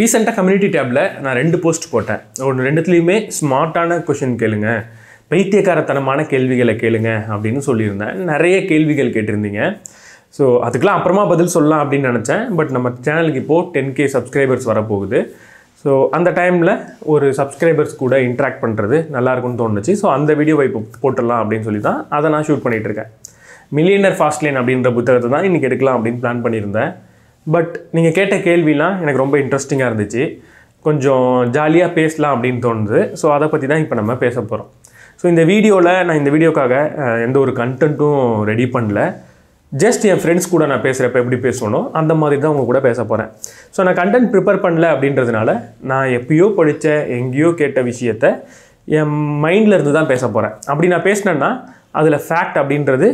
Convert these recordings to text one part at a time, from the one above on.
ரீசெண்டாக கம்யூனிட்டி டேப்பில் நான் ரெண்டு போஸ்ட் போட்டேன். ஒன்று ரெண்டுத்துலேயுமே ஸ்மார்ட்டான கொஷின் கேளுங்க. பைத்தியக்காரத்தனமான கேள்விகளை கேளுங்க அப்படின்னு சொல்லியிருந்தேன். நிறைய கேள்விகள் கேட்டிருந்தீங்க. ஸோ அதுக்கெலாம் அப்புறமா பதில் சொல்லலாம் அப்படின்னு நினச்சேன். பட் நம்ம சேனலுக்கு இப்போது டென் கே சப்ஸ்கிரைபர்ஸ் வரப்போகுது. ஸோ அந்த டைமில் ஒரு சப்ஸ்கிரைபர்ஸ் கூட இன்ட்ராக்ட் பண்ணுறது நல்லாயிருக்குன்னு தோணுச்சு. ஸோ அந்த வீடியோவை இப்போ போட்டுடலாம் அப்படின்னு சொல்லி தான் அதை நான் ஷூட் பண்ணிகிட்டு இருக்கேன். மில்லியனர் ஃபாஸ்ட் லைன் அப்படின்ற புத்தகத்தை தான் இன்றைக்கி எடுக்கலாம் அப்படின்னு பிளான் பண்ணியிருந்தேன். பட் நீங்கள் கேட்ட கேள்விலாம் எனக்கு ரொம்ப இன்ட்ரெஸ்டிங்காக இருந்துச்சு. கொஞ்சம் ஜாலியாக பேசலாம் அப்படின்னு தோணுது. ஸோ அதை பற்றி தான் இப்போ நம்ம பேச போகிறோம் ஸோ இந்த வீடியோவில் நான் இந்த வீடியோக்காக எந்த ஒரு கண்டென்ட்டும் ரெடி பண்ணல. ஜஸ்ட் என் ஃப்ரெண்ட்ஸ் கூட நான் பேசுகிறப்ப எப்படி பேசணும் அந்த மாதிரி தான் உங்கள் கூட பேச போகிறேன் ஸோ நான் கண்டென்ட் ப்ரிப்பேர் பண்ணல அப்படின்றதுனால நான் எப்பயோ படித்த எங்கேயோ கேட்ட விஷயத்த என் மைண்டில் இருந்து தான் பேச போகிறேன் அப்படி நான் பேசினேன்னா அதில் ஃபேக்ட் அப்படின்றது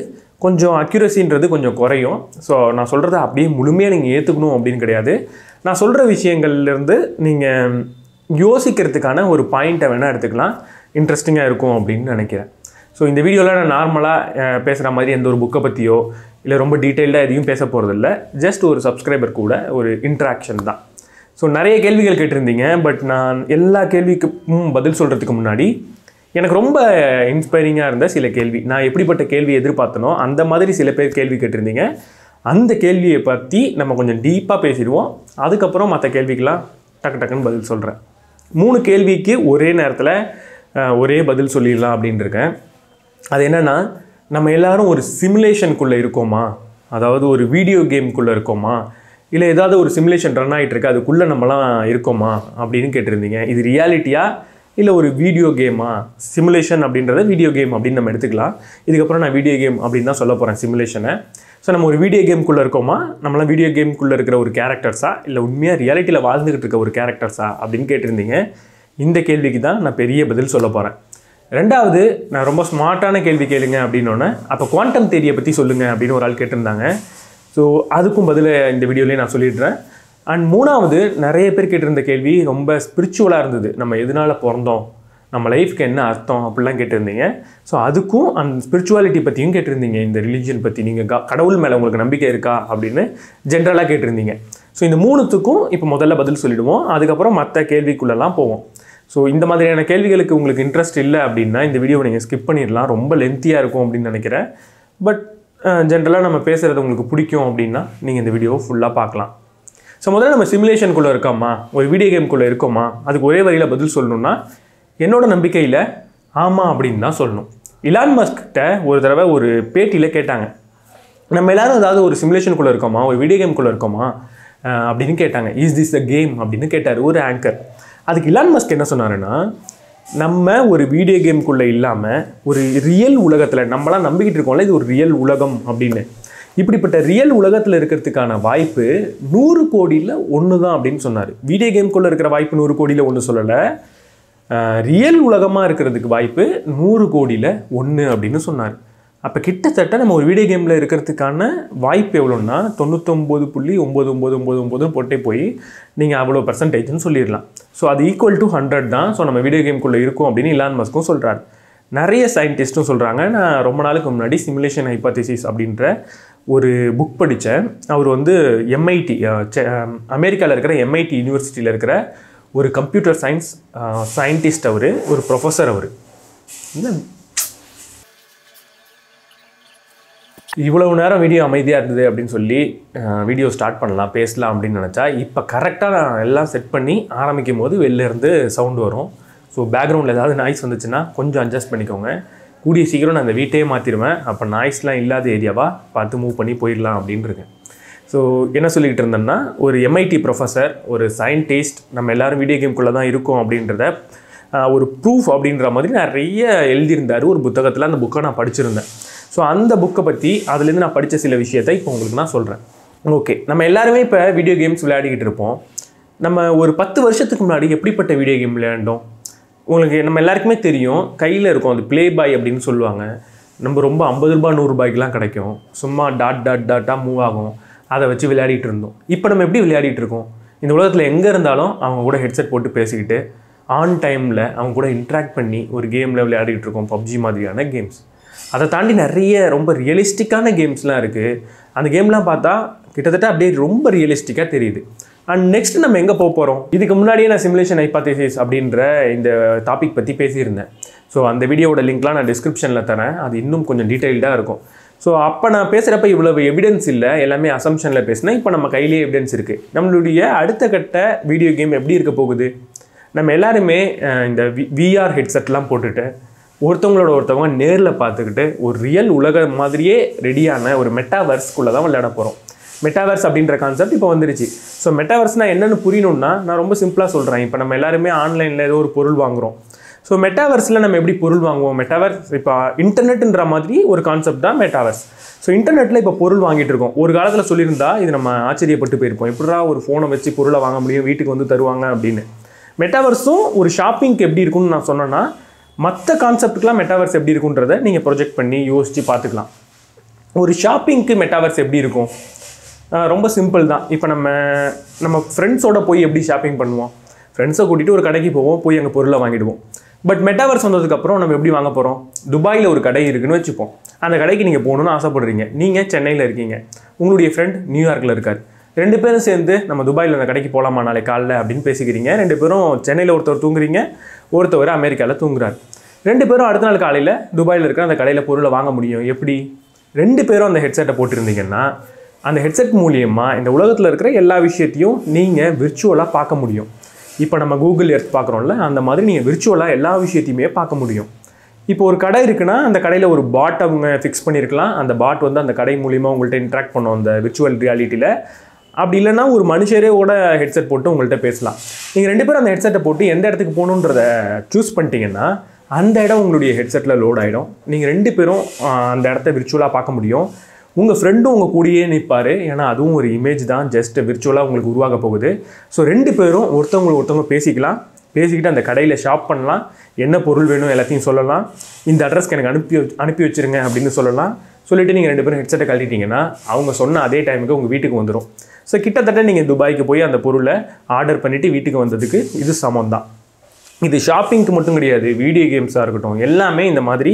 கொஞ்சம் அக்யூரசின்றது கொஞ்சம் குறையும். ஸோ நான் சொல்கிறத அப்படியே முழுமையாக நீங்கள் ஏற்றுக்கணும் அப்படின்னு கிடையாது. நான் சொல்கிற விஷயங்கள்லேருந்து நீங்கள் யோசிக்கிறதுக்கான ஒரு பாயிண்ட்டை வேணால் எடுத்துக்கலாம். இன்ட்ரெஸ்டிங்காக இருக்கும் அப்படின்னு நினைக்கிறேன். ஸோ இந்த வீடியோவில் நான் நார்மலாக பேசுகிற மாதிரி எந்த ஒரு புக்கை பற்றியோ இல்லை ரொம்ப டீட்டெயில்டாக எதையும் பேச போகிறதில்ல ஜஸ்ட் ஒரு சப்ஸ்கிரைபர் கூட ஒரு இன்ட்ராக்ஷன் தான். ஸோ நிறைய கேள்விகள் கேட்டிருந்தீங்க பட் நான் எல்லா கேள்விக்கும் பதில் சொல்கிறதுக்கு முன்னாடி எனக்கு ரொம்ப இன்ஸ்பைரிங்காக இருந்த சில கேள்வி. நான் எப்படிப்பட்ட கேள்வி எதிர்பார்த்தனோ அந்த மாதிரி சில பேர் கேள்வி கேட்டிருந்தீங்க. அந்த கேள்வியை பற்றி நம்ம கொஞ்சம் டீப்பாக பேசிடுவோம். அதுக்கப்புறம் மற்ற கேள்விக்கெலாம் டக்கு டக்குன்னு பதில் சொல்கிறேன் மூணு கேள்விக்கு ஒரே நேரத்தில் ஒரே பதில் சொல்லிடலாம் அப்படின்னு இருக்கேன். அது என்னென்னா நம்ம எல்லோரும் ஒரு சிமுலேஷனுக்குள்ளே இருக்கோமா? அதாவது ஒரு வீடியோ கேம்குள்ளே இருக்கோமா? இல்லை ஏதாவது ஒரு சிமுலேஷன் ரன் ஆகிட்டு இருக்கு அதுக்குள்ளே நம்மலாம் இருக்கோமா? அப்படின்னு கேட்டிருந்தீங்க. இது ரியாலிட்டியாக இல்லை ஒரு வீடியோ கேமா சிமுலேஷன் அப்படின்றத வீடியோ கேம் அப்படின்னு நம்ம எடுத்துக்கலாம். இதுக்கப்புறம் நான் வீடியோ கேம் அப்படின்னு தான் சொல்ல போகிறேன் சிமுலேஷனை ஸோ நம்ம ஒரு வீடியோ கேம்குள்ளே இருக்கோமா? நம்மளாம் வீடியோ கேம்குள்ளே இருக்கிற ஒரு கேரக்டர்ஸா இல்லை உண்மையாக ரியாலிட்டியில் வாழ்ந்துக்கிட்டு இருக்க ஒரு கேரக்டர்ஸா அப்படின்னு கேட்டிருந்தீங்க. இந்த கேள்விக்கு தான் நான் பெரிய பதில் சொல்ல போகிறேன் ரெண்டாவது நான் ரொம்ப ஸ்மார்ட்டான கேள்வி கேளுங்க அப்படின்னோடனே அப்போ குவாண்டம் தேரியை பற்றி சொல்லுங்கள் அப்படின்னு ஒரு ஆள் கேட்டிருந்தாங்க. ஸோ அதுக்கும் பதில் இந்த வீடியோலேயே நான் சொல்லிடுறேன். அண்ட் மூணாவது நிறைய பேர் கேட்டிருந்த கேள்வி ரொம்ப ஸ்பிரிச்சுவலாக இருந்தது. நம்ம எதனால் பிறந்தோம்? நம்ம லைஃப்க்கு என்ன அர்த்தம்? அப்படிலாம் கேட்டிருந்தீங்க. ஸோ அதுக்கும் அந்த ஸ்பிரிச்சுவாலிட்டி பற்றியும் கேட்டிருந்தீங்க. இந்த ரிலீஜியன் பற்றி நீங்கள் கடவுள் மேலே உங்களுக்கு நம்பிக்கை இருக்கா? அப்படின்னு ஜென்ரலாக கேட்டிருந்தீங்க. ஸோ இந்த மூணுத்துக்கும் இப்போ முதல்ல பதில் சொல்லிவிடுவோம் அதுக்கப்புறம் மற்ற கேள்விக்குள்ளெல்லாம் போவோம். ஸோ இந்த மாதிரியான கேள்விகளுக்கு உங்களுக்கு இன்ட்ரெஸ்ட் இல்லை அப்படின்னா இந்த வீடியோவை நீங்கள் ஸ்கிப் பண்ணிடலாம். ரொம்ப லென்த்தியாக இருக்கும் அப்படின்னு நினைக்கிறேன். பட் ஜென்ரலாக நம்ம பேசுகிறது உங்களுக்கு பிடிக்கும் அப்படின்னா நீங்கள் இந்த வீடியோவை ஃபுல்லாக பார்க்கலாம். ஸோ முதல்ல நம்ம சிமுலேஷனுக்குள்ளே இருக்கோமா? ஒரு வீடியோ கேம்குள்ளே இருக்கோமா? அதுக்கு ஒரே வரியில் பதில் சொல்லணும்னா என்னோட நம்பிக்கையில் ஆமாம் அப்படின்னு தான் சொல்லணும். இலான் மஸ்கிட்ட ஒரு தடவை ஒரு பேட்டியில் கேட்டாங்க. நம்ம எல்லாரும் ஏதாவது ஒரு சிமுலேஷனுக்குள்ளே இருக்கோமா? ஒரு வீடியோ கேம்குள்ளே இருக்கோமா? அப்படின்னு கேட்டாங்க. இஸ் திஸ் த கேம் அப்படின்னு கேட்டார் ஒரு ஆங்கர் அதுக்கு இலான் மஸ்க் என்ன சொன்னாருன்னா நம்ம ஒரு வீடியோ கேம்குள்ளே இல்லாமல் ஒரு ரியல் உலகத்தில் நம்மளாம் நம்பிக்கிட்டு இருக்கோம்ல இது ஒரு ரியல் உலகம் அப்படின்னு. இப்படிப்பட்ட ரியல் உலகத்தில் இருக்கிறதுக்கான வாய்ப்பு நூறு கோடியில் ஒன்று தான் அப்படின்னு சொன்னார். வீடியோ கேம்குள்ளே இருக்கிற வாய்ப்பு நூறு கோடியில் ஒன்று சொல்லலை. ரியல் உலகமாக இருக்கிறதுக்கு வாய்ப்பு நூறு கோடியில் ஒன்று அப்படின்னு சொன்னார். அப்போ கிட்டத்தட்ட நம்ம ஒரு வீடியோ கேமில் இருக்கிறதுக்கான வாய்ப்பு எவ்வளோன்னா தொண்ணூத்தொம்பது புள்ளி ஒம்பது ஒம்பது ஒம்பது ஒம்பதுன்னு போட்டே போய் நீங்கள் அவ்வளோ பர்சன்டேஜ்னு சொல்லிடலாம். ஸோ அது ஈக்குவல் டு ஹண்ட்ரட் தான். ஸோ நம்ம வீடியோ கேம்குள்ளே இருக்கும் அப்படின்னு இலான் மஸ்க்கும் சொல்கிறார் நிறைய சயின்டிஸ்ட்டும் சொல்கிறாங்க நான் ரொம்ப நாளுக்கு முன்னாடி சிமுலேஷன் ஹைப்பாத்திசிஸ் அப்படின்ற ஒரு புக் படித்தேன். அவர் வந்து எம்ஐடி அமெரிக்காவில் இருக்கிற எம்ஐடி யூனிவர்சிட்டியில் இருக்கிற ஒரு கம்ப்யூட்டர் சயின்ஸ் சயின்டிஸ்ட் அவர் ஒரு ப்ரொஃபஸர் அவர். என்ன? இவ்வளவு நேரம் வீடியோ அமைதியாக இருந்தது அப்படின்னு சொல்லி வீடியோ ஸ்டார்ட் பண்ணலாம் பேசலாம் அப்படின்னு நினச்சா இப்போ கரெக்டாக நான் எல்லாம் செட் பண்ணி ஆரம்பிக்கும் போது வெளிலேருந்து சவுண்டு வரும். ஸோ பேக்ரவுண்டில் ஏதாவது நாய்ஸ் வந்துச்சுன்னா கொஞ்சம் அட்ஜஸ்ட் பண்ணிக்கோங்க. கூடிய சீக்கிரம் நான் அந்த வீட்டையே மாற்றிடுவேன் அப்போ நாய்ஸ்லாம் இல்லாத ஏரியாவாக பார்த்து மூவ் பண்ணி போயிடலாம் அப்படின்னு இருக்கேன் ஸோ என்ன சொல்லிக்கிட்டு இருந்தேன்னா ஒரு எம்ஐடி ப்ரொஃபஸர் ஒரு சயின்டிஸ்ட் நம்ம எல்லாரும் வீடியோ கேம்குள்ளே தான் இருக்கோம் அப்படின்றத ஒரு ப்ரூஃப் அப்படின்ற மாதிரி நிறைய எழுதியிருந்தார். ஒரு புத்தகத்தில் அந்த புக்கை நான் படிச்சிருந்தேன். ஸோ அந்த புக்கை பற்றி அதுலேருந்து நான் படித்த சில விஷயத்தை இப்போ உங்களுக்கு நான் சொல்கிறேன் ஓகே நம்ம எல்லாருமே இப்போ வீடியோ கேம்ஸ் விளையாடிக்கிட்டு இருப்போம். நம்ம ஒரு பத்து வருஷத்துக்கு முன்னாடி எப்படிப்பட்ட வீடியோ கேம் விளையாண்டோம்? உங்களுக்கு நம்ம எல்லாருக்குமே தெரியும் கையில் இருக்கும் அது ப்ளே பாய் அப்படின்னு சொல்லுவாங்க. நம்ம ரொம்ப ஐம்பது ரூபாய் நூறுரூபாய்க்குலாம் கிடைக்கும். சும்மா டாட் டாட் டாட்டாக மூவ் ஆகும். அதை வச்சு விளையாடிட்டு இருந்தோம். இப்போ நம்ம எப்படி விளையாடிட்டு இருக்கோம்? இந்த உலகத்தில் எங்கே இருந்தாலும் அவங்க கூட ஹெட்செட் போட்டு பேசிக்கிட்டு ஆன் டைமில் அவங்க கூட இன்ட்ராக்ட் பண்ணி ஒரு கேமில் விளையாடிட்டு இருக்கோம். பப்ஜி மாதிரியான கேம்ஸ் அதை தாண்டி நிறைய ரொம்ப ரியலிஸ்டிக்கான கேம்ஸ்லாம் இருக்குது அந்த கேம்லாம் பார்த்தா கிட்டத்தட்ட அப்படியே ரொம்ப ரியலிஸ்டிக்காக தெரியுது. அண்ட் நெக்ஸ்ட் நம்ம எங்கே போக போகிறோம் இதுக்கு முன்னாடியே நான் சிமுலேஷன் ஹைபாத்திசிஸ் அப்படின்ற இந்த டாபிக் பற்றி பேசியிருந்தேன். ஸோ அந்த வீடியோவோட லிங்க்லாம் நான் டிஸ்கிரிப்ஷனில் தரேன். அது இன்னும் கொஞ்சம் டீட்டெயில்டாக இருக்கும். ஸோ அப்போ நான் பேசுகிறப்ப இவ்வளவு எவிடன்ஸ் இல்லை. எல்லாமே அசம்ஷனில் பேசினேன். இப்போ நம்ம கையிலேயே எவிடன்ஸ் இருக்குது நம்மளுடைய அடுத்த கட்ட வீடியோ கேம் எப்படி இருக்க போகுது? நம்ம எல்லாருமே இந்த வி விஆர் ஹெட்செட்லாம் போட்டுட்டு ஒருத்தவங்களோட ஒருத்தவங்க நேரில் பார்த்துக்கிட்டு ஒரு ரியல் உலக மாதிரியே ரெடியான ஒரு மெட்டாவர்ஸ்குள்ளே தான் விளையாட போகிறோம் மெட்டாவர்ஸ் அப்படின்ற கான்செப்ட் இப்போ வந்துருச்சு. ஸோ மெட்டாவர்ஸ்னால் என்னென்னு புரியணும்னா நான் ரொம்ப சிம்பிளாக சொல்கிறேன் இப்போ நம்ம எல்லாருமே ஆன்லைனில் ஏதோ ஒரு பொருள் வாங்குகிறோம் ஸோ மெட்டாவர்ஸில் நம்ம எப்படி பொருள் வாங்குவோம்? மெட்டாவர்ஸ் இப்போ இன்டர்நெட்டுன்ற மாதிரி ஒரு கான்செப்ட் தான் மெட்டாவர்ஸ் ஸோ இன்டர்நெட்டில் இப்போ பொருள் வாங்கிட்டு இருக்கோம். ஒரு காலத்தில் சொல்லியிருந்தா இது நம்ம ஆச்சரியப்பட்டு போயிருப்போம். எப்படா ஒரு ஃபோனை வச்சு பொருளை வாங்க முடியும்? வீட்டுக்கு வந்து தருவாங்க அப்படின்னு. மெட்டாவர்ஸும் ஒரு ஷாப்பிங்க்கு எப்படி இருக்கும்னு நான் சொன்னேன்னா மற்ற கான்செப்ட்டுக்கெலாம் மெட்டாவர்ஸ் எப்படி இருக்குன்றதை நீங்கள் ப்ரொஜெக்ட் பண்ணி யோசித்து பார்த்துக்கலாம். ஒரு ஷாப்பிங்க்கு மெட்டாவர்ஸ் எப்படி இருக்கும்? ரொம்ப சிம்பிள் தான். இப்போ நம்ம நம்ம ஃப்ரெண்ட்ஸோட போய் எப்படி ஷாப்பிங் பண்ணுவோம்? ஃப்ரெண்ட்ஸை கூட்டிகிட்டு ஒரு கடைக்கு போவோம் போய் அங்கே பொருளை வாங்கிடுவோம். பட் மெட்டாவர்ஸ் வந்ததுக்கப்புறம் நம்ம எப்படி வாங்க போகிறோம் துபாயில் ஒரு கடை இருக்குன்னு வச்சுப்போம். அந்த கடைக்கு நீங்கள் போகணுன்னு ஆசைப்படுறீங்க. நீங்கள் சென்னையில் இருக்கீங்க. உங்களுடைய ஃப்ரெண்ட் நியூயார்க்கில் இருக்கார். ரெண்டு பேரும் சேர்ந்து நம்ம துபாயில் அந்த கடைக்கு போகலாமா நாளை காலைல அப்படின்னு பேசிக்கிறீங்க. ரெண்டு பேரும் சென்னையில் ஒருத்தர் தூங்குறீங்க ஒருத்தவர் அமெரிக்காவில் தூங்குறாரு. ரெண்டு பேரும் அடுத்த நாள் காலையில் துபாயில் இருக்கிற அந்த கடையில் பொருளை வாங்க முடியும். எப்படி? ரெண்டு பேரும் அந்த ஹெட்செட்டை போட்டிருந்தீங்கன்னா அந்த ஹெட்செட் மூலியமாக இந்த உலகத்தில் இருக்கிற எல்லா விஷயத்தையும் நீங்கள் விர்ச்சுவலாக பார்க்க முடியும். இப்போ நம்ம கூகுள் எர்த் பார்க்குறோம்ல அந்த மாதிரி நீங்கள் விர்ச்சுவலாக எல்லா விஷயத்தையுமே பார்க்க முடியும். இப்போ ஒரு கடை இருக்குன்னா அந்த கடையில் ஒரு பாட் அவங்க ஃபிக்ஸ் பண்ணியிருக்கலாம் அந்த பாட் வந்து அந்த கடை மூலியமாக உங்கள்கிட்ட இன்ட்ராக்ட் பண்ணும் அந்த விர்ச்சுவல் ரியாலிட்டியில் அப்படி இல்லைன்னா ஒரு மனுஷரே கூட ஹெட்செட் போட்டு உங்கள்கிட்ட பேசலாம். நீங்கள் ரெண்டு பேரும் அந்த ஹெட்செட்டை போட்டு எந்த இடத்துக்கு போகணுன்றத சூஸ் பண்ணிட்டீங்கன்னா அந்த இடம் உங்களுடைய ஹெட்செட்டில் லோட் ஆகிடும் நீங்கள் ரெண்டு பேரும் அந்த இடத்த விர்ச்சுவலாக பார்க்க முடியும். உங்கள் ஃப்ரெண்டும் உங்கள் கூடயே நிற்பார் ஏன்னா அதுவும் ஒரு இமேஜ் தான். ஜஸ்ட் விர்ச்சுவலாக உங்களுக்கு உருவாக போகுது. ஸோ ரெண்டு பேரும் ஒருத்தவங்களை ஒருத்தவங்க பேசிக்கலாம். பேசிக்கிட்டு அந்த கடையில் ஷாப் பண்ணலாம். என்ன பொருள் வேணும் எல்லாத்தையும் சொல்லலாம். இந்த அட்ரஸ்க்கு எனக்கு அனுப்பி வச்சு- அனுப்பி வச்சிருங்க அப்படின்னு சொல்லலாம். சொல்லிட்டு நீங்கள் ரெண்டு பேரும் ஹெட்செட்டை கழட்டிட்டீங்கன்னா அவங்க சொன்ன அதே டைமுக்கு உங்கள் வீட்டுக்கு வந்துடும் ஸோ கிட்டத்தட்ட நீங்கள் துபாய்க்கு போய் அந்த பொருளை ஆர்டர் பண்ணிவிட்டு வீட்டுக்கு வந்ததுக்கு இது சமம் தான் இது ஷாப்பிங்க்கு மட்டும் கிடையாது. வீடியோ கேம்ஸாக இருக்கட்டும் எல்லாமே இந்த மாதிரி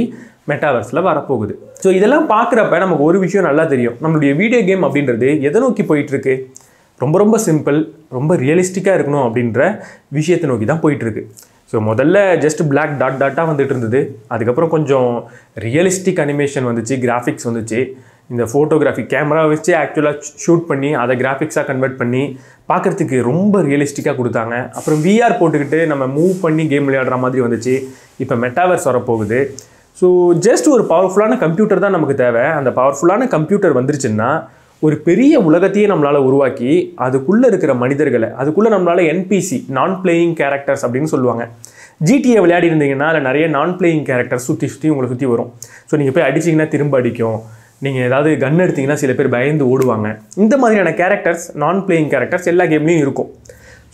மெட்டாவர்ஸில் வரப்போகுது. ஸோ இதெல்லாம் பார்க்குறப்ப நமக்கு ஒரு விஷயம் நல்லா தெரியும். நம்மளுடைய வீடியோ கேம் அப்படின்றது எதை நோக்கி போயிட்டுருக்கு? ரொம்ப ரொம்ப சிம்பிள் ரொம்ப ரியலிஸ்டிக்காக இருக்கணும் அப்படின்ற விஷயத்தை நோக்கி தான் போயிட்டுருக்கு. ஸோ முதல்ல ஜஸ்ட் பிளாக் டாட் டாட்டாக வந்துட்டு இருந்தது. அதுக்கப்புறம் கொஞ்சம் ரியலிஸ்டிக் அனிமேஷன் வந்துச்சு கிராஃபிக்ஸ் வந்துச்சு. இந்த ஃபோட்டோகிராஃபி கேமரா வச்சு ஆக்சுவலாக ஷூட் பண்ணி அதை கிராஃபிக்ஸாக கன்வெர்ட் பண்ணி பார்க்குறதுக்கு ரொம்ப ரியலிஸ்டிக்காக கொடுத்தாங்க. அப்புறம் விஆர் போட்டுக்கிட்டு நம்ம மூவ் பண்ணி கேம் விளையாடுற மாதிரி வந்துச்சு. இப்போ மெட்டாவர்ஸ் வரப்போகுது. ஸோ ஜஸ்ட் ஒரு பவர்ஃபுல்லான கம்ப்யூட்டர் தான் நமக்கு தேவை. அந்த பவர்ஃபுல்லான கம்ப்யூட்டர் வந்துருச்சுன்னா ஒரு பெரிய உலகத்தையே நம்மளால் உருவாக்கி அதுக்குள்ளே இருக்கிற மனிதர்களை அதுக்குள்ளே நம்மளால் என்பிசி நான் பிளேயிங் கேரக்டர்ஸ் அப்படின்னு சொல்லுவாங்க. ஜிடிஏ விளையாடி இருந்தீங்கன்னா அதில் நிறைய நான் பிளேயிங் கேரக்டர்ஸ் சுற்றி சுற்றி உங்களை சுற்றி வரும். ஸோ நீங்கள் போய் அடிச்சிங்கன்னா திரும்ப அடிக்கும். நீங்கள் ஏதாவது கன் எடுத்தீங்கன்னா சில பேர் பயந்து ஓடுவாங்க. இந்த மாதிரியான கேரக்டர்ஸ் நான் பிளேயிங் கேரக்டர்ஸ் எல்லா கேம்லேயும் இருக்கும்.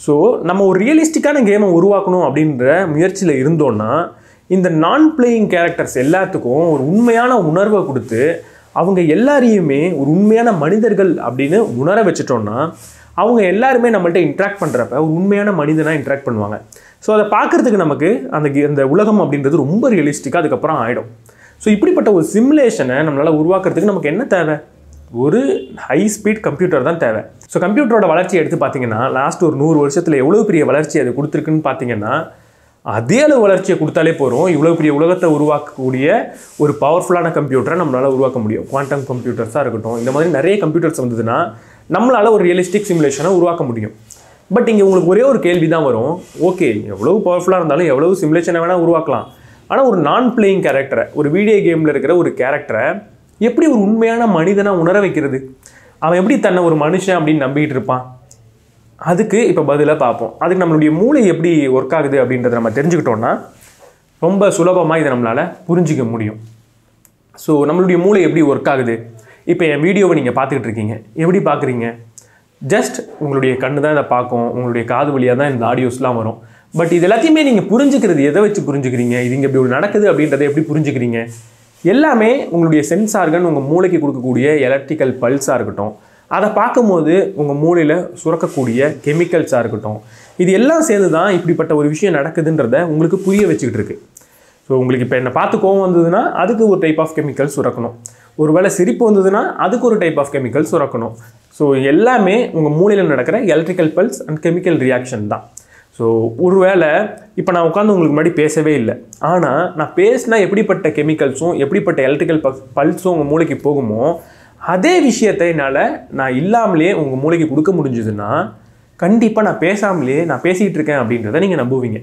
ஸோ நம்ம ஒரு ரியலிஸ்டிக்கான கேமை உருவாக்கணும் அப்படின்ற முயற்சியில் இருந்தோன்னா இந்த நான் பிளேயிங் கேரக்டர்ஸ் எல்லாத்துக்கும் ஒரு உண்மையான உணர்வை கொடுத்து அவங்க எல்லாரையுமே ஒரு உண்மையான மனிதர்கள் அப்படின்னு உணர வச்சுட்டோன்னா அவங்க எல்லாருமே நம்மள்ட்ட இன்ட்ராக்ட் பண்ணுறப்ப ஒரு உண்மையான மனிதனாக இன்ட்ராக்ட் பண்ணுவாங்க. ஸோ அதை பார்க்குறதுக்கு நமக்கு அந்த அந்த உலகம் அப்படின்றது ரொம்ப ரியலிஸ்டிக்காக அதுக்கப்புறம் ஆகிடும் ஸோ இப்படிப்பட்ட ஒரு சிமுலேஷனை நம்மளால் உருவாக்குறதுக்கு நமக்கு என்ன தேவை? ஒரு ஹை ஸ்பீட் கம்ப்யூட்டர் தான் தேவை. ஸோ கம்ப்யூட்டரோட வளர்ச்சி எடுத்து பார்த்தீங்கன்னா லாஸ்ட் ஒரு நூறு வருஷத்தில் எவ்வளோ பெரிய வளர்ச்சி அது கொடுத்துருக்குன்னு பார்த்தீங்கன்னா அதே அளவு வளர்ச்சியை கொடுத்தாலே போகிறோம் இவ்வளோ பெரிய உலகத்தை உருவாக்கக்கூடிய ஒரு பவர்ஃபுல்லான கம்ப்யூட்டரை நம்மளால் உருவாக்க முடியும். குவாண்டம் கம்ப்யூட்டர்ஸாக இருக்கட்டும். இந்த மாதிரி நிறைய கம்ப்யூட்டர்ஸ் வந்ததுன்னா நம்மளால் ஒரு ரியலிஸ்டிக் சிமுலேஷனை உருவாக்க முடியும். பட் இங்கே உங்களுக்கு ஒரே ஒரு கேள்வி தான் வரும். ஓகே எவ்வளோ பவர்ஃபுல்லாக இருந்தாலும் எவ்வளவு சிமுலேஷனை வேணால் உருவாக்கலாம். ஆனால் ஒரு நான் பிளேயிங் கேரக்டரை ஒரு வீடியோ கேமில் இருக்கிற ஒரு கேரக்டரை எப்படி ஒரு உண்மையான மனிதனாக உணர வைக்கிறது? அவன் எப்படி தன்னை ஒரு மனுஷன் அப்படின்னு நம்பிக்கிட்டு இருப்பான்? அதுக்கு இப்போ பதிலாக பார்ப்போம். அதுக்கு நம்மளுடைய மூளை எப்படி ஒர்க் ஆகுது அப்படின்றத நம்ம தெரிஞ்சுக்கிட்டோன்னா ரொம்ப சுலபமாக இதை நம்மளால் புரிஞ்சிக்க முடியும். ஸோ நம்மளுடைய மூளை எப்படி ஒர்க் ஆகுது? இப்போ என் வீடியோவை நீங்கள் பார்த்துக்கிட்டு இருக்கீங்க. எப்படி பார்க்குறீங்க? ஜஸ்ட் உங்களுடைய கண்ணு தான் இதை பார்க்கும். உங்களுடைய காது வழியாக தான் இந்த ஆடியோஸ்லாம் வரும். பட் இது எல்லாத்தையுமே நீங்கள் புரிஞ்சுக்கிறது எதை வச்சு புரிஞ்சுக்கிறீங்க? இது இங்கே இப்படி நடக்குது அப்படின்றத எப்படி புரிஞ்சுக்கிறீங்க? எல்லாமே உங்களுடைய சென்சார்கள் உங்கள் மூளைக்கு கொடுக்கக்கூடிய எலக்ட்ரிக்கல் பல்ஸாக இருக்கட்டும். அதை பார்க்கும்போது உங்கள் மூளையில் சுரக்கக்கூடிய கெமிக்கல்ஸாக இருக்கட்டும் இது எல்லாம் சேர்ந்து தான் இப்படிப்பட்ட ஒரு விஷயம் நடக்குதுன்றத உங்களுக்கு புரிய வச்சுக்கிட்டு இருக்கு. ஸோ உங்களுக்கு இப்போ என்னை பார்த்து கோவம் வந்ததுன்னா அதுக்கு ஒரு டைப் ஆஃப் கெமிக்கல் சுரக்கணும். ஒருவேளை சிரிப்பு வந்ததுன்னா அதுக்கு ஒரு டைப் ஆஃப் கெமிக்கல் சுரக்கணும். ஸோ எல்லாமே உங்கள் மூளையில் நடக்கிற electrical pulse and chemical reaction தான். ஸோ ஒரு வேளை இப்போ நான் உட்காந்து உங்களுக்கு முன்னாடி பேசவே இல்லை. ஆனால் நான் பேசினா எப்படிப்பட்ட கெமிக்கல்ஸும் எப்படிப்பட்ட எலக்ட்ரிக்கல் பல்ஸும் உங்கள் மூளைக்கு போகுமோ அதே விஷயத்தை என்னால் நான் இல்லாமலே உங்கள் மூளைக்கு கொடுக்க முடிஞ்சதுன்னா கண்டிப்பாக நான் பேசாமலே நான் பேசிகிட்டு இருக்கேன் அப்படின்றத நீங்கள் நம்புவீங்க.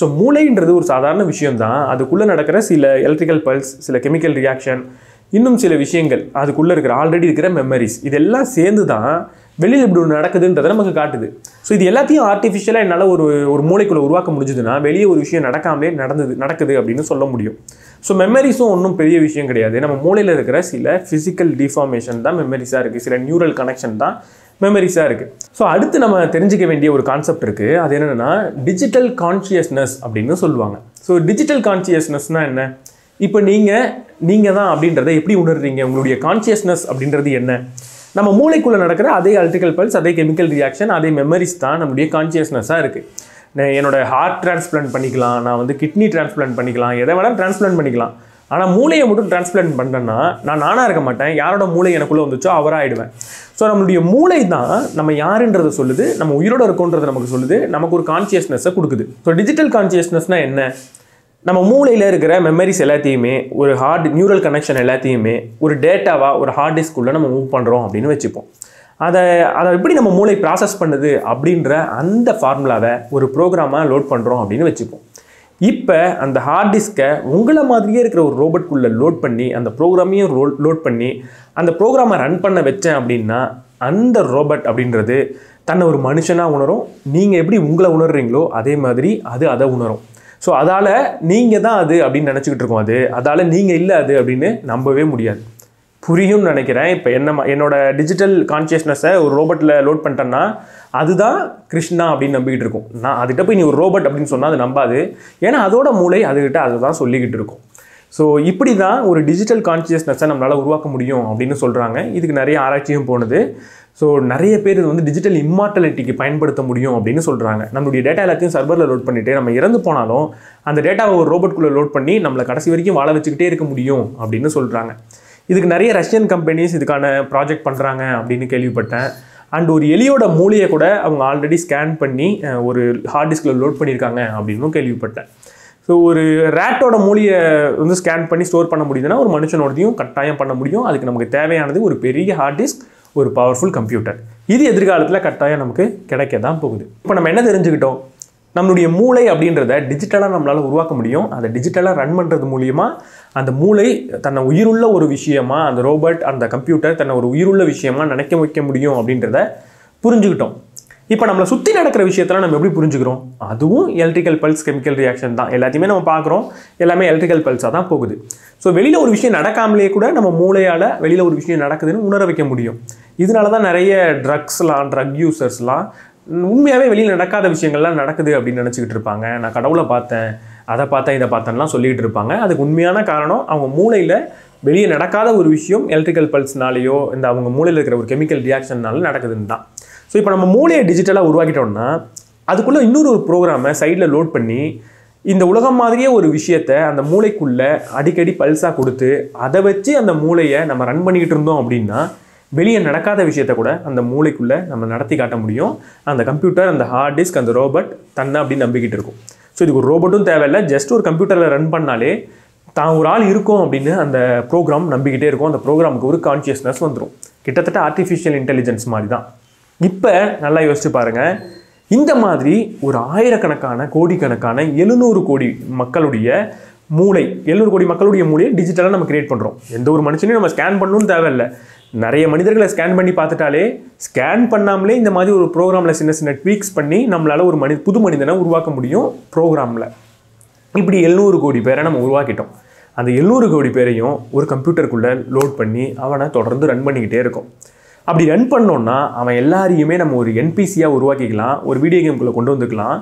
ஸோ மூளைன்றது ஒரு சாதாரண விஷயம் தான் அதுக்குள்ளே நடக்கிற சில எலக்ட்ரிக்கல் பல்ஸ் சில கெமிக்கல் ரியாக்ஷன் இன்னும் சில விஷயங்கள் அதுக்குள்ளே இருக்கிற ஆல்ரெடி இருக்கிற மெமரிஸ் இதெல்லாம் சேர்ந்து தான் வெளியில் இப்படி ஒன்று நடக்குதுன்றதை நமக்கு காட்டுது. ஸோ இது எல்லாத்தையும் ஆர்டிஃபிஷியலாக என்னால் ஒரு ஒரு மூளைக்குள்ளே உருவாக்க முடிஞ்சதுன்னா வெளியே ஒரு விஷயம் நடக்காமலே நடந்தது நடக்குது அப்படின்னு சொல்ல முடியும். ஸோ மெமரிஸும் ஒன்றும் பெரிய விஷயம் கிடையாது. நம்ம மூளையில் இருக்கிற சில ஃபிசிக்கல் டிஃபார்மேஷன் தான் மெமரிஸாக இருக்குது சில நியூரல் கனெக்ஷன் தான் மெமரிஸாக இருக்குது ஸோ அடுத்து நம்ம தெரிஞ்சுக்க வேண்டிய ஒரு கான்செப்ட் இருக்குது அது என்னென்னா டிஜிட்டல் கான்ஷியஸ்னஸ் அப்படின்னு சொல்லுவாங்க. ஸோ டிஜிட்டல் கான்ஷியஸ்னஸ்னால் என்ன? இப்போ நீங்கள் நீங்கள் தான் அப்படின்றத எப்படி உணர்றீங்க? உங்களுடைய கான்ஷியஸ்னஸ் அப்படின்றது என்ன? நம்ம மூளைக்குள்ளே நடக்கிற அதே அல்டிக்கல் பல்ஸ் அதே கெமிக்கல் ரியாக்ஷன் அதே மெமரிஸ் தான் நம்முடைய கான்சியஸ்னஸாக இருக்குது நான் என்னோட ஹார்ட் டிரான்ஸ்பிளான்ட் பண்ணிக்கலாம் நான் வந்து கிட்னி டிரான்ஸ்பிளான்ட் பண்ணிக்கலாம் எதை வேணாலும் டிரான்ஸ்பிளான்ட் பண்ணிக்கலாம். ஆனால் மூளையை மட்டும் டிரான்ஸ்பிளான்ட் பண்ணேன்னா நான் நானாக இருக்க மாட்டேன் யாரோட மூளை எனக்குள்ளே வந்துச்சோ அவராக ஆகிடுவேன் ஸோ நம்மளுடைய மூளை தான் நம்ம யாருன்றதை சொல்லுது நம்ம உயிரோட இருக்கோன்றதை நமக்கு சொல்லுது நமக்கு ஒரு கான்சியஸ்னஸை கொடுக்குது. ஸோ டிஜிட்டல் கான்சியஸ்னஸ்னால் என்ன? நம்ம மூளையில் இருக்கிற மெமரிஸ் எல்லாத்தையுமே ஒரு ஹார்ட் நியூரல் கனெக்ஷன் எல்லாத்தையுமே ஒரு டேட்டாவாக ஒரு ஹார்ட் டிஸ்க்குள்ளே நம்ம மூவ் பண்ணுறோம் அப்படின்னு வச்சுப்போம். அதை அதை எப்படி நம்ம மூளை ப்ராசஸ் பண்ணுது அப்படின்ற அந்த ஃபார்முலாவை ஒரு ப்ரோக்ராமாக லோட் பண்ணுறோம் அப்படின்னு வச்சுப்போம். இப்போ அந்த ஹார்ட் டிஸ்க்கை உங்களை மாதிரியே இருக்கிற ஒரு ரோபோட்குள்ளே லோட் பண்ணி அந்த ப்ரோக்ராமையும் ரோல் லோட் பண்ணி அந்த ப்ரோக்ராமை ரன் பண்ண வச்சேன் அப்படின்னா அந்த ரோபோட் அப்படின்றது தன்னை ஒரு மனுஷனாக உணரும். நீங்கள் எப்படி உங்களை உணர்றீங்களோ அதே மாதிரி அது அதை உணரும். ஸோ அதால் நீங்கள் தான் அது அப்படின்னு நினச்சிக்கிட்டு இருக்கோம் அது. அதால் நீங்கள் இல்லை அது அப்படின்னு நம்பவே முடியாது. புரியும்னு நினைக்கிறேன். இப்போ என்ன என்னோட டிஜிட்டல் கான்சியஸ்னஸை ஒரு ரோபோட்டில் லோட் பண்ணிட்டேன்னா அதுதான் கிருஷ்ணா அப்படின்னு நம்பிக்கிட்டு இருக்கும். நான் அதுகிட்ட போய் நீ ஒரு ரோபோட் அப்படின்னு சொன்னால் அது நம்பாது. ஏன்னா அதோட மூளை அதுகிட்ட அதை தான் சொல்லிக்கிட்டு இருக்கும். ஸோ இப்படி தான் ஒரு டிஜிட்டல் கான்சியஸ்னஸை நம்மளால் உருவாக்க முடியும் அப்படின்னு சொல்கிறாங்க இதுக்கு நிறைய ஆராய்ச்சியும் போனது. ஸோ நிறைய பேர் இது வந்து டிஜிட்டல் இம்மார்டலிட்டிக்கு பயன்படுத்த முடியும் அப்படின்னு சொல்கிறாங்க நம்மளுடைய டேட்டா எல்லாத்தையும் சர்வரில் லோட் பண்ணிவிட்டு நம்ம இறந்து போனாலும் அந்த டேட்டாவை ஒரு ரோபோட்குள்ளே லோட் பண்ணி நம்மளை கடைசி வரைக்கும் வாழ வச்சுக்கிட்டே இருக்க முடியும் அப்படின்னு சொல்கிறாங்க இதுக்கு நிறைய ரஷ்யன் கம்பெனிஸ் இதுக்கான ப்ராஜெக்ட் பண்ணுறாங்க அப்படின்னு கேள்விப்பட்டேன். அண்ட் ஒரு எலியோட மூலையை கூட அவங்க ஆல்ரெடி ஸ்கேன் பண்ணி ஒரு ஹார்ட் டிஸ்கில் லோட் பண்ணியிருக்காங்க அப்படின்னும் கேள்விப்பட்டேன். ஸோ ஒரு ரேட்டோட மூலியை வந்து ஸ்கேன் பண்ணி ஸ்டோர் பண்ண முடியுதுன்னா ஒரு மனுஷனோடதையும் கட்டாயம் பண்ண முடியும். அதுக்கு நமக்கு தேவையானது ஒரு பெரிய ஹார்ட் டிஸ்க் ஒரு பவர்ஃபுல் கம்ப்யூட்டர் இது எதிர்காலத்தில் கட்டாயம் நமக்கு கிடைக்க தான் போகுது. இப்போ நம்ம என்ன தெரிஞ்சுக்கிட்டோம்? நம்மளுடைய மூளை அப்படின்றத டிஜிட்டலாக நம்மளால் உருவாக்க முடியும். அதை டிஜிட்டலாக ரன் பண்ணுறது மூலியமாக அந்த மூளை தன்னை உயிருள்ள ஒரு விஷயமா அந்த ரோபோட் அந்த கம்ப்யூட்டர் தன்னை ஒரு உயிருள்ள விஷயமா நினைக்க வைக்க முடியும் அப்படின்றத புரிஞ்சுக்கிட்டோம். இப்போ நம்மளை சுற்றி நடக்கிற விஷயத்தெல்லாம் நம்ம எப்படி புரிஞ்சுக்கிறோம்? அதுவும் எலக்ட்ரிக்கல் பல்ஸ் கெமிக்கல் ரியாக்ஷன் தான். எல்லாத்தையுமே நம்ம பார்க்குறோம். எல்லாமே எலக்ட்ரிக்கல் பல்ஸாக தான் போகுது. ஸோ வெளியில் ஒரு விஷயம் நடக்காமலே கூட நம்ம மூளையால் வெளியில் ஒரு விஷயம் நடக்குதுன்னு உணர வைக்க முடியும். இதனால தான் நிறைய ட்ரக்ஸ்லாம் ட்ரக் யூசர்ஸ்லாம் உண்மையாகவே வெளியில் நடக்காத விஷயங்கள்லாம் நடக்குது அப்படின்னு நினச்சிக்கிட்டு இருப்பாங்க. நான் கடவுளை பார்த்தேன் அதை பார்த்தேன் இதை பார்த்தேன்லாம் சொல்லிக்கிட்டு இருப்பாங்க. அதுக்கு உண்மையான காரணம் அவங்க மூளையில் வெளியே நடக்காத ஒரு விஷயம் எலக்ட்ரிக்கல் பல்ஸ்னாலேயோ இந்த அவங்க மூளையில் இருக்கிற ஒரு கெமிக்கல் ரியாக்ஷன்னால நடக்குதுன்னு தான். ஸோ இப்போ நம்ம மூளையை டிஜிட்டலாக உருவாக்கிட்டோம்னா அதுக்குள்ளே இன்னொரு ஒரு ப்ரோக்ராமை சைடில் லோட் பண்ணி இந்த உலகம் மாதிரியே ஒரு விஷயத்த அந்த மூளைக்குள்ளே அடிக்கடி பல்ஸாக கொடுத்து அதை வச்சு அந்த மூளையை நம்ம ரன் பண்ணிக்கிட்டு இருந்தோம் அப்படின்னா வெளியே நடக்காத விஷயத்த கூட அந்த மூளைக்குள்ளே நம்ம நடத்தி காட்ட முடியும். அந்த கம்ப்யூட்டர் அந்த ஹார்ட் டிஸ்க் அந்த ரோபோட் தன்னை அப்படின்னு நம்பிக்கிட்டு இருக்கும். ஸோ இதுக்கு ஒரு ரோபோட்டும் தேவையில்லை. ஜஸ்ட் ஒரு கம்ப்யூட்டரில் ரன் பண்ணாலே தான் ஒரு ஆள் இருக்கும் அப்படின்னு அந்த ப்ரோக்ராம் நம்பிக்கிட்டே இருக்கும். அந்த ப்ரோக்ராமுக்கு ஒரு கான்ஷியஸ்னஸ் வந்துடும் கிட்டத்தட்ட ஆர்டிஃபிஷியல் இன்டெலிஜென்ஸ் மாதிரி தான். இப்போ நல்லா யோசிச்சு பாருங்கள் இந்த மாதிரி ஒரு ஆயிரக்கணக்கான கோடிக்கணக்கான எழுநூறு கோடி மக்களுடைய மூளை எழுநூறு கோடி மக்களுடைய மூளையை டிஜிட்டலாக நம்ம கிரியேட் பண்ணுறோம் எந்த ஒரு மனுஷனையும் நம்ம ஸ்கேன் பண்ணணும்னு தேவையில்லை. நிறைய மனிதர்களை ஸ்கேன் பண்ணி பார்த்துட்டாலே ஸ்கேன் பண்ணாமலே இந்த மாதிரி ஒரு ப்ரோக்ராமில் சின்ன சின்ன ட்வீக்ஸ் பண்ணி நம்மளால் ஒரு மனி புது மனிதனை உருவாக்க முடியும் ப்ரோக்ராமில் இப்படி எழுநூறு கோடி பேரை நம்ம உருவாக்கிட்டோம். அந்த எழுநூறு கோடி பேரையும் ஒரு கம்ப்யூட்டருக்குள்ளே லோட் பண்ணி அவனை தொடர்ந்து ரன் பண்ணிக்கிட்டே இருக்கும். அப்படி ரன் பண்ணோன்னா அவன் எல்லாரையுமே நம்ம ஒரு என்பிசியாக உருவாக்கிக்கலாம் ஒரு வீடியோ கேம்குள்ளே கொண்டு வந்துக்கலாம்.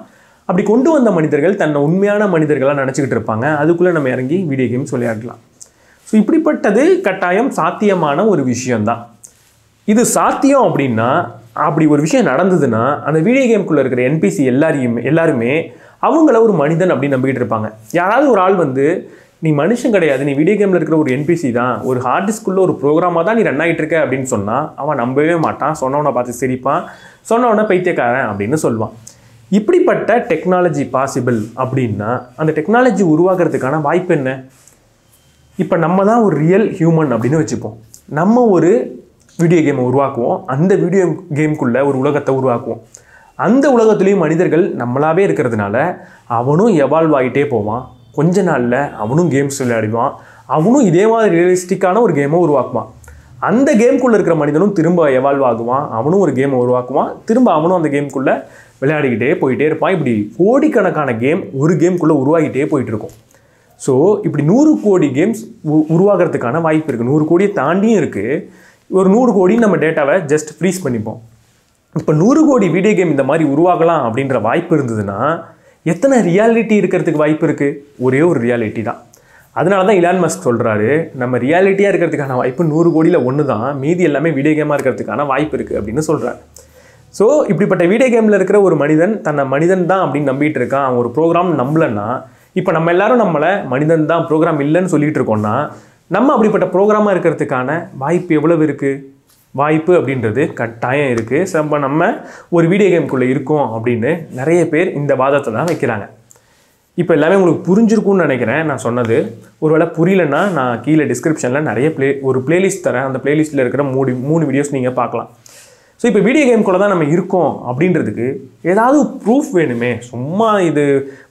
அப்படி கொண்டு வந்த மனிதர்கள் தன்னை உண்மையான மனிதர்களாக நினச்சிக்கிட்டு இருப்பாங்க. அதுக்குள்ளே நம்ம இறங்கி வீடியோ கேம்ஸ் விளையாடலாம். ஸோ இப்படிப்பட்டது கட்டாயம் சாத்தியமான ஒரு விஷயந்தான் இது சாத்தியம் அப்படின்னா அப்படி ஒரு விஷயம் நடந்ததுன்னா அந்த வீடியோ கேம்குள்ளே இருக்கிற என்பிசி எல்லாரையும் எல்லாருமே அவங்கள ஒரு மனிதன் அப்படின்னு நம்பிக்கிட்டு இருப்பாங்க. யாராவது ஒரு ஆள் வந்து நீ மனுஷன் கிடையாது நீ வீடியோ கேமில் இருக்கிற ஒரு என்பிசி தான் ஒரு ஹார்ட் டிஸ்க்குள்ளே ஒரு ப்ரோக்ராமாக தான் நீ ரன் ஆகிட்டு இருக்க அப்படின்னு சொன்னால் அவன் நம்பவே மாட்டான். சொன்னவனை பார்த்து சிரிப்பான். சொன்னவனை பைத்தியக்காரன் அப்படின்னு சொல்லுவான். இப்படிப்பட்ட டெக்னாலஜி பாசிபிள் அப்படின்னா அந்த டெக்னாலஜி உருவாக்குறதுக்கான வாய்ப்பு என்ன? இப்போ நம்ம தான் ஒரு ரியல் ஹியூமன் அப்படின்னு வச்சுப்போம். நம்ம ஒரு வீடியோ கேமை உருவாக்குவோம். அந்த வீடியோ கேம்குள்ளே ஒரு உலகத்தை உருவாக்குவோம். அந்த உலகத்துலேயும் மனிதர்கள் நம்மளாவே இருக்கிறதுனால அவனும் எவால்வ் ஆகிட்டே போவான். கொஞ்ச நாளில் அவனும் கேம்ஸ் விளையாடுவான். அவனும் இதே மாதிரி ரியலிஸ்டிக்கான ஒரு கேமை உருவாக்குவான். அந்த கேம்குள்ளே இருக்கிற மனிதனும் திரும்ப எவால்வ் ஆகுவான். அவனும் ஒரு கேமை உருவாக்குவான். திரும்ப அவனும் அந்த கேம்குள்ளே விளையாடிக்கிட்டே போயிட்டே இருப்பான். இப்படி கோடிக்கணக்கான கேம் ஒரு கேம்குள்ளே உருவாகிட்டே போயிட்டு இருக்கும். ஸோ இப்படி நூறு கோடி கேம்ஸ் உருவாகிறதுக்கான வாய்ப்பு இருக்குது நூறு கோடியை தாண்டியும் இருக்குது ஒரு நூறு கோடி நம்ம டேட்டாவை ஜஸ்ட் ஃப்ரீஸ் பண்ணிப்போம். இப்போ நூறு கோடி வீடியோ கேம் இந்த மாதிரி உருவாகலாம் அப்படின்ற வாய்ப்பு இருந்ததுன்னா எத்தனை ரியாலிட்டி இருக்கிறதுக்கு வாய்ப்பு இருக்குது ஒரே ஒரு ரியாலிட்டி தான். அதனால தான் இலான் மஸ்க் சொல்கிறாரு நம்ம ரியாலிட்டியாக இருக்கிறதுக்கான வாய்ப்பு நூறு கோடியில் ஒன்று தான் மீதி எல்லாமே வீடியோ கேமாக இருக்கிறதுக்கான வாய்ப்பு இருக்குது அப்படின்னு சொல்கிறாரு ஸோ இப்படிப்பட்ட வீடியோ கேமில் இருக்கிற ஒரு மனிதன் தன்னை மனிதன் தான் அப்படின்னு நம்பிட்டு இருக்கான். அவன் ஒரு ப்ரோக்ராம் நம்பலன்னா இப்போ நம்ம எல்லாரும் நம்மளை மனிதன் தான் ப்ரோக்ராம் இல்லைன்னு சொல்லிகிட்டு இருக்கோம்னா நம்ம அப்படிப்பட்ட ப்ரோக்ராமாக இருக்கிறதுக்கான வாய்ப்பு எவ்வளவு இருக்குது வாய்ப்பு அப்படின்றது கட்டாயம் இருக்குது சம்ப நம்ம ஒரு வீடியோ கேம்குள்ளே இருக்கோம் அப்படின்னு நிறைய பேர் இந்த வாதத்தை தான் வைக்கிறாங்க. இப்போ எல்லாமே உங்களுக்கு புரிஞ்சிருக்கும்னு நினைக்கிறேன். நான் சொன்னது ஒருவேளை புரியலன்னா நான் கீழே டிஸ்கிரிப்ஷனில் நிறைய ப்ளே ஒரு பிளேலிஸ்ட் தரேன். அந்த பிளேலிஸ்ட்டில் இருக்கிற மூணு மூணு வீடியோஸ் நீங்கள் பார்க்கலாம். ஸோ இப்போ வீடியோ கேம்குள்ளே தான் நம்ம இருக்கோம் அப்படின்றதுக்கு ஏதாவது ப்ரூஃப் வேணுமே. சும்மா இது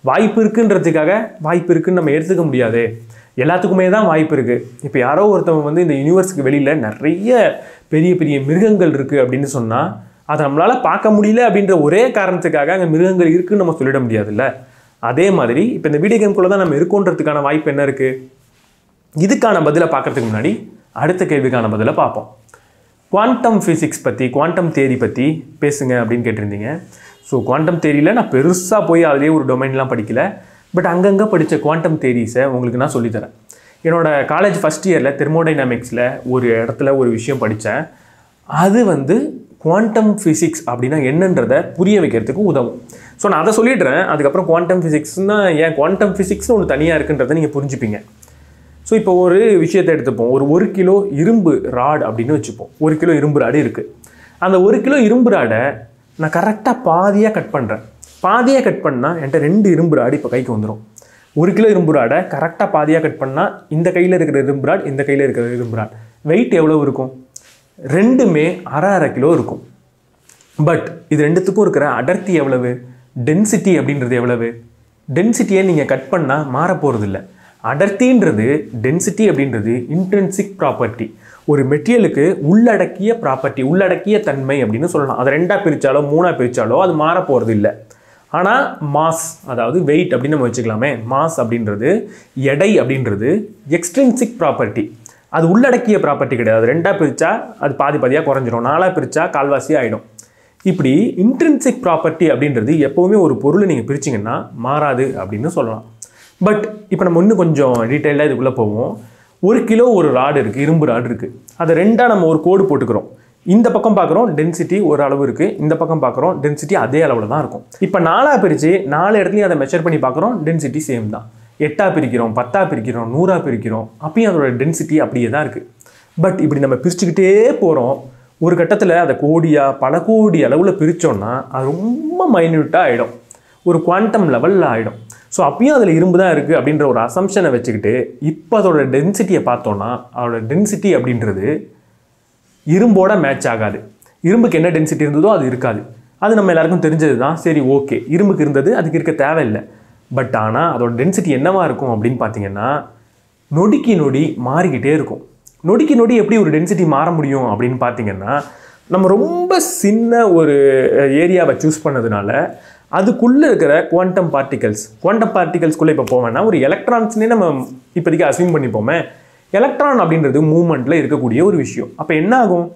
வாய்ப்பு இருக்குன்றதுக்காக வாய்ப்பு இருக்குன்னு நம்ம எடுத்துக்க முடியாது. எல்லாத்துக்குமே தான் வாய்ப்பு இருக்குது இப்போ யாரோ ஒருத்தவங்க வந்து இந்த யூனிவர்ஸுக்கு வெளியில் நிறைய பெரிய பெரிய மிருகங்கள் இருக்குது அப்படின்னு சொன்னால் அதை நம்மளால் பார்க்க முடியல அப்படின்ற ஒரே காரணத்துக்காக அங்கே மிருகங்கள் இருக்குதுன்னு நம்ம சொல்லிட முடியாதுல்ல? அதே மாதிரி இப்போ இந்த வீடியோ கேம்குள்ளே தான் நம்ம இருக்கோன்றதுக்கான வாய்ப்பு என்ன இருக்குது இதுக்கான பதிலை பார்க்கறதுக்கு முன்னாடி அடுத்த கேள்விக்கான பதிலை பார்ப்போம். குவாண்டம் ஃபிசிக்ஸ் பற்றி குவாண்டம் தேரி பற்றி பேசுங்க அப்படின்னு கேட்டிருந்தீங்க. ஸோ குவாண்டம் தேரியில் நான் பெருசாக போய் அதிலே ஒரு டொமைன்லாம் படிக்கல. பட் அங்கங்கே படித்த குவாண்டம் தேரிஸை உங்களுக்கு நான் சொல்லித்தரேன். என்னோடய காலேஜ் ஃபஸ்ட் இயரில் தெர்மோடைனாமிக்ஸில் ஒரு இடத்துல ஒரு விஷயம் படித்தேன் அது வந்து குவாண்டம் ஃபிசிக்ஸ் அப்படின்னா என்னன்றதை புரிய வைக்கிறதுக்கு உதவும். ஸோ நான் அதை சொல்லிடுறேன். அதுக்கப்புறம் குவாண்டம் ஃபிசிக்ஸ்னால் ஏன் குவாண்டம் ஃபிசிக்ஸ்னு ஒன்று தனியாக இருக்குன்றதை நீங்கள் புரிஞ்சுப்பீங்க. ஸோ இப்போ ஒரு விஷயத்தை எடுத்துப்போம். ஒரு ஒரு கிலோ இரும்பு ராட் அப்படின்னு வச்சுப்போம். ஒரு கிலோ இரும்பு ராடு இருக்குது அந்த ஒரு கிலோ இரும்பு ராடை நான் கரெக்டாக பாதியாக கட் பண்ணுறேன் பாதியாக கட் பண்ணால் என்கிட்ட ரெண்டு இரும்பு ராடு இப்போ கைக்கு வந்துடும் ஒரு கிலோ இரும்பு ராடை கரெக்டாக பாதியாக கட் பண்ணால் இந்த கையில் இருக்கிற இரும்பு ராட் இந்த கையில் இருக்கிற இரும்பு ராட். வெயிட் எவ்வளோ இருக்கும்? ரெண்டுமே அரை அரை கிலோ இருக்கும். பட் இது ரெண்டுத்துக்கும் இருக்கிற அடர்த்தி எவ்வளவு? டென்சிட்டி அப்படின்றது எவ்வளவு? டென்சிட்டியை நீங்கள் கட் பண்ணால் மாற போகிறதில்ல அடர்த்தின்றது டென்சிட்டி அப்படின்றது இன்ட்ரென்சிக் ப்ராப்பர்ட்டி ஒரு மெட்டீரியலுக்கு உள்ளடக்கிய ப்ராப்பர்ட்டி உள்ளடக்கிய தன்மை அப்படின்னு சொல்லலாம். அதை ரெண்டாக பிரித்தாலோ மூணாக பிரித்தாலோ அது மாறப்போகிறது இல்லை ஆனால் மாஸ் அதாவது வெயிட் அப்படின்னு நம்ம வச்சுக்கலாமே. மாஸ் அப்படின்றது எடை அப்படின்றது எக்ஸ்ட்ரின்சிக் ப்ராப்பர்ட்டி அது உள்ளடக்கிய ப்ராப்பர்ட்டி கிடையாது. ரெண்டாக பிரித்தா அது பாதி பாதியாக குறைஞ்சிரும். நாலாக பிரித்தா கால்வாசி ஆகிடும் இப்படி இன்ட்ரின்சிக் ப்ராப்பர்ட்டி அப்படின்றது எப்போவுமே ஒரு பொருளை நீங்கள் பிரிச்சிங்கன்னா மாறாது அப்படின்னு சொல்லலாம். பட் இப்போ நம்ம இன்னும் கொஞ்சம் டீட்டெயிலாக இதுக்குள்ளே போவோம். ஒரு கிலோ ஒரு ராடு இருக்குது இரும்பு ராடு இருக்குது அதை ரெண்டாக நம்ம ஒரு கோடு போட்டுக்கிறோம். இந்த பக்கம் பார்க்குறோம் டென்சிட்டி ஒரு அளவு இருக்குது இந்த பக்கம் பார்க்குறோம் டென்சிட்டி அதே அளவில் தான் இருக்கும். இப்போ நாலாக பிரித்து நாலு இடத்துலையும் அதை மெஷர் பண்ணி பார்க்குறோம் டென்சிட்டி சேம் தான். எட்டாக பிரிக்கிறோம் பத்தாக பிரிக்கிறோம் நூறாக பிரிக்கிறோம். அப்பயும் அதோட டென்சிட்டி அப்படியே தான் இருக்குது பட் இப்படி நம்ம பிரிச்சுக்கிட்டே போகிறோம் ஒரு கட்டத்தில் அதை கோடியாக பல கோடி அளவில் பிரித்தோம்னா அது ரொம்ப மைன்யூட்டாக ஆகிடும் ஒரு குவாண்டம் லெவலில் ஆகிடும் ஸோ அப்பயும் அதில் இரும்பு தான் இருக்குது அப்படின்ற ஒரு அசம்ஷனை வச்சுக்கிட்டு இப்போ அதோட டென்சிட்டியை பார்த்தோன்னா அதோட டென்சிட்டி அப்படின்றது இரும்போட மேட்ச் ஆகாது. இரும்புக்கு என்ன டென்சிட்டி இருந்ததோ அது இருக்காது. அது நம்ம எல்லாருக்கும் தெரிஞ்சது தான். சரி ஓகே இரும்புக்கு இருந்தது அதுக்கு இருக்க தேவையில்லை. பட் ஆனால் அதோட டென்சிட்டி என்னவா இருக்கும் அப்படின்னு பார்த்தீங்கன்னா நொடிக்கு நொடி மாறிக்கிட்டே இருக்கும். நொடிக்கு நொடி எப்படி ஒரு டென்சிட்டி மாற முடியும் அப்படின்னு பார்த்தீங்கன்னா நம்ம ரொம்ப சின்ன ஒரு ஏரியாவை சூஸ் பண்ணதுனால அதுக்குள்ளே இருக்கிற குவாண்டம் பார்ட்டிகல்ஸ் குவாண்டம் பார்ட்டிகல்ஸ்குள்ளே இப்போ போவேன்னா ஒரு எலக்ட்ரான்ஸ்னே நம்ம இப்போதைக்கு அசியூம் பண்ணிப்போமே எலக்ட்ரான் அப்படின்றது மூமெண்ட்டில் இருக்கக்கூடிய ஒரு விஷயம். அப்போ என்ன ஆகும்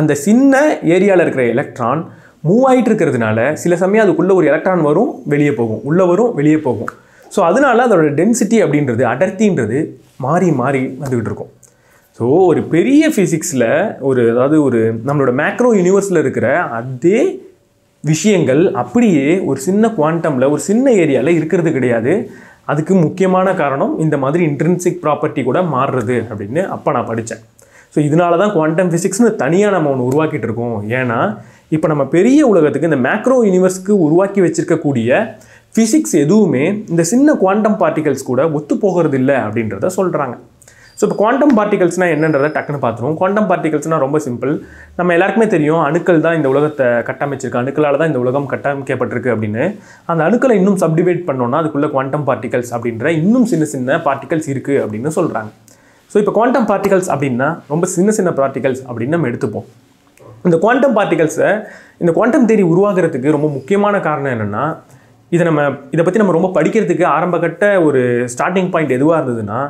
அந்த சின்ன ஏரியாவில் இருக்கிற எலக்ட்ரான் மூவ் ஆகிட்டு இருக்கிறதுனால சில சமயம் அதுக்குள்ளே ஒரு எலக்ட்ரான் வரும் வெளியே போகும். உள்ளே வரும் வெளியே போகும். ஸோ அதனால அதோட டென்சிட்டி அப்படின்றது அடர்த்தின்றது மாறி மாறி வந்துக்கிட்டு இருக்கும். ஸோ ஒரு பெரிய ஃபிசிக்ஸில் ஒரு அதாவது ஒரு நம்மளோட மேக்ரோ யூனிவர்ஸில் இருக்கிற அதே விஷயங்கள் அப்படியே ஒரு சின்ன குவாண்டமில் ஒரு சின்ன ஏரியாவில் இருக்கிறது கிடையாது. அதுக்கு முக்கியமான காரணம் இந்த மாதிரி இன்ட்ரென்சிக் ப்ராப்பர்ட்டி கூட மாறுறது அப்படின்னு அப்போ நான் படித்தேன் ஸோ இதனால தான் குவாண்டம் ஃபிசிக்ஸ்னு தனியாக நம்ம ஒன்று உருவாக்கிட்டு இருக்கோம். ஏன்னா இப்போ நம்ம பெரிய உலகத்துக்கு இந்த மேக்ரோ யூனிவர்ஸ்க்கு உருவாக்கி வச்சிருக்கக்கூடிய ஃபிசிக்ஸ் எதுவுமே இந்த சின்ன குவாண்டம் பார்ட்டிகல்ஸ் கூட ஒத்து போகிறது இல்லை அப்படின்றத சொல்கிறாங்க ஸோ இப்போ குவாண்டம் பார்ட்டிகல்ஸ்னால் என்னன்றதை டக்குன்னு பார்த்துருவோம். குவாண்டம் பார்ட்டிகல்ஸ்னால் ரொம்ப சிம்பிள் நம்ம எல்லாருக்குமே தெரியும் அணுக்கள் தான் இந்த உலகத்தை கட்டமைச்சிருக்கு. அணுக்களால் தான் இந்த உலகம் கட்டமைக்கப்பட்டிருக்கு அப்படின்னு. அந்த அணுக்களை இன்னும் சப்டிவேட் பண்ணோன்னா அதுக்குள்ளே குவாண்டம் பார்ட்டிகல்ஸ் அப்படின்ற இன்னும் சின்ன சின்ன பார்ட்டிகல்ஸ் இருக்குது அப்படின்னு சொல்கிறாங்க ஸோ இப்போ குவாண்டம் பார்ட்டிகல்ஸ் அப்படின்னா ரொம்ப சின்ன சின்ன பார்ட்டிகல்ஸ் அப்படின்னு நம்ம எடுத்துப்போம். இந்த குவாண்டம் பார்ட்டிகல்ஸை இந்த குவாண்டம் தேரி உருவாகிறதுக்கு ரொம்ப முக்கியமான காரணம் என்னென்னா இதை நம்ம இதை பற்றி நம்ம ரொம்ப படிக்கிறதுக்கு ஆரம்பகட்ட ஒரு ஸ்டார்டிங் பாயிண்ட் எதுவாக இருந்ததுன்னா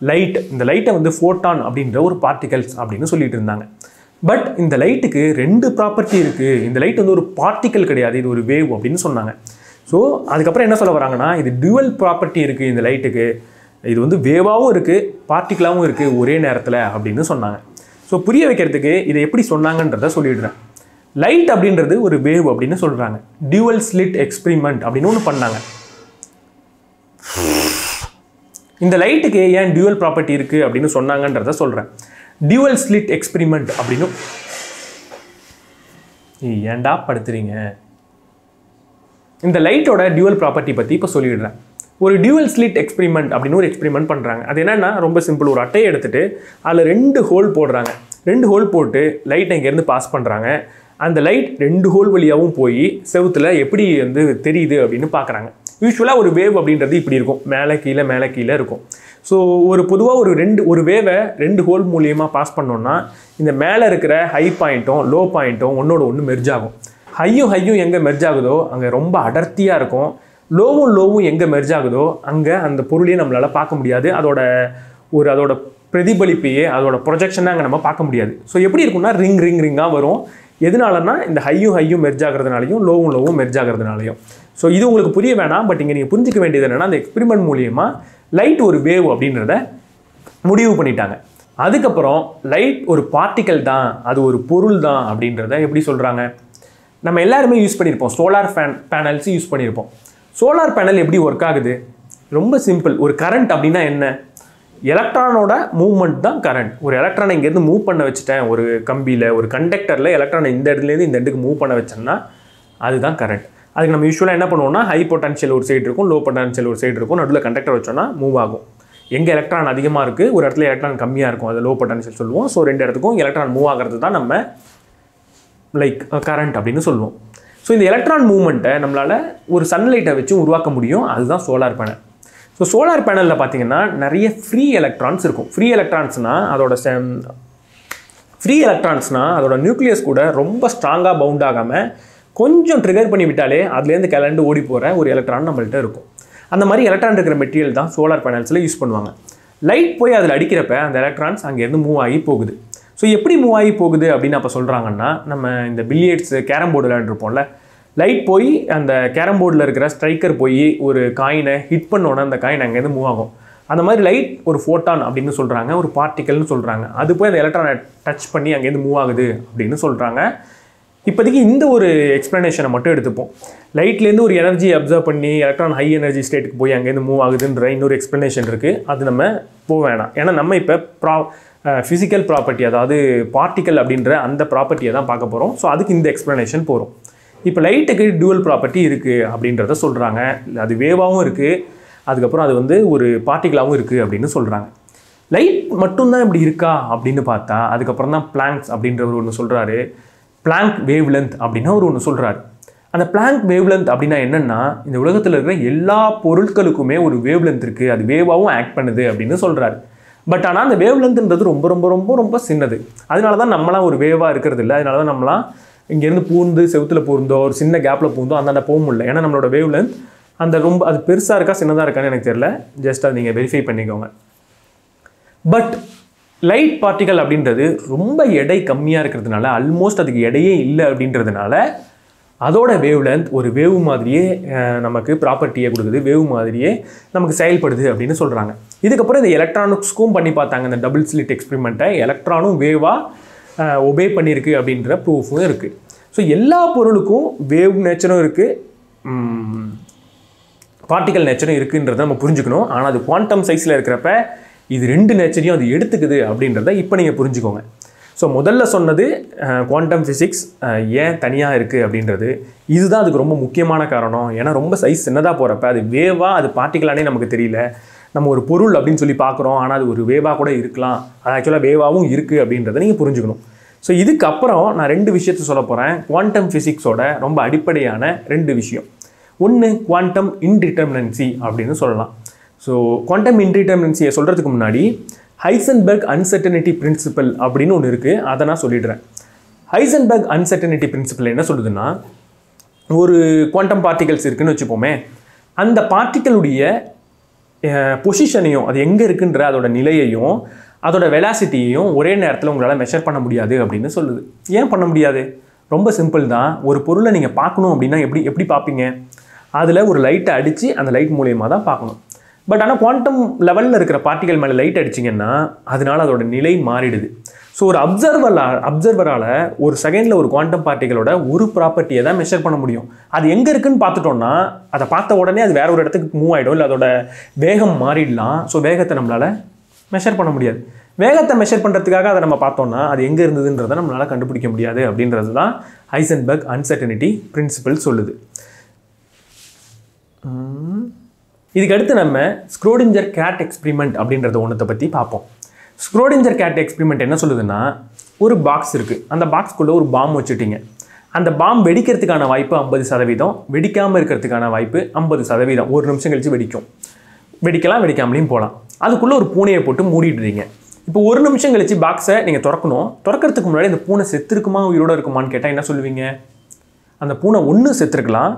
லைட் இந்த லைட்டை வந்து ஃபோட்டான் அப்படின்ற ஒரு பார்ட்டிகல்ஸ் அப்படின்னு சொல்லிட்டு இருந்தாங்க. பட் இந்த லைட்டுக்கு ரெண்டு ப்ராப்பர்ட்டி இருக்குது இந்த லைட் வந்து ஒரு பார்ட்டிக்கல் கிடையாது. இது ஒரு வேவ் அப்படின்னு சொன்னாங்க. ஸோ அதுக்கப்புறம் என்ன சொல்ல வராங்கன்னா இது டுவல் ப்ராப்பர்ட்டி இருக்குது இந்த லைட்டுக்கு இது வந்து வேவாகவும் இருக்குது பார்ட்டிக்கலாகவும் இருக்குது ஒரே நேரத்தில் அப்படின்னு சொன்னாங்க. ஸோ புரிய வைக்கிறதுக்கு இதை எப்படி சொன்னாங்கன்றத சொல்லிடுறேன். லைட் அப்படின்றது ஒரு வேவ் அப்படின்னு சொல்கிறாங்க டியூவல் ஸ்லிட் எக்ஸ்பிரிமெண்ட் அப்படின்னு ஒன்று பண்ணாங்க. இந்த லைட்டுக்கு ஏன் டியூவல் ப்ராப்பர்ட்டி இருக்குது அப்படின்னு சொன்னாங்கன்றத சொல்கிறேன் டியூவல் ஸ்லிட் எக்ஸ்பிரிமெண்ட் அப்படின்னு. ஏண்டா ஏன்டா படுத்துறீங்க? இந்த லைட்டோட டியூவல் ப்ராப்பர்ட்டி பற்றி இப்போ சொல்லிடுறேன். ஒரு டியூவல் ஸ்லிட் எக்ஸ்பிரிமெண்ட் அப்படின்னு ஒரு எக்ஸ்பிரிமெண்ட் பண்ணுறாங்க அது என்னென்னா ரொம்ப சிம்பிள் ஒரு அட்டையை எடுத்துகிட்டு அதில் ரெண்டு ஹோல் போடுறாங்க. ரெண்டு ஹோல் போட்டு லைட்டை இங்கேருந்து பாஸ் பண்ணுறாங்க அந்த லைட் ரெண்டு ஹோல் வழியாகவும் போய் செவுத்துல எப்படி வந்து தெரியுது அப்படின்னு பார்க்குறாங்க யூஸ்வலாக ஒரு வேவ் அப்படின்றது இப்படி இருக்கும். மேலே கீழே மேலே கீழே இருக்கும். ஸோ ஒரு பொதுவாக ஒரு ரெண்டு ஒரு வேவை ரெண்டு ஹோல் மூலியமாக பாஸ் பண்ணோன்னா இந்த மேலே இருக்கிற ஹை பாயிண்ட்டும் லோ பாயிண்ட்டும் ஒன்றோட ஒன்று மெர்ஜ் ஆகும். ஹையும் ஹையும் எங்கே மெர்ஜ் ஆகுதோ அங்கே ரொம்ப அடர்த்தியாக இருக்கும். லோவும் லோவும் எங்கே மெர்ஜ் ஆகுதோ அங்கே அந்த பொருளையே நம்மளால் பார்க்க முடியாது. அதோட ஒரு அதோட பிரதிபலிப்பையே அதோட ப்ரொஜெக்ஷனாக அங்கே நம்ம பார்க்க முடியாது. ஸோ எப்படி இருக்கும்னா ரிங் ரிங் ரிங்காக வரும். எதனாலன்னா இந்த ஹையும் ஹையும் மெர்ஜ் ஆகிறதுனாலையும் லோவும் லோவும் மெர்ஜ் ஆகிறதுனாலையும். ஸோ இது உங்களுக்கு புரிய வேணாம் பட் இங்கே நீங்கள் புரிஞ்சிக்க வேண்டியது என்னென்னா அந்த எக்ஸ்பிரிமெண்ட் மூலியமாக லைட் ஒரு வேவ் அப்படின்றத முடிவு பண்ணிட்டாங்க. அதுக்கப்புறம் லைட் ஒரு பார்ட்டிக்கல் தான் அது ஒரு பொருள் தான் அப்படின்றத எப்படி சொல்கிறாங்க நம்ம எல்லாருமே யூஸ் பண்ணியிருப்போம் சோலார் ஃபேன் பேனல்ஸ் யூஸ் பண்ணியிருப்போம் சோலார் பேனல் எப்படி ஒர்க் ஆகுது? ரொம்ப சிம்பிள் ஒரு கரண்ட் அப்படின்னா என்ன? எலக்ட்ரானோட மூவ்மெண்ட் தான் கரண்ட் ஒரு எலக்ட்ரானை இங்கேருந்து மூவ் பண்ண வச்சுட்டேன். ஒரு கம்பியில் ஒரு கண்டக்டரில் எலக்ட்ரானை இந்த இடத்துலேருந்து இந்த இடத்துக்கு மூவ் பண்ண வச்சேன்னா அதுதான் கரண்ட் அதுக்கு நம்ம யூஸ்வலாக என்ன பண்ணுவோம்னா ஹை பொட்டன்ஷியல் ஒரு சைடு இருக்கும் லோ பொட்டன்ஷியல் ஒரு சைடு இருக்கும். நடுவில் கண்டக்டர் வச்சோன்னா மூவ் ஆகும். எங்கே எலக்ட்ரான் அதிகமாக இருக்குது ஒரு இடத்துல எலக்ட்ரான் கம்மியாக இருக்கும். அது லோ பொட்டன்ஷியல் சொல்லுவோம். ஸோ ரெண்டு இடத்துக்கும் எலக்ட்ரான் மூவ் ஆகிறது தான் நம்ம லைக் கரண்ட் அப்படின்னு சொல்லுவோம். ஸோ இந்த எலக்ட்ரான் மூவ்மெண்ட்டை நம்மளால் ஒரு சன்லைட்டை வச்சு உருவாக்க முடியும். அதுதான் சோலார் பேனல் ஸோ சோலார் பேனலில் பார்த்தீங்கன்னா நிறைய ஃப்ரீ எலக்ட்ரான்ஸ் இருக்கும். ஃப்ரீ எலக்ட்ரான்ஸ்னால் அதோட ஃப்ரீ எலக்ட்ரான்ஸ்னால் அதோட நியூக்ளியஸ் கூட ரொம்ப ஸ்ட்ராங்காக பவுண்ட் ஆகாமல் கொஞ்சம் ட்ரிகர் பண்ணி விட்டாலே அதுலேருந்து கிளண்டு ஓடி போகிற ஒரு எலக்ட்ரான் நம்மள்கிட்ட இருக்கும். அந்த மாதிரி எலக்ட்ரான் இருக்கிற மெட்டீரியல் தான் சோலார் பேனல்ஸில் யூஸ் பண்ணுவாங்க. லைட் போய் அதில் அடிக்கிறப்ப அந்த எலக்ட்ரான்ஸ் அங்கேருந்து மூவ் ஆகி போகுது. ஸோ எப்படி மூவ் ஆகி போகுது அப்படின்னு அப்போ சொல்கிறாங்கன்னா நம்ம இந்த பில்லியட்ஸு கேரம் போர்டு விளையாண்டுருப்போம்ல லைட் போய் அந்த கேரம் போர்டில் இருக்கிற ஸ்ட்ரைக்கர் போய் ஒரு காயினை ஹிட் பண்ணோன்னே அந்த காயின் அங்கேருந்து மூவ் ஆகும். அந்த மாதிரி லைட் ஒரு ஃபோட்டான் அப்படின்னு சொல்கிறாங்க ஒரு பார்ட்டிக்கல்னு சொல்கிறாங்க அது போய் அந்த எலக்ட்ரானை டச் பண்ணி அங்கேருந்து மூவ் ஆகுது அப்படின்னு சொல்கிறாங்க இப்போதைக்கு இந்த ஒரு எக்ஸ்ப்ளனேஷனை மட்டும் எடுத்துப்போம். லைட்லேருந்து ஒரு எனர்ஜி அப்சர்வ் பண்ணி எலக்ட்ரான் ஹை எனர்ஜி ஸ்டேட்டுக்கு போய் அங்கேருந்து மூவ் ஆகுதுன்ற இன்னொரு எக்ஸ்ப்ளனேஷன் இருக்குது அது நம்ம போக வேணாம். ஏன்னா நம்ம இப்போ ப்ரா ஃபிசிக்கல் ப்ராப்பர்ட்டி அதாவது பார்ட்டிக்கல் அப்படின்ற அந்த ப்ராப்பர்ட்டியை தான் பார்க்க போகிறோம் ஸோ அதுக்கு இந்த எக்ஸ்ப்ளனேஷன் போகிறோம் இப்போ லைட்டுக்கு டியூவல் ப்ராப்பர்ட்டி இருக்குது அப்படின்றத சொல்கிறாங்க அது வேவாகவும் இருக்குது அதுக்கப்புறம் அது வந்து ஒரு பார்ட்டிக்கலாகவும் இருக்குது அப்படின்னு சொல்கிறாங்க லைட் மட்டும்தான் இப்படி இருக்கா அப்படின்னு பார்த்தா அதுக்கப்புறம் தான் பிளாங்க்ஸ் அப்படின்றவர் ஒன்று சொல்கிறாரு பிளாங்க் வேவ் லென்த் அப்படின்னு அவர் ஒன்று சொல்கிறாரு அந்த பிளாங்க் வேவ் லென்த் அப்படின்னா என்னென்னா இந்த உலகத்தில் இருக்கிற எல்லா பொருட்களுக்குமே ஒரு வேவ் லென்த் இருக்குது அது வேவாகவும் ஆக்ட் பண்ணுது அப்படின்னு சொல்கிறாரு பட் ஆனால் அந்த வேவ் லென்த்ன்றது ரொம்ப ரொம்ப ரொம்ப ரொம்ப சின்னது. அதனால தான் நம்மளாம் ஒரு வேவாக இருக்கிறது இல்லை. அதனால தான் நம்மளாம் இங்கேருந்து பூந்து செவுத்துல பூந்தோ ஒரு சின்ன கேப்பில் பூந்தோ அந்தாண்ட போக முடியல. ஏன்னா நம்மளோட வேவ் லென்த் அந்த ரொம்ப அது பெருசாக இருக்கா சின்னதாக இருக்கான்னு எனக்கு தெரியல. ஜஸ்ட் அதை நீங்கள் வெரிஃபை பண்ணிக்கோங்க. பட் லைட் பார்ட்டிகல் அப்படின்றது ரொம்ப எடை கம்மியாக இருக்கிறதுனால ஆல்மோஸ்ட் அதுக்கு எடையே இல்லை அப்படின்றதுனால அதோட வேவ் லென்த் ஒரு வேவ் மாதிரியே நமக்கு ப்ராப்பர்ட்டியை கொடுக்குது. வேவ் மாதிரியே நமக்கு செயல்படுது அப்படின்னு சொல்கிறாங்க இதுக்கப்புறம் இந்த எலக்ட்ரானிக்ஸ்க்கும் பண்ணி பார்த்தாங்க இந்த டபுள் ஸ்லிட் எக்ஸ்பெரிமெண்ட்டை எலக்ட்ரானும் வேவாக ஒபே பண்ணியிருக்கு அப்படின்ற ப்ரூஃபும் இருக்குது ஸோ எல்லா பொருளுக்கும் வேவ் நேச்சரும் இருக்குது பார்ட்டிக்கல் நேச்சரும் இருக்குன்றதை நம்ம புரிஞ்சுக்கணும். ஆனால் அது குவாண்டம் சைஸில் இருக்கிறப்ப இது ரெண்டு நேச்சரையும் அது எடுத்துக்குது அப்படின்றத இப்போ நீங்கள் புரிஞ்சுக்கோங்க. ஸோ முதல்ல சொன்னது குவாண்டம் ஃபிசிக்ஸ் ஏன் தனியாக இருக்குது அப்படின்றது. இதுதான் அதுக்கு ரொம்ப முக்கியமான காரணம். ஏன்னா ரொம்ப சைஸ் சின்னதாக போகிறப்ப அது வேவாக அது பார்ட்டிக்கலானே நமக்கு தெரியல. நம்ம ஒரு பொருள் அப்படின்னு சொல்லி பார்க்குறோம் ஆனால் அது ஒரு வேவாக கூட இருக்கலாம். அது ஆக்சுவலாக வேவாகவும் இருக்குது அப்படின்றத நீங்கள் புரிஞ்சுக்கணும். ஸோ இதுக்கப்புறம் நான் ரெண்டு விஷயத்த சொல்ல போகிறேன் குவாண்டம் ஃபிசிக்ஸோட ரொம்ப அடிப்படையான ரெண்டு விஷயம். ஒன்று குவாண்டம் இன்டிட்டர்மினன்சி அப்படின்னு சொல்லலாம். ஸோ குவாண்டம் இன்டிட்டர்மினன்சியை சொல்கிறதுக்கு முன்னாடி ஹைசன்பர்க் அன்சர்டனிட்டி பிரின்சிபல் அப்படின்னு ஒன்று இருக்குது அதை நான் சொல்லிடுறேன். ஹைசன்பர்க் அன்சர்டனிட்டி பிரின்சிபல் என்ன சொல்லுதுன்னா ஒரு குவாண்டம் பார்ட்டிகல்ஸ் இருக்குன்னு வச்சுப்போமே அந்த பார்ட்டிகளுடைய பொசிஷனையும் அது எங்கே இருக்குன்ற அதோட நிலையையும் அதோட வெலாசிட்டியையும் ஒரே நேரத்தில் உங்களால் மெஷர் பண்ண முடியாது அப்படின்னு சொல்லுது. ஏன் பண்ண முடியாது? ரொம்ப சிம்பிள் தான். ஒரு பொருளை நீங்கள் பார்க்கணும் அப்படின்னா எப்படி எப்படி பார்ப்பீங்க? அதில் ஒரு லைட்டை அடித்து அந்த லைட் மூலயமா தான் பார்க்கணும். பட் ஆனால் குவாண்டம் லெவலில் இருக்கிற பார்ட்டிகள் மேலே லைட் அடிச்சிங்கன்னா அதனால் அதோட நிலை மாறிடுது. ஸோ ஒரு அப்சர்வரால் அப்சர்வரால் ஒரு செகண்டில் ஒரு குவாண்டம் பார்ட்டிகளோட ஒரு ப்ராப்பர்ட்டியை தான் மெஷர் பண்ண முடியும். அது எங்கே இருக்குன்னு பார்த்துட்டோம்னா அதை பார்த்த உடனே அது வேற ஒரு இடத்துக்கு மூவ் ஆகிடும் இல்லை அதோட வேகம் மாறிடலாம். ஸோ வேகத்தை நம்மளால் மெஷர் பண்ண முடியாது. வேகத்தை மெஷர் பண்ணுறதுக்காக அதை நம்ம பார்த்தோம்னா அது எங்கே இருந்ததுன்றதை நம்மளால் கண்டுபிடிக்க முடியாது அப்படின்றது தான் ஐசன்பர்க் அன்சர்டனிட்டி பிரின்சிபல் சொல்லுது. இதுக்கடுத்து நம்ம ஸ்க்ரோடிஞ்சர் கேட் எக்ஸ்பிரிமெண்ட் அப்படின்றத ஒன்றத்தை பற்றி பார்ப்போம் ஸ்க்ரோடிஞ்சர் கேட் எக்ஸ்பிரிமெண்ட் என்ன சொல்லுதுன்னா ஒரு பாக்ஸ் இருக்குது அந்த பாக்ஸ்க்குள்ளே ஒரு பாம் வச்சுட்டீங்க. அந்த பாம் வெடிக்கிறதுக்கான வாய்ப்பு ஐம்பது சதவீதம் வெடிக்காமல் இருக்கிறதுக்கான வாய்ப்பு ஐம்பது சதவீதம். ஒரு நிமிஷம் கழித்து வெடிக்கும். வெடிக்கலாம் வெடிக்காமலையும் போகலாம் அதுக்குள்ளே ஒரு பூனையை போட்டு மூடிடுறீங்க. இப்போ ஒரு நிமிஷம் கழித்து பாக்ஸை நீங்கள் திறக்கணும். திறக்கிறதுக்கு முன்னாடி அந்த பூனை செத்துருக்குமா உயிரோட இருக்குமான்னு கேட்டால் என்ன சொல்லுவீங்க? அந்த பூனை ஒன்று செத்துருக்கலாம்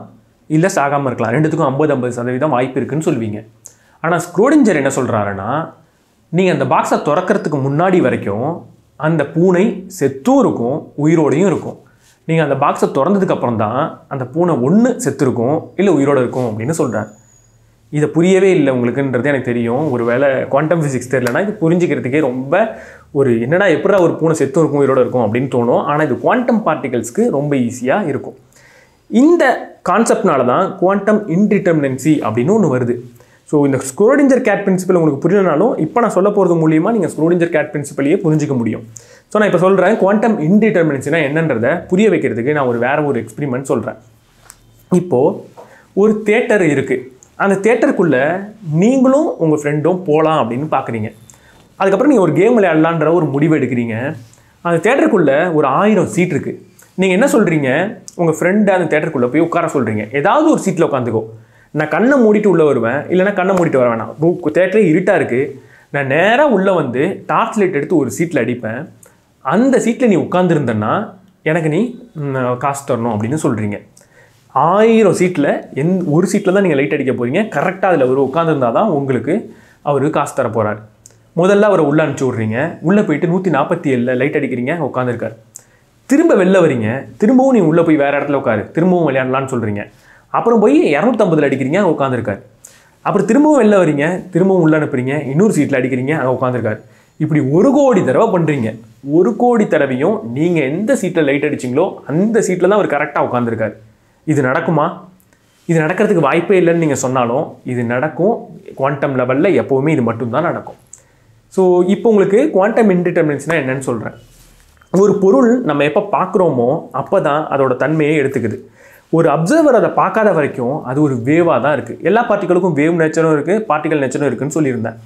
இல்லை சாகாமல் இருக்கலாம். ரெண்டுத்துக்கும் ஐம்பது ஐம்பது சதவீதம் வாய்ப்பு இருக்குதுன்னு சொல்வீங்க. ஆனால் ஸ்க்ரோடிஞ்சர் என்ன சொல்கிறாருன்னா நீங்கள் அந்த பாக்ஸை திறக்கிறதுக்கு முன்னாடி வரைக்கும் அந்த பூனை செத்தும் இருக்கும் உயிரோடையும் இருக்கும். நீங்கள் அந்த பாக்ஸை திறந்ததுக்கப்புறம் தான் அந்த பூனை ஒன்று செத்துருக்கும் இல்லை உயிரோடு இருக்கும் அப்படின்னு சொல்கிறார் இதை புரியவே இல்லை உங்களுக்குன்றது எனக்கு தெரியும். ஒருவேளை குவாண்டம் ஃபிசிக்ஸ் தெரியலனா இது புரிஞ்சுக்கிறதுக்கே ரொம்ப ஒரு என்னடா எப்படா ஒரு பூனை செத்தும் இருக்கும் உயிரோட இருக்கும் அப்படின்னு தோணும். ஆனால் இது குவாண்டம் பார்ட்டிகல்ஸ்க்கு ரொம்ப ஈஸியாக இருக்கும். இந்த கான்செப்ட்னால தான் குவாண்டம் இன்டிட்டர்மினன்சி அப்படின்னு ஒன்று வருது. ஸோ இந்த ஸ்க்ரோடிஞ்சர் கேட் பிரின்சிபல் உங்களுக்கு புரியலனாலும் இப்போ நான் சொல்ல போகிறது மூலியமாக நீங்கள் ஸ்க்ரோடிஞ்சர் கேட் பிரின்சிபலையே புரிஞ்சிக்க முடியும். ஸோ நான் இப்போ சொல்கிறேன் குவாண்டம் இன்டிட்டர்மினன்சினா என்னன்றதை புரிய வைக்கிறதுக்கு நான் ஒரு வேறு ஒரு எக்ஸ்பிரிமெண்ட் சொல்கிறேன் இப்போது ஒரு தேட்டர் இருக்குது அந்த தேட்டருக்குள்ளே நீங்களும் உங்கள் ஃப்ரெண்டும் போகலாம் அப்படின்னு பார்க்குறீங்க அதுக்கப்புறம் நீங்கள் ஒரு கேம் விளையாடலான்ற ஒரு முடிவு எடுக்கிறீங்க. அந்த தேட்டருக்குள்ளே ஒரு ஆயிரம் சீட் இருக்குது நீங்கள் என்ன சொல்கிறீங்க உங்கள் ஃப்ரெண்டு அந்த தேட்டருக்குள்ளே போய் உட்கார சொல்கிறீங்க ஏதாவது ஒரு சீட்டில் உட்காந்துக்கோ. நான் கண்ணை மூடிட்டு உள்ளே வருவேன். இல்லைன்னா கண்ணை மூடிட்டு வர வேணாம். தேட்டரே இருட்டாக இருக்குது நான் நேராக உள்ளே வந்து டார்ச் லைட் எடுத்து ஒரு சீட்டில் அடிப்பேன். அந்த சீட்டில் நீ உட்காந்துருந்தன்னா எனக்கு நீ காசு தரணும் அப்படின்னு சொல்கிறீங்க ஆயிரம் சீட்டில் எந் ஒரு சீட்டில் தான் நீங்கள் லைட் அடிக்க போகிறீங்க கரெக்டாக அதில் அவர் உட்காந்துருந்தா தான் உங்களுக்கு அவர் காசு தர போகிறார் முதல்ல அவரை உள்ளே அனுப்பிச்சி விட்றீங்க. உள்ளே போயிட்டு நூற்றி நாற்பத்தி ஏழில் லைட் அடிக்கிறீங்க. உட்காந்துருக்கார் திரும்ப வெளில வரீங்க. திரும்பவும் நீ உள்ளே போய் வேறு இடத்துல உட்காரு. திரும்பவும் விளையாடலான்னு சொல்கிறீங்க அப்புறம் போய் இரநூத்தம்பதில் அடிக்கிறீங்க அங்கே உட்காந்துருக்காரு அப்புறம் திரும்பவும் வெளில வரீங்க திரும்பவும் உள்ளே அனுப்புறீங்க இன்னொரு சீட்டில் அடிக்கிறீங்க அங்கே உட்காந்துருக்காரு இப்படி ஒரு கோடி தடவை பண்ணுறீங்க ஒரு கோடி தடவையும் நீங்கள் எந்த சீட்டில் லைட் அடிச்சிங்களோ அந்த சீட்டில் தான் அவர் கரெக்டாக உட்காந்துருக்காரு இது நடக்குமா? இது நடக்கிறதுக்கு வாய்ப்பே இல்லைன்னு நீங்கள் சொன்னாலும் இது நடக்கும். குவாண்டம் லெவலில் எப்போவுமே இது மட்டும்தான் நடக்கும். ஸோ இப்போ உங்களுக்கு குவாண்டம் இன்டிட்டர்மினன்ஸ்னால் என்னன்னு சொல்கிறேன் ஒரு பொருள் நம்ம எப்போ பார்க்குறோமோ அப்போ தான் அதோட தன்மையை எடுத்துக்குது. ஒரு அப்சர்வர் அதை பார்க்காத வரைக்கும் அது ஒரு வேவாக தான் இருக்குது எல்லா பார்ட்டிகளுக்கும் வேவ் நேச்சரும் இருக்குது பார்ட்டிகல் நேச்சரும் இருக்குன்னு சொல்லியிருந்தேன்.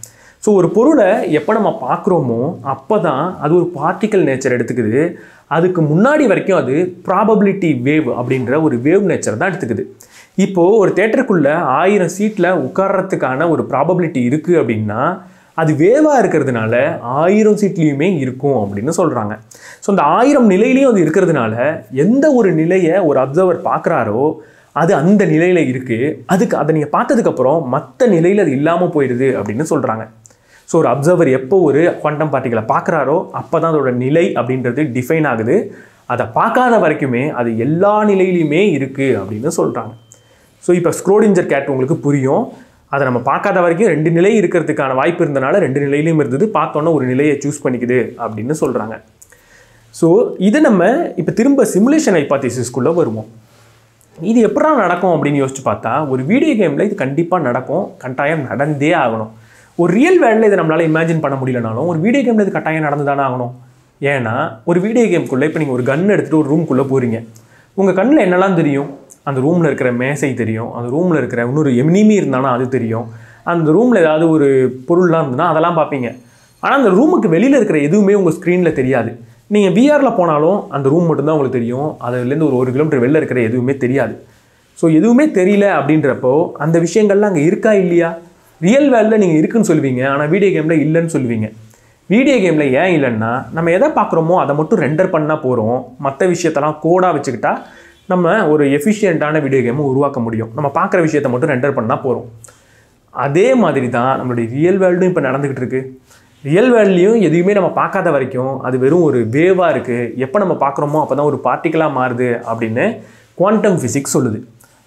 ஸோ ஒரு பொருளை எப்போ நம்ம பார்க்குறோமோ அப்போ தான் அது ஒரு பார்ட்டிக்கல் நேச்சர் எடுத்துக்குது. அதுக்கு முன்னாடி வரைக்கும் அது ப்ராபபிலிட்டி வேவ் அப்படின்ற ஒரு வேவ் நேச்சர் தான் எடுத்துக்குது. இப்போது ஒரு தேட்டருக்குள்ளே ஆயிரம் சீட்டில் உட்கார்றதுக்கான ஒரு ப்ராபபிலிட்டி இருக்குது அப்படின்னா அது வேவாக இருக்கிறதுனால ஆயிரம் சீட்லேயுமே இருக்கும் அப்படின்னு சொல்கிறாங்க ஸோ அந்த ஆயிரம் நிலையிலையும் அது இருக்கிறதுனால எந்த ஒரு நிலையை ஒரு அப்சர்வர் பார்க்குறாரோ அது அந்த நிலையில் இருக்குது அதுக்கு அதை நீங்கள் பார்த்ததுக்கப்புறம் மற்ற நிலையில் அது இல்லாமல் போயிடுது அப்படின்னு சொல்கிறாங்க ஸோ ஒரு அப்சர்வர் எப்போ ஒரு குவாண்டம் பார்ட்டிகளை பார்க்குறாரோ அப்போ தான் அதோட நிலை அப்படின்றது டிஃபைன் ஆகுது. அதை பார்க்காத வரைக்குமே அது எல்லா நிலையிலையுமே இருக்குது அப்படின்னு சொல்கிறாங்க ஸோ இப்போ ஸ்க்ரோடிஞ்சர் கேட் உங்களுக்கு புரியும். அதை நம்ம பார்க்காத வரைக்கும் ரெண்டு நிலை இருக்கிறதுக்கான வாய்ப்பு இருந்தனால ரெண்டு நிலையிலையும் இருந்தது. பார்த்தோன்னே ஒரு நிலையை சூஸ் பண்ணிக்குது அப்படின்னு சொல்கிறாங்க ஸோ இது நம்ம இப்போ திரும்ப சிமுலேஷன் ஹைபாத்திசிஸ்க்குள்ளே வருவோம். இது எப்படா நடக்கும் அப்படின்னு யோசிச்சு பார்த்தா ஒரு வீடியோ கேமில் இது கண்டிப்பாக நடக்கும். கட்டாயம் நடந்தே ஆகணும். ஒரு ரியல் வேர்ல்டில் இதை நம்மளால் இமேஜின் பண்ண முடியலனாலும் ஒரு வீடியோ கேமில் இது கட்டாயம் நடந்து தானே ஆகணும். ஏன்னா ஒரு வீடியோ கேம்குள்ளே இப்போ நீங்கள் ஒரு கன் எடுத்துகிட்டு ஒரு ரூம்குள்ளே போகிறீங்க உங்கள் கண்ணில் என்னெல்லாம் தெரியும்? அந்த ரூமில் இருக்கிற மேசை தெரியும். அந்த ரூமில் இருக்கிற இன்னொரு எனிமி இருந்தானா அது தெரியும். அந்த ரூமில் ஏதாவது ஒரு பொருள்லாம் இருந்ததுன்னா அதெல்லாம் பார்ப்பீங்க. ஆனால் அந்த ரூமுக்கு வெளியில் இருக்கிற எதுவுமே உங்கள் ஸ்க்ரீனில் தெரியாது. நீங்கள் விஆரில் போனாலும் அந்த ரூம் மட்டும்தான் உங்களுக்கு தெரியும். அதுலேருந்து ஒரு ஒரு கிலோமீட்டர் வெளில இருக்கிற எதுவுமே தெரியாது. ஸோ எதுவுமே தெரியல அப்படின்றப்போ அந்த விஷயங்கள்லாம் அங்கே இருக்கா இல்லையா? ரியல் வேர்ல்டில் நீங்கள் இருக்குன்னு சொல்லுவீங்க. ஆனால் வீடியோ கேமில் இல்லைன்னு சொல்லுவீங்க. வீடியோ கேமில் ஏன் இல்லைன்னா நம்ம எதை பார்க்குறோமோ அதை மட்டும் ரெண்டர் பண்ணால் போகிறோம் மற்ற விஷயத்தெல்லாம் கோடாக வச்சுக்கிட்டா நம்ம ஒரு எஃபிஷியண்ட்டான வீடியோ கேமை உருவாக்க முடியும். நம்ம பார்க்குற விஷயத்தை மட்டும் ரெண்டர் பண்ணால் போகிறோம் அதே மாதிரி தான் நம்மளுடைய ரியல் வேர்ல்டும் இப்போ நடந்துக்கிட்டு இருக்குது ரியல் வேர்ல்ட்லையும் எதுவுமே நம்ம பார்க்காத வரைக்கும் அது வெறும் ஒரு வேவாக இருக்குது எப்போ நம்ம பார்க்குறோமோ அப்போ தான் ஒரு பார்ட்டிக்கலாக மாறுது அப்படின்னு குவாண்டம் ஃபிசிக்ஸ் சொல்லுது.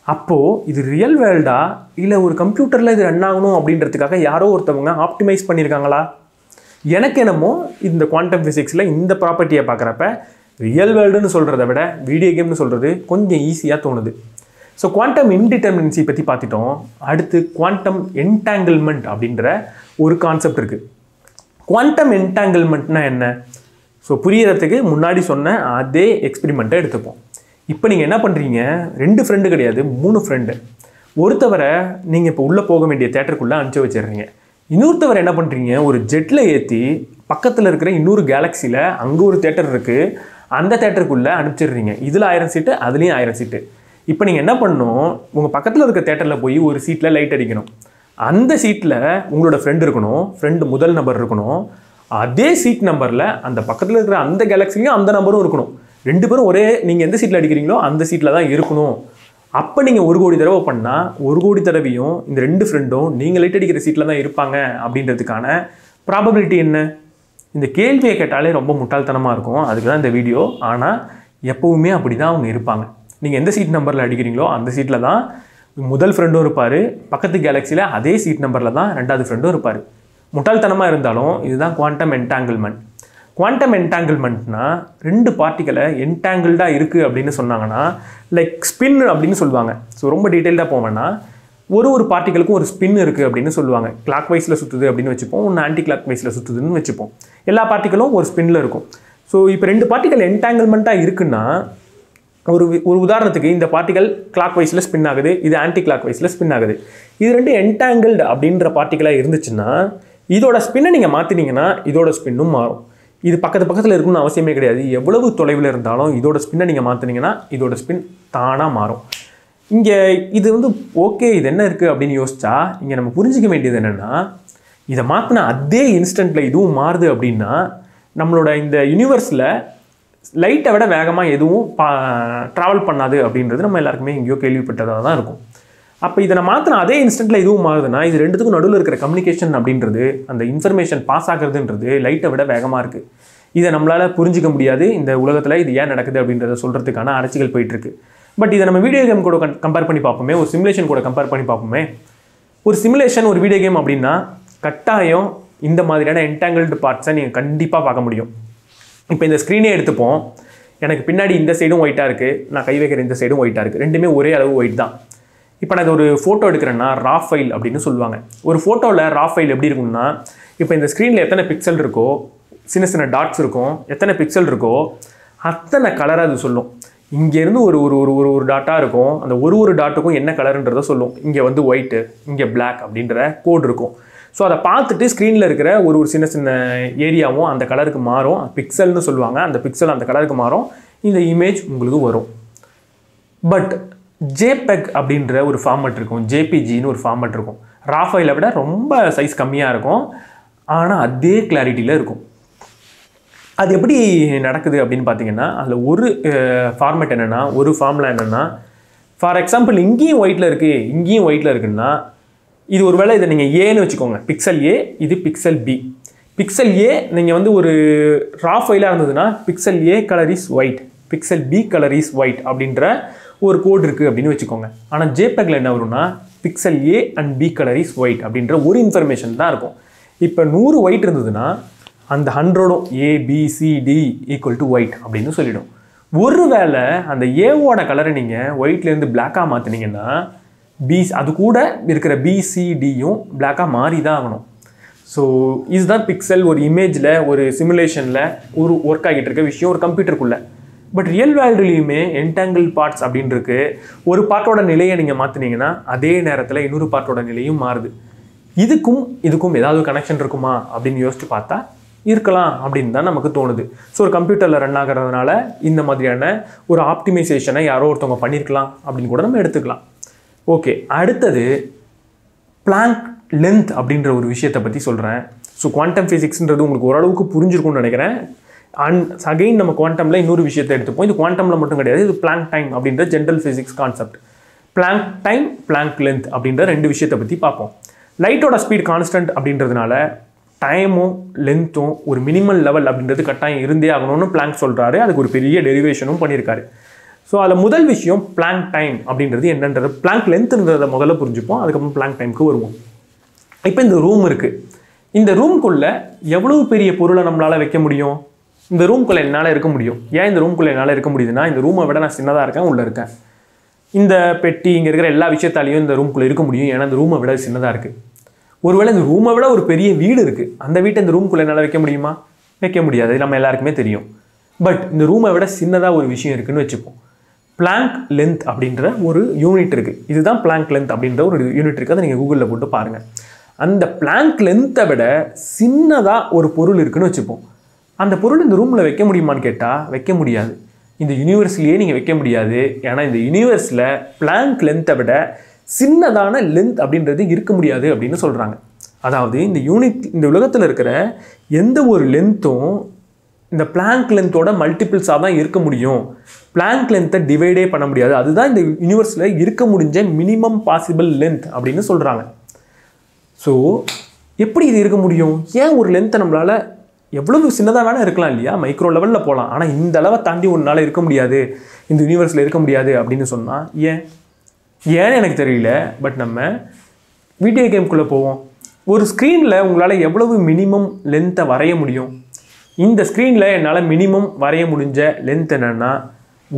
அப்போது இது ரியல் வேர்ல்டா இல்லை ஒரு கம்ப்யூட்டரில் இது ரன் ஆகணும் அப்படின்றதுக்காக யாரோ ஒருத்தவங்க ஆப்டிமைஸ் பண்ணியிருக்காங்களா? எனக்கு என்னமோ இந்த குவாண்டம் ஃபிசிக்ஸில் இந்த ப்ராப்பர்ட்டியை பார்க்குறப்ப ரியல் வேர்ல்டுன்னு சொல்கிறத விட வீடியோ கேம்னு சொல்கிறது கொஞ்சம் ஈஸியாக தோணுது. ஸோ குவாண்டம் இன்டிட்டர்மினன்சி பற்றி பார்த்துட்டோம். அடுத்து குவாண்டம் என்டாங்கிள்மெண்ட் அப்படின்ற ஒரு கான்செப்ட் இருக்குது குவாண்டம் என்டாங்கிள்மெண்ட்னா என்ன? ஸோ புரியறதுக்கு முன்னாடி சொன்ன அதே எக்ஸ்பெரிமெண்ட்டை எடுத்துப்போம். இப்போ நீங்கள் என்ன பண்ணுறீங்க ரெண்டு ஃப்ரெண்டு கிடையாது மூணு ஃப்ரெண்டு ஒருத்தவரை நீங்கள் இப்போ உள்ளே போக வேண்டிய தேட்டருக்குள்ளே அனுப்பிச்சி வச்சிடுறீங்க. இன்னொருத்தவர் என்ன பண்ணுறீங்க ஒரு ஜெட்டில் ஏற்றி பக்கத்தில் இருக்கிற இன்னொரு கேலக்ஸியில் அங்கே ஒரு தேட்டர் இருக்குது அந்த தேட்டருக்குள்ளே அனுப்பிச்சிடுறீங்க. இதில் ஆயிரம் சீட்டு அதுலேயும் ஆயிரம் சீட்டு இப்போ நீங்கள் என்ன பண்ணணும்? உங்கள் பக்கத்தில் இருக்க தேட்டரில் போய் ஒரு சீட்டில் லைட் அடிக்கணும். அந்த சீட்டில் உங்களோட ஃப்ரெண்டு இருக்கணும். ஃப்ரெண்டு முதல் நபர் இருக்கணும். அதே சீட் நம்பரில் அந்த பக்கத்தில் இருக்கிற அந்த கேலக்ஸிலையும் அந்த நம்பரும் இருக்கணும். ரெண்டு பேரும் ஒரே நீங்கள் எந்த சீட்டில் அடிக்கிறீங்களோ அந்த சீட்டில் தான் இருக்கணும். அப்போ நீங்கள் ஒரு கோடி தடவை பண்ணால் ஒரு கோடி தடவையும் இந்த ரெண்டு ஃப்ரெண்டும் நீங்கள் லைட் அடிக்கிற சீட்டில் தான் இருப்பாங்க அப்படின்றதுக்கான ப்ராபபிலிட்டி என்ன? இந்த கேள்வியை கேட்டாலே ரொம்ப முட்டாள்தனமாக இருக்கும். அதுக்கு தான் இந்த வீடியோ ஆனால் எப்போவுமே அப்படி தான் அவங்க இருப்பாங்க. நீங்கள் எந்த சீட் நம்பரில் அடிக்கிறீங்களோ அந்த சீட்டில் தான் முதல் ஃப்ரெண்டும் இருப்பார். பக்கத்து கேலக்சியில் அதே சீட் நம்பரில் தான் ரெண்டாவது ஃப்ரெண்டும் இருப்பார். முட்டாள்தனமாக இருந்தாலும் இதுதான் குவாண்டம் என்டாங்கிள்மெண்ட் குவாண்டம் என்டாங்கிள்மெண்ட்னா ரெண்டு பார்ட்டிகளை என்டாங்கிள்டாக இருக்குது அப்படின்னு சொன்னாங்கன்னா லைக் ஸ்பின் அப்படின்னு சொல்லுவாங்க. ஸோ ரொம்ப டீட்டெயில்டாக போவேன்னா ஒரு ஒரு பார்ட்டிகளுக்கும் ஒரு ஸ்பின் இருக்குது அப்படின்னு சொல்லுவாங்க. கிளாக் வைஸில் சுற்றுது அப்படின்னு வச்சுப்போம். ஒன்று ஆன்டி கிளாக் வைஸில் சுற்றுதுன்னு வச்சுப்போம். எல்லா பார்ட்டிகளும் ஒரு ஸ்பின்னில் இருக்கும். ஸோ இப்போ ரெண்டு பார்ட்டிகள் என்டாங்கிள்மெண்ட்டாக இருக்குன்னா ஒரு ஒரு உதாரணத்துக்கு இந்த பார்ட்டிகள் கிளாக் வைஸில் ஸ்பின் ஆகுது இது ஆன்டி கிளாக் வைஸில் ஸ்பின் ஆகுது. இது ரெண்டு என்டாங்கிள்டு அப்படின்ற பார்ட்டிகளாக இருந்துச்சுன்னா இதோட ஸ்பின்னை நீங்கள் மாற்றினீங்கன்னா இதோட ஸ்பின்னும் மாறும். இது பக்கத்து பக்கத்தில் இருக்கணும்னு அவசியமே கிடையாது. எவ்வளவு தொலைவில் இருந்தாலும் இதோட ஸ்பின்னை நீங்கள் மாற்றினீங்கன்னா இதோட ஸ்பின் தானாக மாறும். இங்கே இது வந்து ஓகே இது என்ன இருக்குது அப்படின்னு யோசிச்சா இங்கே நம்ம புரிஞ்சிக்க வேண்டியது என்னென்னா இதை மாற்றின அதே இன்ஸ்டண்ட்டில் இதுவும் மாறுது அப்படின்னா நம்மளோட இந்த யூனிவர்ஸில் லைட்டை விட வேகமாக எதுவும் பா ட்ராவல் பண்ணாது அப்படின்றது நம்ம எல்லாருக்குமே எங்கேயோ கேள்விப்பட்டதாக தான் இருக்கும். அப்போ இதை நான் மாற்றின அதே இன்ஸ்டன்ட்டில் இதுவும் மாறுதுன்னா இது ரெண்டுத்துக்கும் நடுவில் இருக்கிற கம்யூனிகேஷன் அப்படின்றது அந்த இன்ஃபர்மேஷன் பாஸ் ஆகுறதுன்றது லைட்டை விட வேகமாக இருக்குது இதை நம்மளால் புரிஞ்சிக்க முடியாது. இந்த உலகத்தில் இது ஏன் நடக்குது அப்படின்றத சொல்கிறதுக்கான அரசியல் போயிட்டுருக்கு. பட் இதை நம்ம வீடியோ கேம் கூட கம்பேர் பண்ணி பார்ப்போமே ஒரு சிமுலேஷன் கூட கம்பேர் பண்ணி பார்ப்போமே. ஒரு சிமுலேஷன் ஒரு வீடியோ கேம் அப்படின்னா கட்டாயம் இந்த மாதிரியான என்டாங்கிள்டு பார்ட்ஸை நீங்கள் கண்டிப்பாக பார்க்க முடியும். இப்போ இந்த ஸ்க்ரீனே எடுத்துப்போம். எனக்கு பின்னாடி இந்த சைடும் ஒயிட்டாக இருக்குது நான் கை வைக்கிற இந்த சைடும் ஒயிட்டாக இருக்குது ரெண்டுமே ஒரே அளவு ஒயிட் தான். இப்போ நான் இது ஒரு ஃபோட்டோ எடுக்கிறேன்னா ரா ஃபைல் அப்படின்னு சொல்லுவாங்க. ஒரு ஃபோட்டோவில் ரா ஃபைல் எப்படி இருக்கும்னா இப்போ இந்த ஸ்க்ரீனில் எத்தனை பிக்சல் இருக்கோ சின்ன சின்ன டாட்ஸ் இருக்கும் எத்தனை பிக்சல் இருக்கோ அத்தனை கலராக அது சொல்லும். இங்கேருந்து ஒரு ஒரு ஒரு ஒரு ஒரு டாட்டாக இருக்கும். அந்த ஒரு ஒரு டாட்டுக்கும் என்ன கலருன்றதை சொல்லும். இங்கே வந்து ஒயிட்டு இங்கே பிளாக் அப்படின்ற கோட் இருக்கும். ஸோ அதை பார்த்துட்டு ஸ்க்ரீனில் இருக்கிற ஒரு ஒரு சின்ன சின்ன ஏரியாவும் அந்த கலருக்கு மாறும். பிக்சல்னு சொல்லுவாங்க. அந்த பிக்சல் அந்த கலருக்கு மாறும். இந்த இமேஜ் உங்களுக்கு வரும். பட் ஜேபெக் அப்படின்ற ஒரு ஃபார்மட் இருக்கும். ஜேபிஜின்னு ஒரு ஃபார்மட் இருக்கும். ராஃபைலை விட ரொம்ப சைஸ் கம்மியாக இருக்கும். ஆனால் அதே கிளாரிட்டியில் இருக்கும். அது எப்படி நடக்குது அப்படின்னு பார்த்தீங்கன்னா அதில் ஒரு ஃபார்மேட் என்னென்னா ஒரு ஃபார்மில் என்னென்னா ஃபார் எக்ஸாம்பிள் இங்கேயும் ஒயிட்டில் இருக்குது இங்கேயும் ஒயிட்டில் இருக்குன்னா இது ஒருவேளை இதை நீங்கள் ஏன்னு வச்சுக்கோங்க. பிக்சல் ஏ இது பிக்சல் பி பிக்சல் ஏ நீங்கள் வந்து ஒரு ரா ஃபைலாக இருந்ததுன்னா pixel A colour is white pixel B colour is white அப்படின்ற ஒரு கோட் இருக்குது அப்படின்னு வச்சுக்கோங்க. ஆனால் ஜேபேக்கில் என்ன வரும்னா pixel A and B colour is white அப்படின்ற ஒரு இன்ஃபர்மேஷன் தான் இருக்கும். இப்போ நூறு ஒயிட் இருந்ததுன்னா அந்த ஹண்ட்ரடும் ஏ ஈக்குவல் டு ஒயிட் அப்படின்னு சொல்லிடும். ஒருவேளை அந்த ஏவோட கலரை நீங்கள் ஒயிட்லேருந்து பிளாக்காக மாற்றினீங்கன்னா பி அது கூட இருக்கிற பிசிடியும் பிளாக்காக மாறி தான் ஆகணும். ஸோ இதுதான் பிக்சல் ஒரு இமேஜில் ஒரு சிமுலேஷனில் ஒரு ஒர்க் ஆகிட்டு இருக்க விஷயம் ஒரு கம்ப்யூட்டருக்குள்ளே பட் ரியல் வேல்டுலேயுமே என்டாங்கிள் பார்ட்ஸ் அப்படின்னு இருக்கு ஒரு பார்ட்டோட நிலையை நீங்கள் மாற்றினீங்கன்னா அதே நேரத்தில் இன்னொரு பார்ட்டோட நிலையும் மாறுது. இதுக்கும் இதுக்கும் ஏதாவது கனெக்ஷன் இருக்குமா அப்படின்னு யோசிச்சு பார்த்தா இருக்கலாம் அப்படின்னு தான் நமக்கு தோணுது. ஸோ ஒரு கம்ப்யூட்டரில் ரன் ஆகிறதுனால இந்த மாதிரியான ஒரு ஆப்டிமைசேஷனை யாரோ ஒருத்தவங்க பண்ணியிருக்கலாம் அப்படின்னு கூட நம்ம எடுத்துக்கலாம். ஓகே அடுத்தது பிளாங்க் லென்த் அப்படின்ற ஒரு விஷயத்தை பற்றி சொல்கிறேன் ஸோ குவாண்டம் ஃபிசிக்ஸ்ன்றது உங்களுக்கு ஓரளவுக்கு புரிஞ்சிருக்கும்னு நினைக்கிறேன். அண்ட் அகைன் நம்ம குவாண்டமில் இன்னொரு விஷயத்தை எடுத்துப்போம். இது குவாண்டமில் மட்டும் கிடையாது. இது பிளாங்க் டைம் அப்படின்ற general physics concept Planck time Planck length அப்படின்ற ரெண்டு விஷயத்தை பற்றி பார்ப்போம். லைட்டோட ஸ்பீட் கான்ஸ்டன்ட் அப்படின்றதுனால டைமும் லென்த்தும் ஒரு மினிமல் லெவல் அப்படின்றது கட்டாயம் இருந்தே ஆகணும்னு பிளாங்க் சொல்கிறாரு அதுக்கு ஒரு பெரிய டெரிவேஷனும் பண்ணியிருக்காரு. ஸோ அதில் முதல் விஷயம் பிளாங்க் டைம் அப்படின்றது என்னன்றது. பிளாங்க் லென்த்துன்றதை முதல்ல புரிஞ்சுப்போம். அதுக்கப்புறம் பிளாங்க் டைமுக்கு வருவோம். இப்போ இந்த ரூம் இருக்குது இந்த ரூம்குள்ளே எவ்வளவு பெரிய பொருளை நம்மளால் வைக்க முடியும்? இந்த ரூம்குள்ளே என்னால் இருக்க முடியும்? ஏன் இந்த ரூம்குள்ளே என்னால் இருக்க முடியுதுன்னா இந்த ரூமை விட நான் சின்னதாக இருக்கேன் உள்ளே இருக்கேன். இந்த பெட்டி இங்கே இருக்கிற எல்லா விஷயத்தாலையும் இந்த ரூம்குள்ளே இருக்க முடியும் ஏன்னா இந்த ரூமை விட சின்னதாக இருக்குது ஒருவேளை இந்த ரூமை விட ஒரு பெரிய வீடு இருக்குது அந்த வீட்டை இந்த ரூம்குள்ளே என்னால் வைக்க முடியுமா? வைக்க முடியாது நம்ம எல்லாருக்குமே தெரியும். பட் இந்த ரூமை விட சின்னதாக ஒரு விஷயம் இருக்குதுன்னு வச்சுப்போம். பிளாங்க் லென்த் அப்படின்ற ஒரு யூனிட் இருக்குது இதுதான் பிளாங்க் லென்த் அப்படின்ற ஒரு யூனிட் இருக்குது அதை நீங்கள் கூகுளில் போட்டு பாருங்கள் அந்த பிளாங்க் லென்த்தை விட சின்னதாக ஒரு பொருள் இருக்குதுன்னு வச்சுப்போம். அந்த பொருள் இந்த ரூமில் வைக்க முடியுமான்னு கேட்டால் வைக்க முடியாது. இந்த யூனிவர்ஸ்லேயே நீங்கள் வைக்க முடியாது. ஏன்னா இந்த யூனிவர்ஸில் பிளாங்க் லென்த்தை விட சின்னதான லென்த் அப்படின்றது இருக்க முடியாது அப்படின்னு சொல்கிறாங்க அதாவது இந்த யூனிட் இந்த உலகத்தில் இருக்கிற எந்த ஒரு லென்த்தும் இந்த பிளாங்க் லென்த்தோட மல்டிபிள்ஸாக தான் இருக்க முடியும். பிளாங்க் லென்த்தை டிவைடே பண்ண முடியாது. அதுதான் இந்த யூனிவர்ஸில் இருக்க முடிஞ்ச மினிமம் பாசிபிள் லென்த் அப்படின்னு சொல்கிறாங்க ஸோ எப்படி இது இருக்க முடியும்? ஏன் ஒரு லென்த்தை நம்மளால் எவ்வளவு சின்னதாக வேணால் இருக்கலாம் இல்லையா? மைக்ரோ லெவலில் போகலாம் ஆனால் இந்த அளவை தாண்டி ஒன்றால் இருக்க முடியாது. இந்த யூனிவர்ஸில் இருக்க முடியாது அப்படின்னு சொன்னால் ஏன்? ஏன்னு எனக்கு தெரியல. பட் நம்ம வீடியோ கேம்குள்ளே போவோம். ஒரு ஸ்க்ரீனில் உங்களால் எவ்வளவு மினிமம் லென்த்தை வரைய முடியும்? இந்த ஸ்க்ரீனில் என்னால் மினிமம் வரைய முடிஞ்ச லென்த் என்னென்னா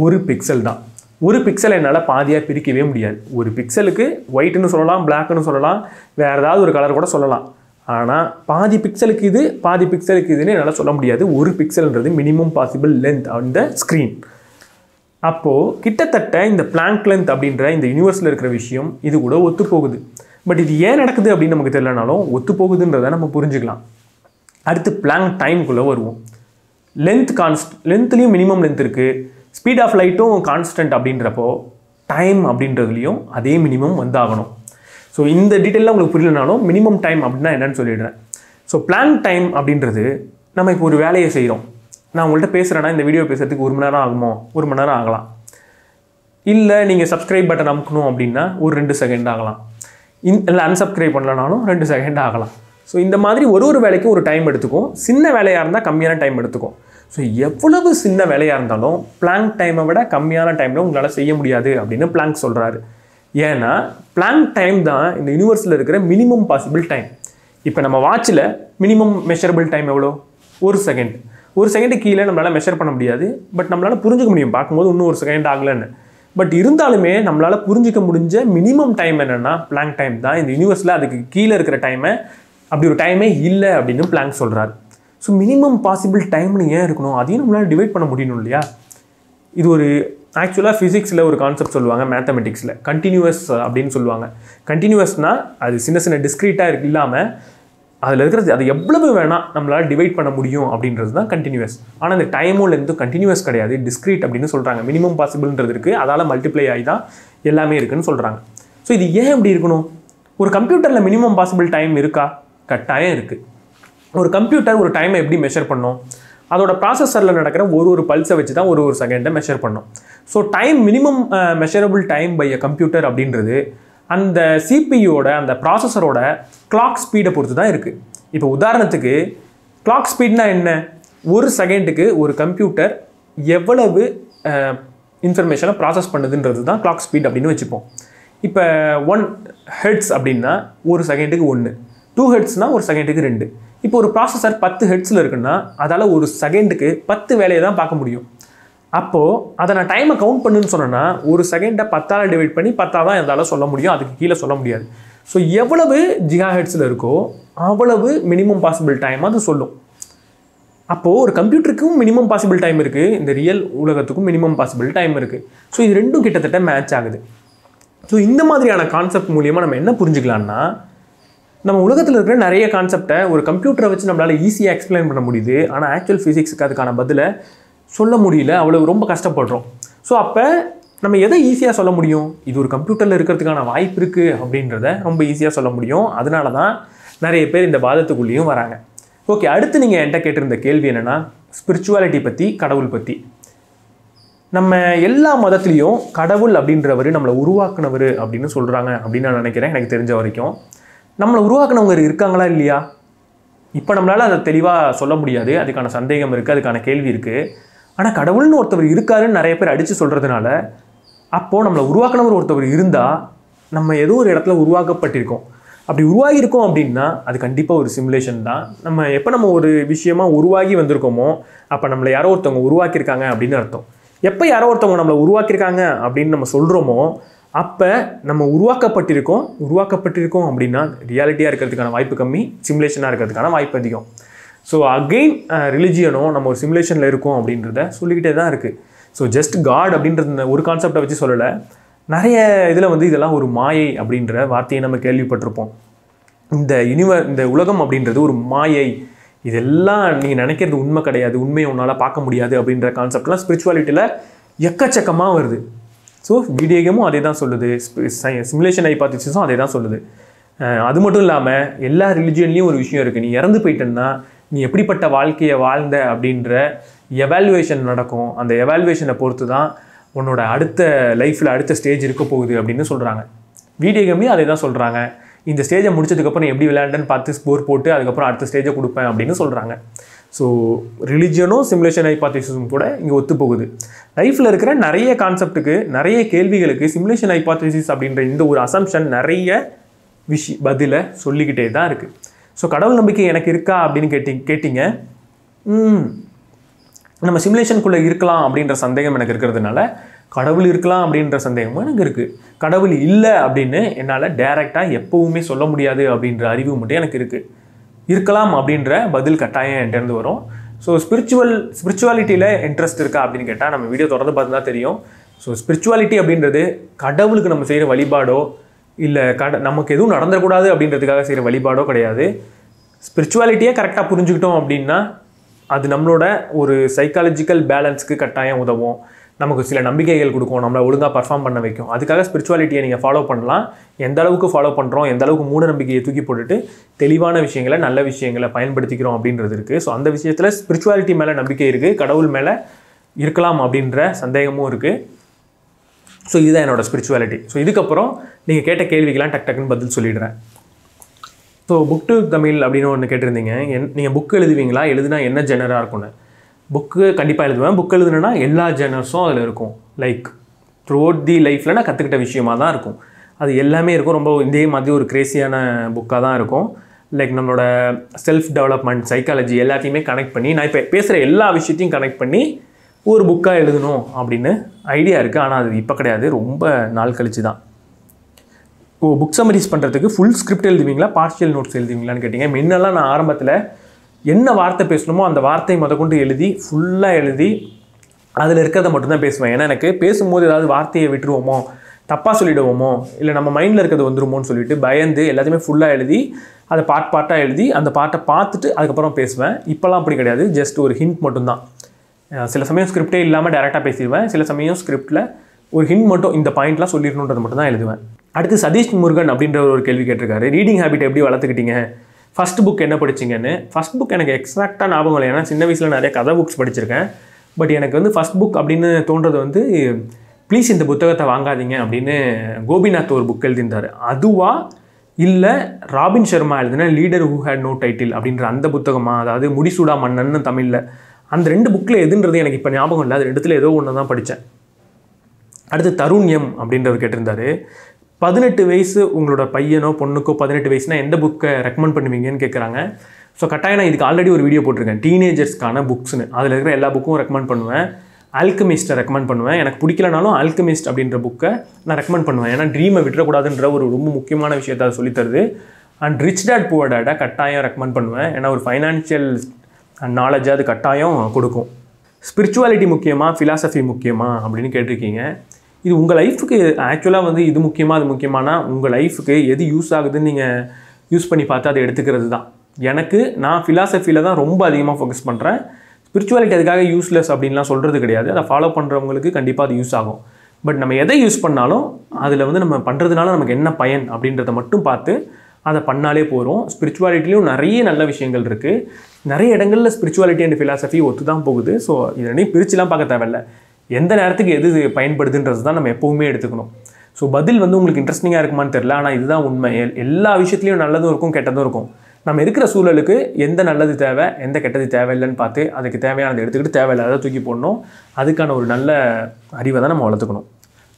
ஒரு பிக்சல் தான். ஒரு பிக்சல் என்னால் பாதியாக பிரிக்கவே முடியாது. ஒரு பிக்சலுக்கு ஒயிட்னு சொல்லலாம் பிளாக்னு சொல்லலாம் வேறு ஏதாவது ஒரு கலர் கூட சொல்லலாம். ஆனால் பாதி பிக்சலுக்கு இது பாதி பிக்சலுக்கு இதுன்னு என்னால் சொல்ல முடியாது. ஒரு பிக்சல்ன்றது மினிமம் பாசிபிள் லென்த் அந்த ஸ்க்ரீன் அப்போது கிட்டத்தட்ட இந்த பிளாங்க் லென்த் அப்படின்ற இந்த யூனிவர்ஸில் இருக்கிற விஷயம் இது கூட ஒத்து போகுது பட் இது ஏன் நடக்குது அப்படின்னு நமக்கு தெரியலனாலும் ஒத்து போகுதுன்றதை நம்ம புரிஞ்சுக்கலாம். அடுத்து பிளாங்க் டைம்குள்ளே வருவோம். லென்த் கான்ஸ்ட் லென்த்லேயும் மினிமம் லென்த் இருக்குது ஸ்பீட் ஆஃப் லைட்டும் கான்ஸ்டன்ட் அப்படின்றப்போ டைம் அப்படின்றதுலையும் அதே மினிமம் வந்தாகணும். ஸோ இந்த டீட்டெயிலாம் உங்களுக்கு புரியலனாலும் மினிமம் டைம் அப்படின்னா என்னன்னு சொல்லிடுறேன். ஸோ பிளான் டைம் அப்படின்றது நம்ம இப்போ ஒரு வேலையை செய்கிறோம் நான் உங்கள்கிட்ட பேசுகிறேன்னா இந்த வீடியோ பேசுறதுக்கு ஒரு மணி நேரம் ஆகுமோ? ஒரு மணி நேரம் ஆகலாம். இல்லை நீங்கள் சப்ஸ்கிரைப் பட்டன் அமுக்கணும் அப்படின்னா ஒரு ரெண்டு செகண்ட் ஆகலாம். இன் இல்லை அன்சப்ஸ்கிரைப் பண்ணலனாலும் ரெண்டு செகண்ட் ஆகலாம். ஸோ இந்த மாதிரி ஒரு ஒரு வேலைக்கும் ஒரு டைம் எடுத்துக்கும் சின்ன வேலையாக இருந்தால் கம்மியான டைம் எடுத்துக்கும் ஸோ எவ்வளவு சின்ன வேலையாக இருந்தாலும் பிளாங்க் டைமை விட கம்மியான டைமில் உங்களால் செய்ய முடியாது அப்படின்னு பிளாங்க் சொல்கிறாரு ஏன்னா பிளாங்க் டைம் தான் இந்த யூனிவர்ஸில் இருக்கிற மினிமம் பாசிபிள் டைம் இப்போ நம்ம வாட்சில் மினிமம் மெஷரபிள் டைம் எவ்வளோ? ஒரு செகண்ட் ஒரு செகண்டு கீழே நம்மளால் மெஷர் பண்ண முடியாது. பட் நம்மளால் புரிஞ்சுக்க முடியும். பார்க்கும்போது இன்னும் ஒரு செகண்ட் ஆகலைன்னு. பட் இருந்தாலுமே நம்மளால் புரிஞ்சிக்க முடிஞ்ச மினிமம் டைம் என்னென்னா பிளாங்க் டைம் தான். இந்த யூனிவர்ஸில் அதுக்கு கீழே இருக்கிற டைமை அப்படி ஒரு டைமே இல்லை அப்படின்னு பிளாங்க் சொல்கிறார் ஸோ மினிமம் பாசிபிள் டைம்னு ஏன் இருக்கணும்? அதையும் நம்மளால் டிவைட் பண்ண முடியணும் இல்லையா? இது ஒரு ஆக்சுவலாக ஃபிசிக்ஸில் ஒரு கான்செப்ட் சொல்லுவாங்க மேத்தமெட்டிக்ஸில் கண்டினியூவஸ் அப்படின்னு சொல்லுவாங்க. கண்டினியூவஸ்னால் அது சின்ன சின்ன டிஸ்க்ரீட்டாக இருக்கு இல்லாமல் அதில் இருக்கிறது அது எவ்வளவு வேணால் நம்மளால் டிவைட் பண்ண முடியும் அப்படின்றது தான் கண்டினியூஸ் ஆனால் இந்த டைமும் லென்த்தும் கண்டினியூவஸ் கிடையாது. டிஸ்க்ரீட் அப்படின்னு சொல்கிறாங்க மினிமம் பாசிபிள்ன்றது இருக்குது அதால் மல்டிப்ளை ஆகி தான் எல்லாமே இருக்குன்னு சொல்கிறாங்க ஸோ இது ஏன் இப்படி இருக்கணும்? ஒரு கம்ப்யூட்டரில் மினிமம் பாசிபிள் டைம் இருக்கா? கட்டாயம் இருக்குது ஒரு கம்ப்யூட்டர் ஒரு டைமை எப்படி மெஷர் பண்ணும் அதோட ப்ராசஸரில் நடக்கிற ஒரு ஒரு பல்ஸை வச்சு தான் ஒரு ஒரு செகண்டை மெஷர் பண்ணோம். So time minimum measurable time by a computer அப்படின்றது அந்த சிபியூட அந்த ப்ராசஸரோட கிளாக் ஸ்பீடை பொறுத்து தான் இருக்குது இப்போ உதாரணத்துக்கு கிளாக் ஸ்பீட்னா என்ன? ஒரு செகண்டுக்கு ஒரு கம்ப்யூட்டர் எவ்வளவு இன்ஃபர்மேஷனை ப்ராசஸ் பண்ணுதுன்றது தான் கிளாக் ஸ்பீட் அப்படின்னு வச்சுப்போம். இப்போ ஒன் ஹெட்ஸ் அப்படின்னா ஒரு செகண்டுக்கு ஒன்று டூ ஹெட்ஸ்னால் ஒரு செகண்டுக்கு ரெண்டு. இப்போ ஒரு ப்ராசஸர் பத்து ஹெட்ஸில் இருக்குன்னா அதால் ஒரு செகண்டுக்கு பத்து வேலையை தான் பார்க்க முடியும். அப்போது அதை நான் டைமை கவுண்ட் பண்ணுன்னு சொன்னேன்னா ஒரு செகண்டை பத்தால் டிவைட் பண்ணி பத்தாக தான் என்னால் சொல்ல முடியும் அதுக்கு கீழே சொல்ல முடியாது. ஸோ எவ்வளவு ஜிகா ஹெட்ஸில் இருக்கோ அவ்வளவு மினிமம் பாசிபிள் டைம் அது சொல்லும். அப்போது ஒரு கம்ப்யூட்டருக்கும் மினிமம் பாசிபிள் டைம் இருக்குது இந்த ரியல் உலகத்துக்கும் மினிமம் பாசிபிள் டைம் இருக்குது ஸோ இது ரெண்டும் கிட்டத்தட்ட மேட்ச் ஆகுது. ஸோ இந்த மாதிரியான கான்செப்ட் மூலியமாக நம்ம என்ன புரிஞ்சுக்கலான்னா நம்ம உலகத்தில் இருக்கிற நிறைய கான்செப்டை ஒரு கம்ப்யூட்டரை வச்சு நம்மளால் ஈஸியாக எக்ஸ்பிளைன் பண்ண முடியுது. ஆனால் ஆக்சுவல் ஃபிசிக்ஸுக்கு அதுக்கான பதிலை சொல்ல முடியல. அவ்வளோ ரொம்ப கஷ்டப்படுறோம். ஸோ அப்போ நம்ம எதை ஈஸியாக சொல்ல முடியும்? இது ஒரு கம்ப்யூட்டரில் இருக்கிறதுக்கான வாய்ப்பு இருக்குது அப்படின்றத ரொம்ப ஈஸியாக சொல்ல முடியும். அதனால தான் நிறைய பேர் இந்த வாதத்துக்குள்ளேயும் வராங்க. ஓகே அடுத்து நீங்கள் என்கிட்ட கேட்டிருந்த கேள்வி என்னென்னா ஸ்பிரிச்சுவாலிட்டி பற்றி கடவுள் பற்றி நம்ம எல்லா மதத்துலேயும் கடவுள் அப்படின்றவர் நம்மளை உருவாக்குனவர் அப்படின்னு சொல்கிறாங்க அப்படின்னு நான் நினைக்கிறேன். எனக்கு தெரிஞ்ச வரைக்கும். நம்மளை உருவாக்குனவங்க இருக்காங்களா இல்லையா? இப்போ நம்மளால் அதை தெளிவாக சொல்ல முடியாது. அதுக்கான சந்தேகம் இருக்குது அதுக்கான கேள்வி இருக்குது ஆனால் கடவுள்னு ஒருத்தவர் இருக்காருன்னு நிறைய பேர் அடித்து சொல்கிறதுனால அப்போது நம்மளை உருவாக்குனவர் ஒருத்தவர் இருந்தால் நம்ம ஏதோ ஒரு இடத்துல உருவாக்கப்பட்டிருக்கோம். அப்படி உருவாகியிருக்கோம் அப்படின்னா அது கண்டிப்பாக ஒரு சிமுலேஷன் தான். நம்ம எப்போ நம்ம ஒரு விஷயமா உருவாகி வந்திருக்கோமோ அப்போ நம்மளை யாரோ ஒருத்தவங்க உருவாக்கியிருக்காங்க அப்படின்னு அர்த்தம். எப்போ யாரோ ஒருத்தவங்க நம்மளை உருவாக்கியிருக்காங்க அப்படின்னு நம்ம சொல்கிறோமோ அப்போ நம்ம உருவாக்கப்பட்டிருக்கோம். உருவாக்கப்பட்டிருக்கோம் அப்படின்னா ரியாலிட்டியாக இருக்கிறதுக்கான வாய்ப்பு கம்மி சிமுலேஷனாக இருக்கிறதுக்கான வாய்ப்பு அதிகம். ஸோ அகெயின் ரிலிஜியனும் நம்ம ஒரு சிமுலேஷனில் இருக்கோம் அப்படின்றத சொல்லிக்கிட்டே தான் இருக்குது ஸோ ஜஸ்ட் காட் அப்படின்றது இந்த ஒரு கான்செப்டை வச்சு சொல்லலை. நிறைய இதில் வந்து இதெல்லாம் ஒரு மாயை அப்படின்ற வார்த்தையை நம்ம கேள்விப்பட்டிருப்போம். இந்த யூனிவர் இந்த உலகம் அப்படின்றது ஒரு மாயை. இதெல்லாம் நீங்கள் நினைக்கிறது உண்மை கிடையாது. உண்மையை உன்னால் பார்க்க முடியாது அப்படின்ற கான்செப்ட்லாம் ஸ்பிரிச்சுவாலிட்டியில் எக்கச்சக்கமாக வருது. ஸோ வீடியோ கேமும் அதே தான் சொல்லுது சிமுலேஷன் ஹைபாத்திசிஸும் அதே தான் சொல்லுது. அது மட்டும் இல்லாமல் எல்லா ரிலிஜியன்லேயும் ஒரு விஷயம் இருக்குது நீ இறந்து போயிட்டேன்னா நீ எப்படிப்பட்ட வாழ்க்கையை வாழ்ந்த அப்படின்ற எவால்வேஷன் நடக்கும். அந்த எவால்வேஷனை பொறுத்து தான் உன்னோட அடுத்த லைஃப்பில் அடுத்த ஸ்டேஜ் இருக்க போகுது அப்படின்னு சொல்கிறாங்க வீடியோ கேம்லேயும் அதே தான் சொல்கிறாங்க இந்த ஸ்டேஜை முடிச்சதுக்கப்புறம் எப்படி விளையாண்டேன்னு பார்த்து ஸ்கோர் போட்டு அதுக்கப்புறம் அடுத்த ஸ்டேஜை கொடுப்பேன் அப்படின்னு சொல்கிறாங்க ஸோ ரிலிஜியனும் சிமுலேஷன் ஹைபாத்திசிஸும் கூட இங்கே ஒத்து போகுது லைஃப்பில் இருக்கிற நிறைய கான்செப்ட்டுக்கு நிறைய கேள்விகளுக்கு சிமுலேஷன் ஹைபாத்திசிஸ் அப்படின்ற இந்த ஒரு அசம்ஷன் நிறைய விஷய பதிலை சொல்லிக்கிட்டே தான் இருக்குது ஸோ கடவுள் நம்பிக்கை எனக்கு இருக்கா அப்படின்னு கேட்டி கேட்டிங்க. ம், நம்ம சிமுலேஷனுக்குள்ளே இருக்கலாம் அப்படின்ற சந்தேகம் எனக்கு இருக்கிறதுனால கடவுள் இருக்கலாம் அப்படின்ற சந்தேகமும் எனக்கு இருக்குது கடவுள் இல்லை அப்படின்னு என்னால் டைரெக்டாக எப்போவுமே சொல்ல முடியாது அப்படின்ற அறிவு மட்டும் எனக்கு இருக்குது இருக்கலாம் அப்படின்ற பதில் கட்டாயம் என்கிட்டருந்து வரும். ஸோ ஸ்பிரிச்சுவல் ஸ்பிரிச்சுவாலிட்டியில் இன்ட்ரெஸ்ட் இருக்கா அப்படின்னு கேட்டால் நம்ம வீடியோ தொடர்ந்து பார்த்து தான் தெரியும். ஸோ ஸ்பிரிச்சுவாலிட்டி அப்படின்றது கடவுளுக்கு நம்ம செய்கிற வழிபாடோ இல்லை கட நமக்கு எதுவும் நடந்துடக்கூடாது அப்படின்றதுக்காக செய்கிற வழிபாடோ கிடையாது. ஸ்பிரிச்சுவாலிட்டியே கரெக்டாக புரிஞ்சுக்கிட்டோம் அப்படின்னா அது நம்மளோட ஒரு சைக்காலஜிக்கல் பேலன்ஸ்க்கு கட்டாயம் உதவும். நமக்கு சில நம்பிக்கைகள் கொடுக்கும் நம்மளை ஒழுங்காக பர்ஃபார்ம் பண்ண வைக்கும். அதுக்காக ஸ்பிரிச்சுவாலிட்டியை நீங்கள் ஃபாலோ பண்ணலாம். எந்த அளவுக்கு ஃபாலோ பண்ணுறோம் எந்த அளவுக்கு மூட நம்பிக்கையை தூக்கி போட்டுட்டு தெளிவான விஷயங்களை நல்ல விஷயங்களை பயன்படுத்திக்கிறோம் அப்படின்றது இருக்குது ஸோ அந்த விஷயத்தில் ஸ்பிரிச்சுவாலிட்டி மேலே நம்பிக்கை இருக்குது கடவுள் மேலே இருக்கலாம் அப்படின்ற சந்தேகமும் இருக்குது ஸோ இதுதான் என்னோடய ஸ்பிரிச்சுவாலிட்டி ஸோ இதுக்கப்புறம் நீங்கள் கேட்ட கேள்விக்கெல்லாம் டக் டக்குன்னு பதில் சொல்லிடுறேன். ஸோ புக் டு தமிழ் அப்படின்னு ஒன்று கேட்டிருந்தீங்க. என் நீங்கள் புக் எழுதுவீங்களா? எழுதுனா என்ன ஜெனராக இருக்கும்னு? புக்கு கண்டிப்பாக எழுதுவேன். புக் எழுதுனா எல்லா ஜேர்னல்ஸும் அதில் இருக்கும். லைக் த்ரூ அவுட் தி லைஃப்பில் நான் கற்றுக்கிட்ட விஷயமாக தான் இருக்கும். அது எல்லாமே இருக்கும். ரொம்ப இதே மாதிரி ஒரு கிரேசியான புக்காக தான் இருக்கும். லைக் நம்மளோட செல்ஃப் டெவலப்மெண்ட் சைக்காலஜி எல்லாத்தையுமே கனெக்ட் பண்ணி நான் இப்போ பேசுகிற எல்லா விஷயத்தையும் கனெக்ட் பண்ணி ஒரு புக்காக எழுதணும் அப்படின்னு ஐடியா இருக்குது ஆனால் அது இப்போ கிடையாது. ரொம்ப நாள் கழிச்சு தான். ஓ புக் சம்மரிஸ் பண்ணுறதுக்கு ஃபுல் ஸ்கிரிப்ட் எழுதுவீங்களா? பார்ஷியல் நோட்ஸ் எழுதுவீங்களான்னு கேட்டிங்க. முன்னெல்லாம் நான் ஆரம்பத்தில் என்ன வார்த்தை பேசணுமோ அந்த வார்த்தை முதற்கொண்டு எழுதி ஃபுல்லாக எழுதி அதில் இருக்கிறத மட்டும்தான் பேசுவேன். ஏன்னா எனக்கு பேசும்போது ஏதாவது வார்த்தையை விட்டுருவோமோ தப்பாக சொல்லிடுவோமோ இல்லை நம்ம மைண்டில் இருக்கிறது வந்துருமோன்னு சொல்லிட்டு பயந்து எல்லாத்தையுமே ஃபுல்லாக எழுதி அதை பாட் பார்ட்டாக எழுதி அந்த பாட்டை பார்த்துட்டு அதுக்கப்புறம் பேசுவேன். இப்போல்லாம் அப்படி கிடையாது. ஜஸ்ட் ஒரு ஹிண்ட் மட்டும்தான். சில சமயம் ஸ்கிரிப்டே இல்லாமல் டேரெக்டாக பேசிடுவேன். சில சமயம் ஸ்கிரிப்டில் ஒரு ஹிண்ட் மட்டும் இந்த பாயிண்ட்லாம் சொல்லிடணுன்றது மட்டும் தான் எழுதுவேன். அடுத்து சதீஷ் முருகன் அப்படின்ற ஒரு கேள்வி கேட்டிருக்காரு. ரீடிங் ஹேபிட் எப்படி வளர்த்துக்கிட்டீங்க? ஃபர்ஸ்ட் புக் என்ன படிச்சீங்கன்னு? ஃபர்ஸ்ட் புக் எனக்கு எக்ஸாக்டாக ஞாபகம் இல்லை. ஏன்னா சின்ன வயசில் நிறைய கதை புக்ஸ் படிச்சிருக்கேன். பட் எனக்கு வந்து ஃபர்ஸ்ட் புக் அப்படின்னு தோன்றது வந்து ப்ளீஸ் இந்த புத்தகத்தை வாங்காதீங்க அப்படின்னு கோபிநாத் ஒரு புக் எழுதியிருந்தார். அதுவா? இல்லை ராபின் சர்மா எழுதின leader who had no title அப்படின்ற அந்த புத்தகமாக அதாவது முடிசூடா மன்னன்னு தமிழில். அந்த ரெண்டு புக்கில் எதுன்றது எனக்கு இப்போ ஞாபகம் இல்லை. அது ரெண்டுத்தில் ஏதோ ஒன்று தான் படித்தேன் அடுத்து தருண் எம் அப்படின்றவர் கேட்டிருந்தார். பதினெட்டு வயசு உங்களோட பையனோ பொண்ணுக்கோ பதினெட்டு வயசுனா எந்த புக்கை ரெக்கமெண்ட் பண்ணுவீங்கன்னு கேட்குறாங்க ஸோ கட்டாயம் நான் இதுக்கு ஆல்ரெடி ஒரு வீடியோ போட்டிருக்கேன். டீனேஜர்ஸ்க்கான புக்ஸ்னு அதில் இருக்கிற எல்லா புக்கும் ரெக்கமெண்ட் பண்ணுவேன். ஆல்கமிஸ்ட்டை ரெக்கமெண்ட் பண்ணுவேன். எனக்கு பிடிக்கலனாலும் ஆல்கமிஸ்ட் அப்படின்ற புக்கை நான் ரெக்கமெண்ட் பண்ணுவேன். ஏன்னா ட்ரீமை விட்டுறக்கூடாதுன்ற ஒரு ரொம்ப முக்கியமான விஷயத்தை அதை சொல்லித்தருது அண்ட் ரிச் டேட் புவர் டேட்டை கட்டாயம் ரெக்கமெண்ட் பண்ணுவேன். ஏன்னா ஒரு ஃபைனான்ஷியல் நாலேஜ் அது கட்டாயம் கொடுக்கும். ஸ்பிரிச்சுவாலிட்டி முக்கியமாக ஃபிலாசபி முக்கியமா அப்படின்னு கேட்டிருக்கீங்க. இது உங்கள் லைஃபுக்கு ஆக்சுவலாக வந்து இது முக்கியமாக அது முக்கியமானா உங்கள் லைஃபுக்கு எது யூஸ் ஆகுதுன்னு நீங்கள் யூஸ் பண்ணி பார்த்து அதை எடுத்துக்கிறது தான். எனக்கு நான் ஃபிலாசபியில் தான் ரொம்ப அதிகமாக ஃபோக்கஸ் பண்ணுறேன் ஸ்பிரிச்சுவாலிட்டி அதுக்காக யூஸ்லெஸ் அப்படின்லாம் சொல்கிறது கிடையாது. அதை ஃபாலோ பண்ணுறவங்களுக்கு கண்டிப்பாக அது யூஸ் ஆகும். பட் நம்ம எதை யூஸ் பண்ணாலும் அதில் வந்து நம்ம பண்ணுறதுனால நமக்கு என்ன பயன் அப்படின்றத மட்டும் பார்த்து அதை பண்ணாலே போகிறோம் ஸ்பிரிச்சுவாலிட்டிலையும் நிறைய நல்ல விஷயங்கள் இருக்குது நிறைய இடங்களில் ஸ்பிரிச்சுவாலிட்டி அண்ட் ஃபிலாசபி ஒத்து தான் போகுது. ஸோ இது ரெண்டையும் பிரிச்சுலாம் பார்க்க தேவையில்ல. எந்த நேரத்துக்கு எது பயன்படுதுன்றது தான் நம்ம எப்போவுமே எடுத்துக்கணும். ஸோ பதில் வந்து உங்களுக்கு இன்ட்ரெஸ்டிங்காக இருக்குமான்னு தெரில ஆனால் இதுதான் உண்மை. எல்லா விஷயத்துலையும் நல்லதும் இருக்கும் கெட்டதும் இருக்கும். நம்ம இருக்கிற சூழலுக்கு எந்த நல்லது தேவை எந்த கெட்டது தேவையில்லைன்னு பார்த்து அதுக்கு தேவையானதை எடுத்துக்கிட்டு தேவையில்லாத தூக்கி போடணும். அதுக்கான ஒரு நல்ல அறிவை தான் நம்ம வளர்த்துக்கணும்.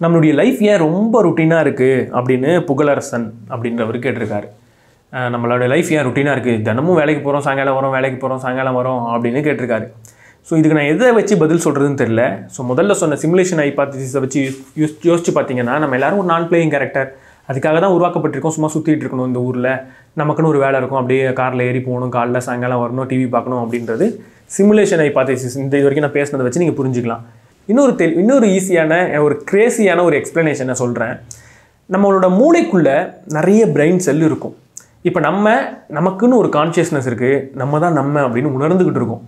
நம்மளுடைய லைஃப் ஏன் ரொம்ப ருட்டீனாக இருக்குது அப்படின்னு புகழரசன் அப்படின்றவர் கேட்டிருக்காரு. நம்மளோட லைஃப் ஏன் ருட்டீனாக இருக்குது தினமும் வேலைக்கு போகிறோம் சாயங்காலம் வரோம் வேலைக்கு போகிறோம் சாயங்காலம் வரோம் அப்படின்னு கேட்டிருக்காரு. ஸோ இதுக்கு நான் எதை வச்சு பதில் சொல்கிறதுன்னு தெரியல. ஸோ முதல்ல சொன்ன சிமுலேஷன் ஐபாத்திசிஸை வச்சு யூஸ் யோசிச்சு பார்த்தீங்கன்னா நம்ம எல்லோரும் ஒரு நான் பிளேயிங் கேரக்டர் அதுக்காக தான் உருவாக்கப்பட்டிருக்கோம் சும்மா சுற்றிட்டு இருக்கணும் இந்த ஊரில். நமக்குன்னு ஒரு வேலை இருக்கும் அப்படியே காரில் ஏறி போகணும் காலைல சாயங்காலம் வரணும் டிவி பார்க்கணும் அப்படின்றது சிமுலேஷன் ஐபாத்திசிஸ் இந்த இது வரைக்கும் நான் பேசினதை வச்சு நீங்கள் புரிஞ்சுக்கலாம். இன்னொரு தெ இன்னொரு ஈஸியான ஒரு கிரேசியான ஒரு எக்ஸ்ப்ளனேஷனை சொல்கிறேன் நம்மளோட மூளைக்குள்ளே நிறைய பிரெயின் செல் இருக்கும். இப்போ நம்ம நமக்குன்னு ஒரு கான்ஷியஸ்னஸ் இருக்குது நம்ம தான் நம்ம அப்படின்னு உணர்ந்துக்கிட்டு இருக்கோம்.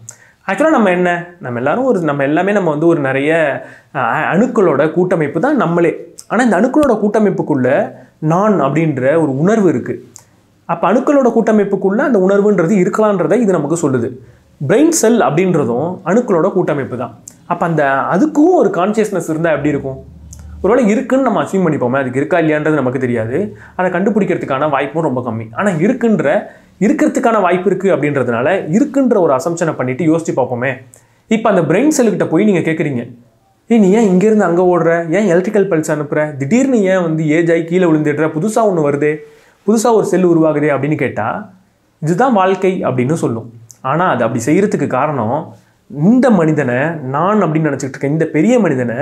ஆக்சுவலாக நம்ம என்ன? நம்ம எல்லாரும் ஒரு நம்ம எல்லாமே நம்ம வந்து ஒரு நிறைய அணுக்களோட கூட்டமைப்பு தான் நம்மளே. ஆனால் இந்த அணுக்களோட கூட்டமைப்புக்குள்ளே நான் அப்படின்ற ஒரு உணர்வு இருக்குது அப்போ அணுக்களோட கூட்டமைப்புக்குள்ளே அந்த உணர்வுன்றது இருக்கலான்றதை இது நமக்கு சொல்லுது. பிரெயின் செல் அப்படின்றதும் அணுக்களோட கூட்டமைப்பு தான். அப்போ அந்த அதுக்கும் ஒரு கான்சியஸ்னஸ் இருந்தால் எப்படி இருக்கும்? ஒருவேளை இருக்குன்னு நம்ம அசீவ் பண்ணிப்போமே அதுக்கு இருக்கா இல்லையான்றது நமக்கு தெரியாது. அதை கண்டுபிடிக்கிறதுக்கான வாய்ப்பும் ரொம்ப கம்மி. ஆனால் இருக்குன்ற இருக்கிறதுக்கான வாய்ப்பு இருக்குது அப்படின்றதுனால இருக்குன்ற ஒரு அசம்ஷனை பண்ணிவிட்டு யோசிச்சு பார்ப்போமே. இப்போ அந்த பிரெயின் செல்லுக்கிட்ட போய் நீங்கள் கேட்குறீங்க ஏ நீ ஏன் இங்கேருந்து அங்கே ஓடுற? ஏன் எலக்ட்ரிக்கல் பல்ஸ் அனுப்புகிற திடீர்னு ஏன் வந்து ஏஜ் ஆகி கீழே விழுந்துடுற? புதுசாக ஒன்று வருதே? புதுசாக ஒரு செல் உருவாகுதே? அப்படின்னு கேட்டால் இதுதான் வாழ்க்கை அப்படின்னு சொல்லும். ஆனால் அது அப்படி செய்கிறதுக்கு காரணம் இந்த மனிதனை நான் அப்படின்னு நினச்சிக்கிட்டு இருக்கேன் இந்த பெரிய மனிதனை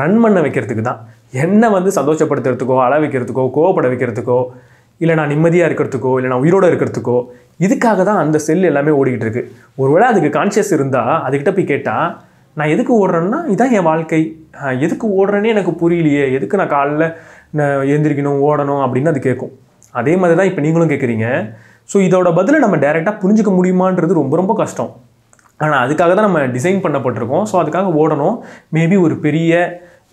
ரன் பண்ண வைக்கிறதுக்கு தான். என்னை வந்து சந்தோஷப்படுத்துறதுக்கோ அள வைக்கிறதுக்கோ கோவப்பட வைக்கிறதுக்கோ இல்லை நான் நிம்மதியாக இருக்கிறதுக்கோ இல்லை நான் உயிரோட இருக்கிறதுக்கோ இதுக்காக தான் அந்த செல் எல்லாமே ஓடிக்கிட்டு இருக்கு. ஒருவேளை அதுக்கு கான்ஷியஸ் இருந்தால் அதுக்கிட்ட போய் கேட்டால் நான் எதுக்கு ஓடுறேன்னா இதான் என் வாழ்க்கை. எதுக்கு ஓடுறேன்னே எனக்கு புரியலையே. எதுக்கு நான் காலைல நான் எந்திரிக்கணும் ஓடணும் அப்படின்னு அது கேட்கும் அதே மாதிரி தான் இப்போ நீங்களும் கேட்குறீங்க ஸோ இதோட பதிலை நம்ம டைரெக்டாக புரிஞ்சிக்க முடியுமான்றது ரொம்ப ரொம்ப கஷ்டம். ஆனால் அதுக்காக தான் நம்ம டிசைன் பண்ணப்பட்டிருக்கோம். ஸோ அதுக்காக ஓடணும். மேபி ஒரு பெரிய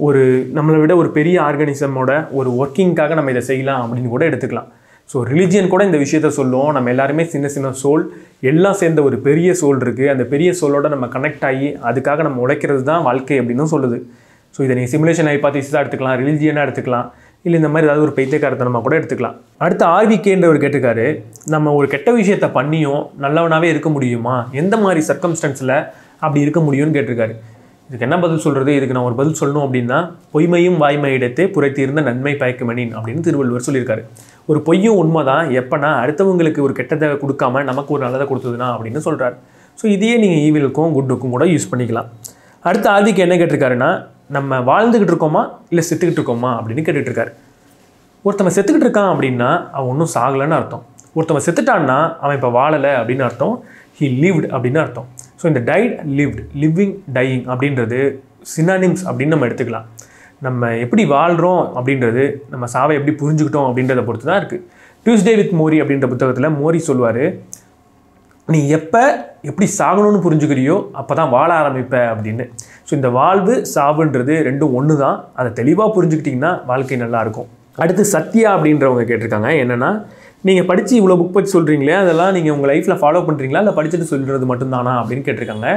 ஒரு நம்மளை விட ஒரு பெரிய ஆர்கனிசமோட ஒரு ஒர்க்கிங்காக நம்ம இதை செய்யலாம் அப்படின்னு கூட எடுத்துக்கலாம். ஸோ ரிலிஜியன் கூட இந்த விஷயத்த சொல்லுவோம் நம்ம எல்லாருமே சின்ன சின்ன சோல் எல்லாம் சேர்ந்த ஒரு பெரிய சோல் இருக்குது அந்த பெரிய சோலோட நம்ம கனெக்ட் ஆகி அதுக்காக நம்ம உழைக்கிறது தான் வாழ்க்கை அப்படின்னு சொல்லுது. ஸோ இதை நீங்கள் சிமுலேஷன் ஹைபாத்திஸாக எடுத்துக்கலாம் ரிலிஜியனாக எடுத்துக்கலாம் இல்லை இந்த மாதிரி ஏதாவது ஒரு பைத்தியக்காரத்தனமாக கூட எடுத்துக்கலாம். அடுத்து ஆர்விகேன்றவர் கேட்டிருக்காரு. நம்ம ஒரு கெட்ட விஷயத்த பண்ணியும் நல்லவனாகவே இருக்க முடியுமா? எந்த மாதிரி சர்க்கம்ஸ்டன்ஸில் அப்படி இருக்க முடியும்னு கேட்டிருக்காரு. இதுக்கு என்ன பதில் சொல்கிறது இதுக்கு நான் ஒரு பதில் சொல்லணும் அப்படின்னா பொய்மையும் வாய்மையிடத்தே புரைத்தீர்ந்த நன்மை பயக்குமணின் அப்படின்னு திருவள்ளுவர் சொல்லியிருக்காரு. ஒரு பொய்யும் உண்மை தான் எப்போனா அடுத்தவங்களுக்கு ஒரு கெட்டதை கொடுக்காம நமக்கு ஒரு நல்லதை கொடுத்ததுனா அப்படின்னு சொல்கிறார் ஸோ இதையே நீங்கள் ஈவிலுக்கும் குட்டுக்கும் கூட யூஸ் பண்ணிக்கலாம். அடுத்த ஆதிக்கு என்ன கேட்டிருக்காருன்னா நம்ம வாழ்ந்துக்கிட்டு இருக்கோமா இல்லை செத்துக்கிட்டு இருக்கோமா அப்படின்னு கேட்டுட்ருக்காரு. ஒருத்தவன் செத்துக்கிட்டு இருக்கான் அப்படின்னா அவன் ஒன்றும் சாகலைன்னு அர்த்தம். ஒருத்தவன் செத்துட்டான்னா அவன் இப்போ வாழலை அப்படின்னு அர்த்தம். ஹி லீவ்டு அப்படின்னு அர்த்தம். ஸோ இந்த டைட் லிவ்டு லிவிங் டையிங் அப்படின்றது சினானிம்ஸ் அப்படின்னு நம்ம எடுத்துக்கலாம். நம்ம எப்படி வாழ்கிறோம் அப்படின்றது நம்ம சாவை எப்படி புரிஞ்சுக்கிட்டோம் அப்படின்றத பொறுத்து தான் இருக்குது டியூஸ்டே வித் மோரி அப்படின்ற புத்தகத்தில் மோரி சொல்லுவார் நீ எப்போ எப்படி சாகணும்னு புரிஞ்சுக்கிறியோ அப்போ தான் வாழ ஆரம்பிப்ப அப்படின்னு. ஸோ இந்த வாழ்வு சாவுன்றது ரெண்டும் ஒன்று தான் அதை தெளிவாக புரிஞ்சுக்கிட்டிங்கன்னா வாழ்க்கை நல்லாயிருக்கும் அடுத்து சத்யா அப்படின்றவங்க கேட்டிருக்காங்க. என்னென்னா நீங்கள் படித்து இவ்வளோ புக் பற்றி சொல்கிறீங்களே அதெல்லாம் நீங்கள் உங்கள் லைஃப்பில் ஃபாலோ பண்ணுறீங்களா இல்லை படிச்சுட்டு சொல்கிறது மட்டும்தானா அப்படின்னு கேட்டிருக்காங்க.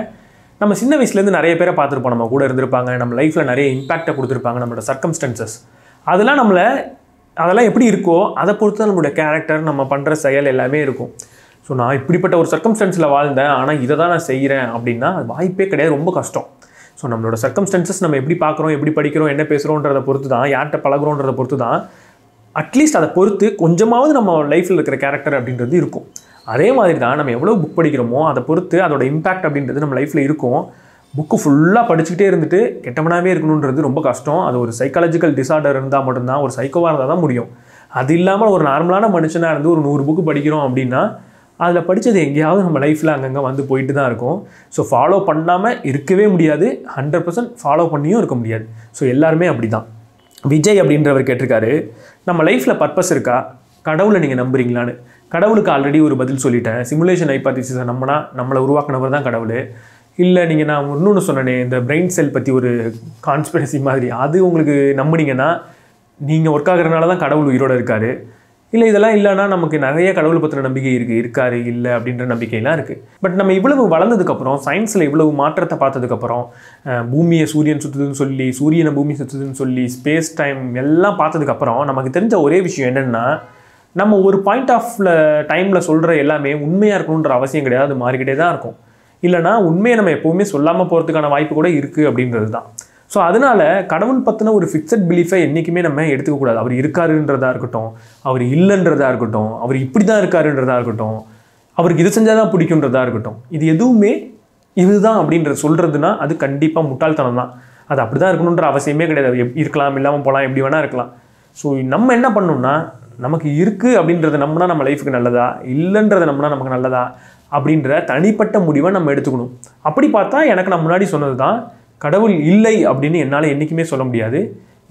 நம்ம சின்ன வயசுலேருந்து நிறைய பேரை பார்த்துருப்போம். நம்ம கூட இருந்திருப்பாங்க. நம்ம லைஃப்பில் நிறைய இம்பாக்டை கொடுத்துருப்பாங்க நம்மளோட சர்க்கம்ஸ்டன்சஸ் அதெல்லாம் நம்மளை அதெல்லாம் எப்படி இருக்கோ அதை பொறுத்து தான் நம்மளோட கேரக்டர் நம்ம பண்ணுற செயல் எல்லாமே இருக்கும். ஸோ நான் இப்படிப்பட்ட ஒரு சர்க்கம்ஸ்டன்ஸில் வாழ்ந்தேன். ஆனால் இதை தான் நான் செய்கிறேன் அப்படின்னா அது வாய்ப்பே கிடையாது. ரொம்ப கஷ்டம். ஸோ நம்மளோட சர்க்கம்ஸ்டன்சஸ் நம்ம எப்படி பார்க்குறோம் எப்படி படிக்கிறோம் என்ன பேசுகிறோன்றதை பொறுத்து தான் யார்கிட்ட பழகிறோன்றதை பொறுத்து தான் அட்லீஸ்ட் அதை பொறுத்து கொஞ்சமாவது நம்ம லைஃப்பில் இருக்கிற கேரக்டர் அப்படின்றது இருக்கும். அதே மாதிரி தான் நம்ம எவ்வளோ புக் படிக்கிறோமோ அதை பொறுத்து அதோட இம்பேக்ட் அப்படின்றது நம்ம லைஃப்பில் இருக்கும். புக்கு ஃபுல்லாக படிச்சுக்கிட்டே இருந்துட்டு கெட்டவனாகவே இருக்கணுன்றது ரொம்ப கஷ்டம். அது ஒரு சைக்காலஜிக்கல் டிசார்டர் இருந்தால் மட்டும்தான் ஒரு சைக்கோவாக இருந்தால் தான் முடியும். அது இல்லாமல் ஒரு நார்மலான மனுஷனாக இருந்து ஒரு நூறு புக்கு படிக்கிறோம் அப்படின்னா அதில் படித்தது எங்கேயாவது நம்ம லைஃப்பில் அங்கங்கே வந்து போயிட்டு தான் இருக்கும். ஸோ ஃபாலோ பண்ணாமல் இருக்கவே முடியாது. ஹண்ட்ரட் பர்சன்ட் ஃபாலோ பண்ணியும் இருக்க முடியாது. ஸோ எல்லாருமே அப்படி தான் விஜய் அப்படின்றவர் கேட்டிருக்காரு நம்ம லைஃப்பில் பர்பஸ் இருக்கா? கடவுளை நீங்கள் நம்புறீங்களான்னு. கடவுளுக்கு ஆல்ரெடி ஒரு பதில் சொல்லிட்டேன். சிமுலேஷன் ஐபாத்திசிஸை நம்பினா நம்மளை உருவாக்குனவர் தான் கடவுள். இல்லை நீங்கள் நான் இன்னொன்று சொன்னேனே இந்த பிரெயின் செல் பற்றி ஒரு கான்ஸ்பிரசி மாதிரி. அது உங்களுக்கு நம்புனீங்கன்னா நீங்கள் ஒர்க் ஆகுறதுனால தான் கடவுள் உயிரோடு இருக்காரு. இல்லை இதெல்லாம் இல்லைன்னா நமக்கு நிறைய கடவுள் பற்றின நம்பிக்கை இருக்குது இருக்காரு இல்லை அப்படின்ற நம்பிக்கையெல்லாம் இருக்குது பட் நம்ம இவ்வளவு வளர்ந்ததுக்கப்புறம் சயின்ஸில் இவ்வளவு மாற்றத்தை பார்த்ததுக்கப்புறம் பூமியை சூரியன் சுற்றுதுன்னு சொல்லி சூரியனை பூமி சுற்றுதுன்னு சொல்லி ஸ்பேஸ் டைம் எல்லாம் பார்த்ததுக்கப்புறம் நமக்கு தெரிஞ்ச ஒரே விஷயம் என்னென்னா நம்ம ஒரு பாயிண்ட் ஆஃப்ல டைமில் சொல்கிற எல்லாமே உண்மையாக இருக்கணுன்ற அவசியம் கிடையாது. அது மாறிக்கிட்டே தான் இருக்கும். இல்லைனா உண்மையை நம்ம எப்போவுமே சொல்லாமல் போகிறதுக்கான வாய்ப்பு கூட இருக்குது அப்படின்றது தான். ஸோ அதனால கடவுள் பற்றின ஒரு ஃபிக்ஸட் பிலீஃபை என்றைக்குமே நம்ம எடுத்துக்கக்கூடாது அவர் இருக்காருன்றதா இருக்கட்டும் அவர் இல்லைன்றதா இருக்கட்டும் அவர் இப்படி தான் இருக்காருன்றதா இருக்கட்டும் அவருக்கு இது செஞ்சால் தான் பிடிக்குன்றதா இருக்கட்டும் இது எதுவுமே இதுதான் அப்படின்ற சொல்கிறதுனா அது கண்டிப்பாக முட்டாள்தனம் தான். அது அப்படி தான் இருக்கணுன்ற அவசியமே கிடையாது. இருக்கலாம் இல்லாமல் போகலாம் எப்படி வேணால் இருக்கலாம். ஸோ நம்ம என்ன பண்ணணும்னா நமக்கு இருக்குது அப்படின்றத நம்பினா நம்ம லைஃபுக்கு நல்லதா இல்லைன்றதை நம்பினா நமக்கு நல்லதா அப்படின்ற தனிப்பட்ட முடிவை நம்ம எடுத்துக்கணும். அப்படி பார்த்தா எனக்கு நான் முன்னாடி சொன்னது தான் கடவுள் இல்லை அப்படின்னு என்னால் என்றைக்குமே சொல்ல முடியாது.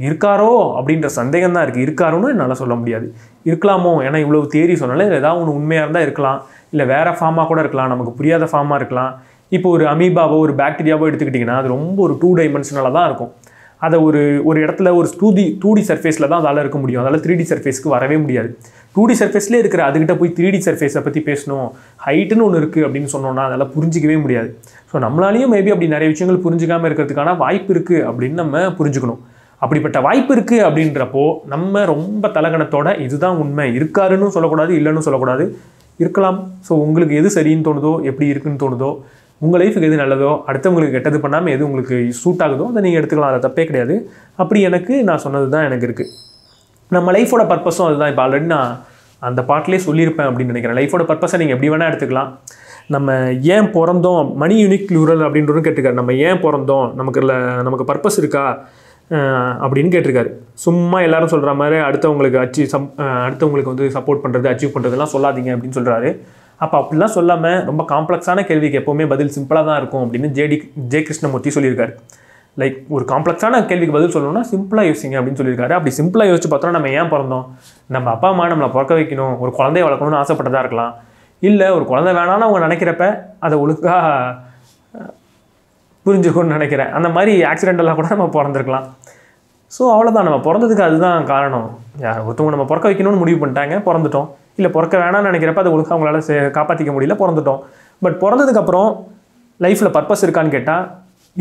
இருக்காரோ அப்படின்ற சந்தேகம் தான் இருக்குது இருக்காரோன்னு என்னால் சொல்ல முடியாது. இருக்கலாமோ? ஏன்னா இவ்வளோ தேரி சொன்னால இல்லை ஏதாவது ஒன்று உண்மையாக இருந்தால் இருக்கலாம். இல்லை வேறு ஃபார்மாக கூட இருக்கலாம். நமக்கு புரியாத ஃபார்மாக இருக்கலாம். இப்போ ஒரு அமீபாவோ ஒரு பாக்டீரியாவோ எடுத்துக்கிட்டிங்கன்னா அது ரொம்ப ஒரு டூ டைமென்ஷனலாக தான் இருக்கும். அதை ஒரு ஒரு இடத்துல ஒரு டூ டூ டி சர்ஃபேஸில் தான் அதால் இருக்க முடியும். அதால் த்ரீ டி சர்ஃபேஸ்க்கு வரவே முடியாது. டூ டி சர்ஃபேஸ்லேயே இருக்கிற அதுக்கிட்ட போய் த்ரீ டி சர்ஃபேஸை பற்றி பேசணும். ஹைட்டுன்னு ஒன்று இருக்குது அப்படின்னு சொன்னோம்னா அதெல்லாம் புரிஞ்சிக்கவே முடியாது. ஸோ நம்மளாலையும் மேபி அப்படி நிறைய விஷயங்கள் புரிஞ்சிக்காமல் இருக்கிறதுக்கான வாய்ப்பு இருக்குது அப்படின்னு நம்ம புரிஞ்சுக்கணும். அப்படிப்பட்ட வாய்ப்பு இருக்குது அப்படின்றப்போ நம்ம ரொம்ப தலகணத்தோட இதுதான் உண்மை. இருக்காருன்னு சொல்லக்கூடாது இல்லைன்னு சொல்லக்கூடாது. இருக்கலாம். ஸோ உங்களுக்கு எது சரின்னு தோணுதோ எப்படி இருக்குன்னு தோணுதோ உங்கள் லைஃபுக்கு எது நல்லதோ அடுத்தவங்களுக்கு கெட்டது பண்ணாமல் எது உங்களுக்கு சூட் ஆகுதோ அதை நீங்கள் எடுத்துக்கலாம். அதை தப்பே கிடையாது. அப்படி எனக்கு நான் சொன்னது தான் எனக்கு இருக்குது நம்ம லைஃபோட பர்பஸும் அதுதான். இப்போ ஆல்ரெடி நான் அந்த பாட்டிலே சொல்லியிருப்பேன் அப்படின்னு நினைக்கிறேன். லைஃபோட பர்பஸை நீங்கள் எப்படி வேணால் எடுத்துக்கலாம். நம்ம ஏன் பிறந்தோம்? மணி யூனிக் க்ளூரல் அப்படின்றதும் கேட்டிருக்காரு. நம்ம ஏன் பிறந்தோம்? நமக்கு இல்லை நமக்கு பர்பஸ் இருக்கா? அப்படின்னு கேட்டிருக்காரு. சும்மா எல்லாரும் சொல்கிற மாதிரி அடுத்தவங்களுக்கு அச்சீவ் சம் அடுத்தவங்களுக்கு வந்து சப்போர்ட் பண்ணுறது அச்சீவ் பண்ணுறதுலாம் சொல்லாதீங்க அப்படின்னு சொல்கிறாரு அப்போ அப்படிலாம் சொல்லாமல் ரொம்ப காம்ப்ளெக்ஸான கேள்விக்கு எப்போவுமே பதில் சிம்பிளாக தான் இருக்கும் அப்படின்னு ஜேடி ஜே கிருஷ்ணமூர்த்தி சொல்லியிருக்காரு. லைக் ஒரு காம்ப்ளெக்ஸான கேள்விக்கு பதில் சொல்லணும்னா சிம்பிளாக யோசிங்க அப்படின்னு சொல்லியிருக்காரு. அப்படி சிம்பிளாக யோசிச்சு பார்த்தோம்னா நம்ம ஏன் பிறந்தோம்? நம்ம அப்பா அம்மா நம்மளை பிறக்க வைக்கணும் ஒரு குழந்தைய வளர்க்கணும்னு ஆசைப்பட்டதாக இருக்கலாம். இல்லை ஒரு குழந்தை வேணாம்னு அவங்க நினைக்கிறப்ப அதை ஒழுங்காக புரிஞ்சுக்கணும்னு நினைக்கிறேன். அந்த மாதிரி ஆக்சிடெண்டெல்லாம் கூட நம்ம பிறந்திருக்கலாம். ஸோ அவ்வளோதான் நம்ம பிறந்ததுக்கு அதுதான் காரணம். யார் ஒருத்தவங்க நம்ம பிறக்க வைக்கணும்னு முடிவு பண்ணிட்டாங்க பிறந்துட்டோம். இல்லை பிறக்க வேணாம்னு நினைக்கிறப்ப அதை ஒழுங்காக அவங்களால சே காப்பாற்றிக்க முடியல பிறந்துட்டோம். பட் பிறந்ததுக்கப்புறம் லைஃப்பில் பர்பஸ் இருக்கான்னு கேட்டால்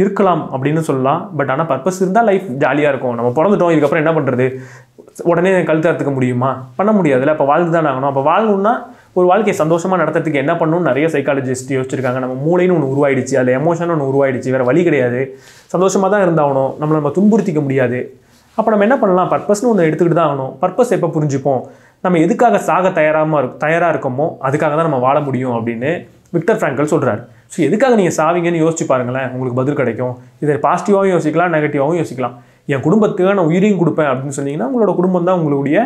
இருக்கலாம் அப்படின்னு சொல்லலாம். பட் ஆனால் பர்பஸ் இருந்தால் லைஃப் ஜாலியாக இருக்கும். நம்ம பிறந்துட்டோம் இதுக்கப்புறம் என்ன பண்ணுறது உடனே கழுத்து அறுத்துக்க முடியுமா? பண்ண முடியாதுல்ல. அப்போ வாழ்ந்து தான் ஆகணும். அப்போ வாழணும்னா ஒரு வாழ்க்கையை சந்தோஷமாக நடத்துறதுக்கு என்ன பண்ணணும்னு நிறைய சைக்காலஜிஸ்ட் யோசிச்சிருக்காங்க. நம்ம மூளைன்னு ஒன்று உருவாயிடுச்சு. அதில் எமோஷன் ஒன்று உருவாயிடுச்சு. வேறு வழி கிடையாது. சந்தோஷமாக தான் இருந்தாகணும். நம்மளை நம்ம துன்புறுத்திக்க முடியாது. அப்போ நம்ம என்ன பண்ணலாம்? பர்பஸ்னு ஒன்று எடுத்துக்கிட்டு தான் ஆகணும். பர்பஸ் எப்போ புரிஞ்சுப்போம்? நம்ம எதுக்காக சாக தயாராக இருக் தயாராக இருக்கோமோ அதுக்காக தான் நம்ம வாழ முடியும் அப்படின்னு விக்டர் ஃப்ராங்கல் சொல்கிறார் ஸோ எதுக்காக நீங்கள் சாவீங்கன்னு யோசிச்சு பாருங்களேன் உங்களுக்கு பதில் கிடைக்கும். இதை பாசிட்டிவாகவும் யோசிக்கலாம் நெகட்டிவாகவும் யோசிக்கலாம். என் குடும்பத்துக்காக நான் உயிரையும் கொடுப்பேன் அப்படின்னு சொன்னீங்கன்னா உங்களோட குடும்பம் தான் உங்களுடைய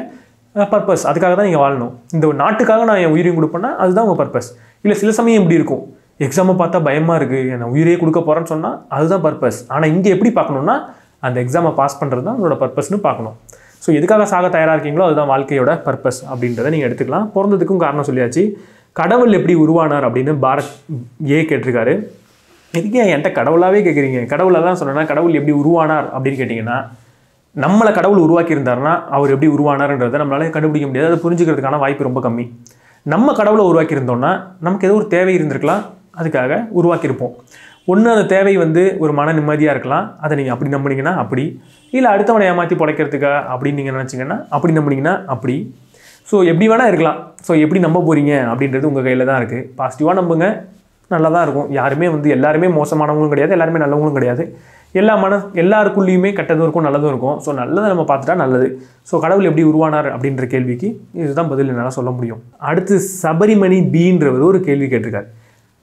பர்பஸ் அதுக்காக தான் நீங்கள் வாழணும். இந்த ஒரு நாட்டுக்காக நான் என் உயிரையும் கொடுப்பேன்னா அதுதான் உங்கள் பர்பஸ் இல்லை சில சமயம் இப்படி இருக்கும். எக்ஸாமை பார்த்தா பயமாக இருக்குது நான் உயிரே கொடுக்க போகிறேன்னு சொன்னால் அதுதான் பர்பஸ் ஆனால் இங்கே எப்படி பார்க்கணுன்னா அந்த எக்ஸாமை பாஸ் பண்ணுறது தான் உங்களோட பர்பஸ்னு பார்க்கணும். ஸோ எதுக்காக சாக தயாராக இருக்கீங்களோ அதுதான் வாழ்க்கையோட பர்பஸ் அப்படின்றத நீங்கள் எடுத்துக்கலாம். பிறந்ததுக்கும் காரணம் சொல்லியாச்சு. கடவுள் எப்படி உருவானார் அப்படின்னு பாரத் ஏ கேட்டிருக்காரு. எதுக்கு என்கிட்ட கடவுளாகவே கேட்குறீங்க கடவுளாக தான் சொன்னேன்னா கடவுள் எப்படி உருவானார் அப்படின்னு கேட்டிங்கன்னா நம்மளை கடவுள் உருவாக்கி இருந்தாருன்னா அவர் எப்படி உருவானார்ன்றதை நம்மளால கண்டுபிடிக்க முடியாது. அதை புரிஞ்சுக்கிறதுக்கான வாய்ப்பு ரொம்ப கம்மி. நம்ம கடவுளை உருவாக்கியிருந்தோம்னா நமக்கு ஏதோ ஒரு தேவை இருந்திருக்கலாம். அதுக்காக உருவாக்கியிருப்போம். ஒன்று அந்த தேவை வந்து ஒரு மன நிம்மதியாக இருக்கலாம். அதை நீங்கள் அப்படி நம்பினீங்கன்னா அப்படி. இல்லை அடுத்தவனை ஏமாற்றி பிழைக்கிறதுக்கா அப்படின்னு நீங்கள் நினச்சிங்கன்னா அப்படி நம்பினீங்கன்னா அப்படி. ஸோ எப்படி வேணால் இருக்கலாம். ஸோ எப்படி நம்ப போகிறீங்க அப்படின்றது உங்கள் கையில் தான் இருக்குது பாசிட்டிவாக நம்புங்க. நல்லா தான் இருக்கும். யாருமே வந்து எல்லாருமே மோசமானவங்களும் கிடையாது. எல்லாருமே நல்லவங்களும் கிடையாது. எல்லா மன எல்லாருக்குள்ளேயுமே கெட்டதும் இருக்கும் நல்லதும் இருக்கும். ஸோ நல்லதை நம்ம பார்த்துட்டா நல்லது. ஸோ கடவுள் எப்படி உருவானார் அப்படின்ற கேள்விக்கு இதுதான் பதில் என்னால் சொல்ல முடியும். அடுத்து சபரிமணி பீன்றவர் ஒரு கேள்வி கேட்டிருக்காரு.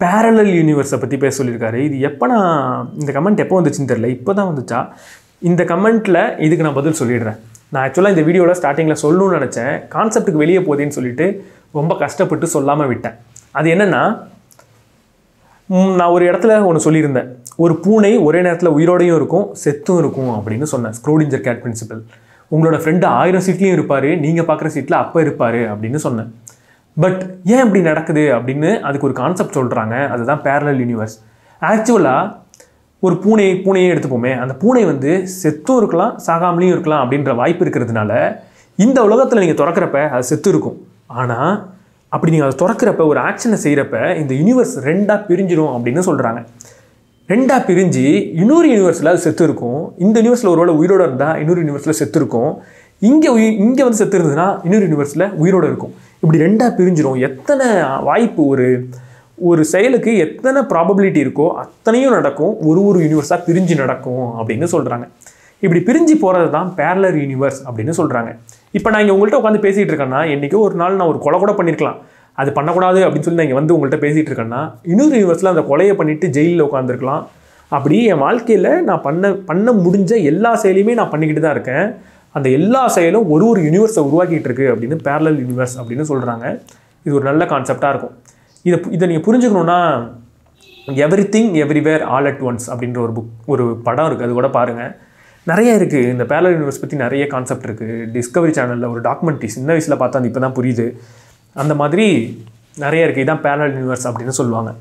பேரலல் யூனிவர்ஸை பற்றி பேச சொல்லியிருக்காரு. இது எப்போ நான் இந்த கமெண்ட் எப்போ வந்துச்சுன்னு தெரில இப்போ தான் வந்துச்சா? இந்த கமெண்ட்டில் இதுக்கு நான் பதில் சொல்லிடுறேன். நான் ஆக்சுவலாக இந்த வீடியோவில் ஸ்டார்டிங்கில் சொல்லணும்னு நினச்சேன். கான்செப்ட்டுக்கு வெளியே போதேன்னு சொல்லிட்டு ரொம்ப கஷ்டப்பட்டு சொல்லாமல் விட்டேன். அது என்னென்னா நான் ஒரு இடத்துல ஒன்று சொல்லியிருந்தேன். ஒரு பூனை ஒரே நேரத்தில் உயிரோடையும் இருக்கும் செத்தும் இருக்கும் அப்படின்னு சொன்னேன். ஸ்க்ரோடிஞ்சர் கேட் பிரின்சிபல் உங்களோட ஃப்ரெண்டு ஆயிரம் சீட்லேயும் இருப்பார் நீங்கள் பார்க்குற சீட்டில் அப்போ இருப்பார் அப்படின்னு சொன்னேன். பட் ஏன் இப்படி நடக்குது அப்படின்னு அதுக்கு ஒரு கான்செப்ட் சொல்கிறாங்க அதுதான் பேரலல் யூனிவர்ஸ் ஆக்சுவலாக ஒரு பூனை பூனையே எடுத்துப்போமே. அந்த பூனை வந்து செத்தும் இருக்கலாம் சாகாமலையும் இருக்கலாம் அப்படின்ற வாய்ப்பு இருக்கிறதுனால இந்த உலகத்தில் நீங்கள் திறக்கிறப்ப அது செத்து இருக்கும். ஆனால் அப்படி நீங்கள் அதை திறக்கிறப்ப ஒரு ஆக்ஷனை செய்கிறப்ப இந்த யூனிவர்ஸ் ரெண்டாக பிரிஞ்சிடும் அப்படின்னு சொல்கிறாங்க ரெண்டாக பிரிஞ்சு இன்னொரு யூனிவர்ஸில் அது செத்து இருக்கும். இந்த யூனிவர்ஸில் ஒரு வேளை உயிரோட இருந்தால் இன்னொரு யூனிவர்ஸில் செத்து இருக்கும். இங்கே உயி இங்கே வந்து செத்து இருந்ததுன்னா இன்னொரு யூனிவர்ஸில் உயிரோட இருக்கும். இப்படி ரெண்டாக பிரிஞ்சிடும் எத்தனை வாய்ப்பு ஒரு ஒரு செயலுக்கு எத்தனை ப்ராபபிலிட்டி இருக்கோ அத்தனையும் நடக்கும். ஒரு ஒரு யூனிவர்ஸாக பிரிஞ்சு நடக்கும் அப்படின்னு சொல்கிறாங்க இப்படி பிரிஞ்சு போகிறது தான் பேரலர் யூனிவர்ஸ் அப்படின்னு சொல்கிறாங்க இப்போ நான் இங்கே உங்கள்கிட்ட உட்காந்து பேசிகிட்டு இருக்கேன்னா என்றைக்கோ ஒரு நாள் நான் ஒரு கொலை கூட பண்ணியிருக்கலாம் அது பண்ணக்கூடாது அப்படின்னு சொல்லி நான் இங்கே வந்து உங்கள்கிட்ட பேசிகிட்டு இருக்கேன்னா இன்னொரு யூனிவர்ஸில் அந்த கொலையை பண்ணிவிட்டு ஜெயிலில் உட்காந்துருக்கலாம் அப்படி என் வாழ்க்கையில் நான் பண்ண பண்ண முடிஞ்ச எல்லா செயலையுமே நான் பண்ணிக்கிட்டு தான் இருக்கேன். அந்த எல்லா செயலும் ஒரு ஒரு யூனிவர்ஸை உருவாக்கிட்டு இருக்கு அப்படின்னு பேரலல் யூனிவர்ஸ் அப்படின்னு சொல்கிறாங்க இது ஒரு நல்ல கான்செப்டாக இருக்கும். இதை இதை நீங்கள் புரிஞ்சுக்கணுன்னா everything everywhere all at once அப்படின்ற ஒரு புக் ஒரு படம் இருக்குது அது கூட பாருங்கள் நிறைய இருக்குது இந்த பேரலல் யூனிவர்ஸ் பற்றி நிறைய கான்செப்ட் இருக்குது டிஸ்கவரி சேனலில் ஒரு டாக்குமெண்ட்ரி சின்ன வயசில் பார்த்தா அது இப்போ தான் புரியுது. அந்த மாதிரி நிறைய இருக்குது இதான் பேரலல் யூனிவர்ஸ் அப்படின்னு சொல்லுவாங்க.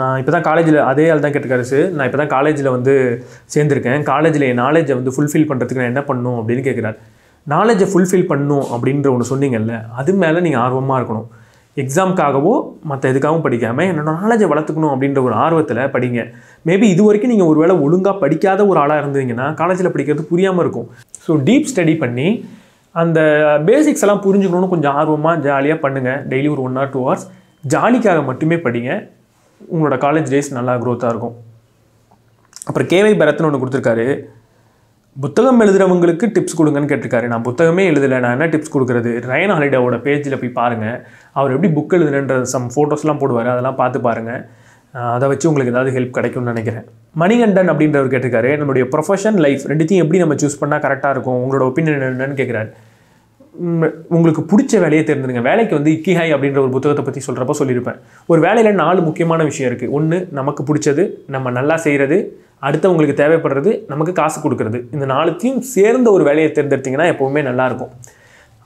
நான் இப்போ தான் காலேஜில் அதே ஆள் தான் கேட்டிருக்காரு சார் நான் இப்போ தான் காலேஜில் வந்து சேர்ந்துருக்கேன். காலேஜில் என் நாலேஜை வந்து ஃபுல்ஃபில் பண்ணுறதுக்கு நான் என்ன பண்ணணும் அப்படின்னு கேட்குறாரு. நாலேஜை ஃபுல்ஃபில் பண்ணும் அப்படின்ற ஒன்று சொன்னீங்கல்ல அது மேலே நீங்கள் ஆர்வமாக இருக்கணும். எக்ஸாமுக்காகவோ மற்ற எதுக்காகவும் படிக்காமல் என்னோட நாலேஜை வளர்த்துக்கணும் அப்படின்ற ஒரு ஆர்வத்தில் படிங்க. மேபி இது வரைக்கும் நீங்கள் ஒருவேளை ஒழுங்காக படிக்காத ஒரு ஆளாக இருந்தீங்கன்னா காலேஜில் படிக்கிறது புரியாமல் இருக்கும். ஸோ டீப் ஸ்டடி பண்ணி அந்த பேசிக்ஸ் எல்லாம் புரிஞ்சுக்கணும்னு கொஞ்சம் ஆர்வமாக ஜாலியாக பண்ணுங்கள் டெய்லி ஒரு ஒன் ஆர் டூ ஹவர்ஸ் ஜாலிக்காக மட்டுமே படிங்க. உங்களோட காலேஜ் டேஸ் நல்லா க்ரோத்தாக இருக்கும். அப்புறம் கேவை பரத்னு ஒன்று கொடுத்துருக்காரு. புத்தகம் எழுதுறவங்களுக்கு டிப்ஸ் கொடுங்கன்னு கேட்டிருக்காரு. நான் புத்தகமே எழுதலை நான் என்ன டிப்ஸ் கொடுக்குறது? ரயன் ஹாலிடேவோட பேஜில் போய் பாருங்கள் அவர் எப்படி புக் எழுதுனன்ற சம் ஃபோட்டோஸ்லாம் போடுவார். அதெல்லாம் பார்த்து பாருங்கள் அதை வச்சு உங்களுக்கு ஏதாவது ஹெல்ப் கிடைக்கும்னு நினைக்கிறேன். மணிகண்டன் அப்படின்றவர் கேட்டிருக்காரு. நம்மளுடைய ப்ரொஃபஷன் லைஃப் ரெண்டுத்தையும் எப்படி நம்ம சூஸ் பண்ணால் கரெக்டாக இருக்கும்? உங்களோட ஒப்பீனியன் என்னன்னு கேட்குறாரு. உங்களுக்கு பிடிச்ச வேலையை தேர்ந்தெடுங்க. வேலைக்கு வந்து இக்கிஹாய் அப்படின்ற ஒரு புத்தகத்தை பற்றி சொல்கிறப்ப சொல்லியிருப்பேன். ஒரு வேலையில் நாலு முக்கியமான விஷயம் இருக்குது ஒன்று நமக்கு பிடிச்சது நம்ம நல்லா செய்கிறது அடுத்தவங்களுக்கு தேவைப்படுறது நமக்கு காசு கொடுக்கறது. இந்த நாலுத்தையும் சேர்ந்த ஒரு வேலையை தேர்ந்தெடுத்தீங்கன்னா எப்போவுமே நல்லாயிருக்கும்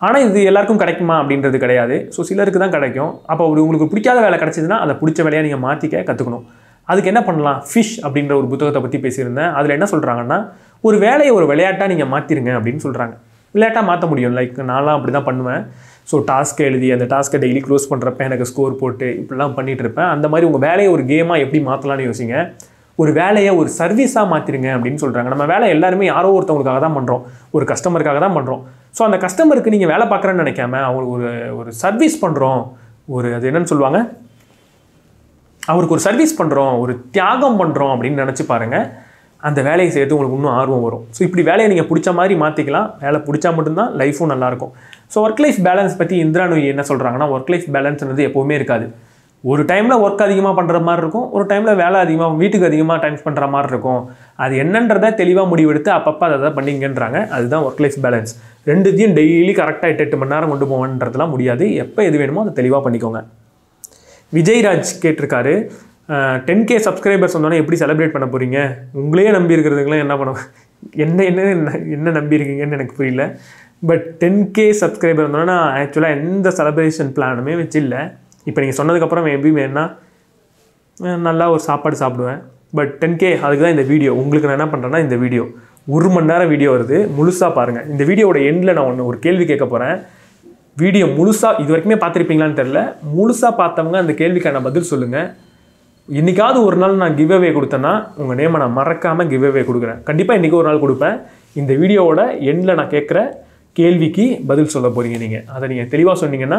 ஆனால் இது எல்லாருக்கும் கிடைக்குமா அப்படின்றது கிடையாது. ஸோ சிலருக்கு தான் கிடைக்கும். அப்போ ஒரு உங்களுக்கு பிடிக்காத வேலை கிடச்சிதுன்னா அதை பிடிச்ச வேலையை நீங்கள் மாற்றிக்க கற்றுக்கணும் அதுக்கு என்ன பண்ணலாம்? ஃபிஷ் அப்படின்ற ஒரு புத்தகத்தை பற்றி பேசியிருந்தேன். அதில் என்ன சொல்கிறாங்கன்னா ஒரு வேலையை ஒரு விளையாட்டாக நீங்கள் மாற்றிருங்க அப்படின்னு சொல்கிறாங்க விளையாட்டாக மாற்ற முடியும். லைக் நான்லாம் அப்படி தான் பண்ணுவேன். ஸோ டாஸ்க்கை எழுதி அந்த டாஸ்க்கை டெய்லி க்ளோஸ் பண்ணுறப்ப எனக்கு ஸ்கோர் போட்டு இப்படிலாம் பண்ணிகிட்டு இருப்பேன் அந்த மாதிரி உங்கள் வேலையை ஒரு கேமாக எப்படி மாற்றலாம்னு யோசிங்க. ஒரு வேலையை ஒரு சர்வீஸாக மாற்றிருங்க அப்படின்னு சொல்கிறாங்க நம்ம வேலை எல்லாருமே யாரோ ஒருத்தவங்களுக்காக தான் பண்ணுறோம் ஒரு கஸ்டமருக்காக தான் பண்ணுறோம் ஸோ அந்த கஸ்டமருக்கு நீங்கள் வேலை பார்க்குறேன்னு நினைக்காம அவங்களுக்கு ஒரு ஒரு சர்வீஸ் பண்ணுறோம் ஒரு அது என்னன்னு சொல்லுவாங்க? அவருக்கு ஒரு சர்வீஸ் பண்ணுறோம் ஒரு தியாகம் பண்ணுறோம் அப்படின்னு நினச்சி பாருங்கள் அந்த வேலையை சேர்த்து உங்களுக்கு இன்னும் ஆர்வம் வரும். ஸோ இப்படி வேலையை நீங்கள் பிடிச்ச மாதிரி மாற்றிக்கலாம் வேலை பிடிச்சா மட்டும்தான் லைஃபும் நல்லாயிருக்கும் ஸோ ஒர்க் லைஃப் பேலன்ஸ் பற்றி இந்திரா நோய் என்ன சொல்கிறாங்கன்னா ஒர்க் லைஃப் பேலன்ஸ்ன்றது எப்போவுமே இருக்காது. ஒரு டைமில் ஒர்க் அதிகமாக பண்ணுற மாதிரி இருக்கும் ஒரு டைமில் வேலை அதிகமாக வீட்டுக்கு அதிகமாக டைம் பண்ணுற மாதிரி இருக்கும். அது என்னன்றதை தெளிவாக முடிவெடுத்து அப்பப்போ அதை தான் பண்ணிங்கன்றாங்க. அதுதான் ஒர்க் லைஃப் பேலன்ஸ் ரெண்டுத்தையும் டெய்லி கரெக்டாக எட்டு எட்டு மணி நேரம் கொண்டு போவேன்றதுலாம் முடியாது. எப்போ எது வேணுமோ அதை தெளிவாக பண்ணிக்கோங்க. விஜய்ராஜ் கேட்டிருக்காரு டென் கே சப்ஸ்கிரைபர்ஸ் வந்தோடனே எப்படி செலிப்ரேட் பண்ண போகிறீங்க உங்களையே நம்பி இருக்கிறதுங்களாம் என்ன பண்ண என்ன என்ன என்ன- என்ன நம்பி இருக்கீங்கன்னு எனக்கு புரியல. பட் டென் கே சப்ஸ்கிரைபர் வந்தோன்னா நான் ஆக்சுவலாக எந்த செலிப்ரேஷன் பிளானுமே வச்சு இல்லை இப்போ நீங்கள் சொன்னதுக்கப்புறம் மேபி வேணா நல்லா ஒரு சாப்பாடு சாப்பிடுவேன். பட் டென் கே அதுக்கு தான் இந்த வீடியோ உங்களுக்கு நான் என்ன பண்ணுறேன்னா இந்த வீடியோ ஒரு மணி நேரம் வீடியோ வருது. முழுசாக பாருங்கள் இந்த வீடியோவோட எண்டில் நான் ஒன்று ஒரு கேள்வி கேட்க போகிறேன் வீடியோ முழுசாக இது வரைக்குமே பார்த்துருப்பீங்களான்னு தெரில முழுசாக பார்த்தவங்க அந்த கேள்விக்கான பதில் சொல்லுங்கள் இன்றைக்காவது ஒரு நாள் நான் கிவ் அவே கொடுத்தேன்னா உங்கள் நேமை நான் மறக்காமல் கிவ் அவே கொடுக்குறேன். கண்டிப்பாக இன்றைக்கி ஒரு நாள் கொடுப்பேன். இந்த வீடியோவோட எண்டில் நான் கேட்குற கேள்விக்கு பதில் சொல்ல போகிறீங்க நீங்கள் அதை நீங்கள் தெளிவாக சொன்னீங்கன்னா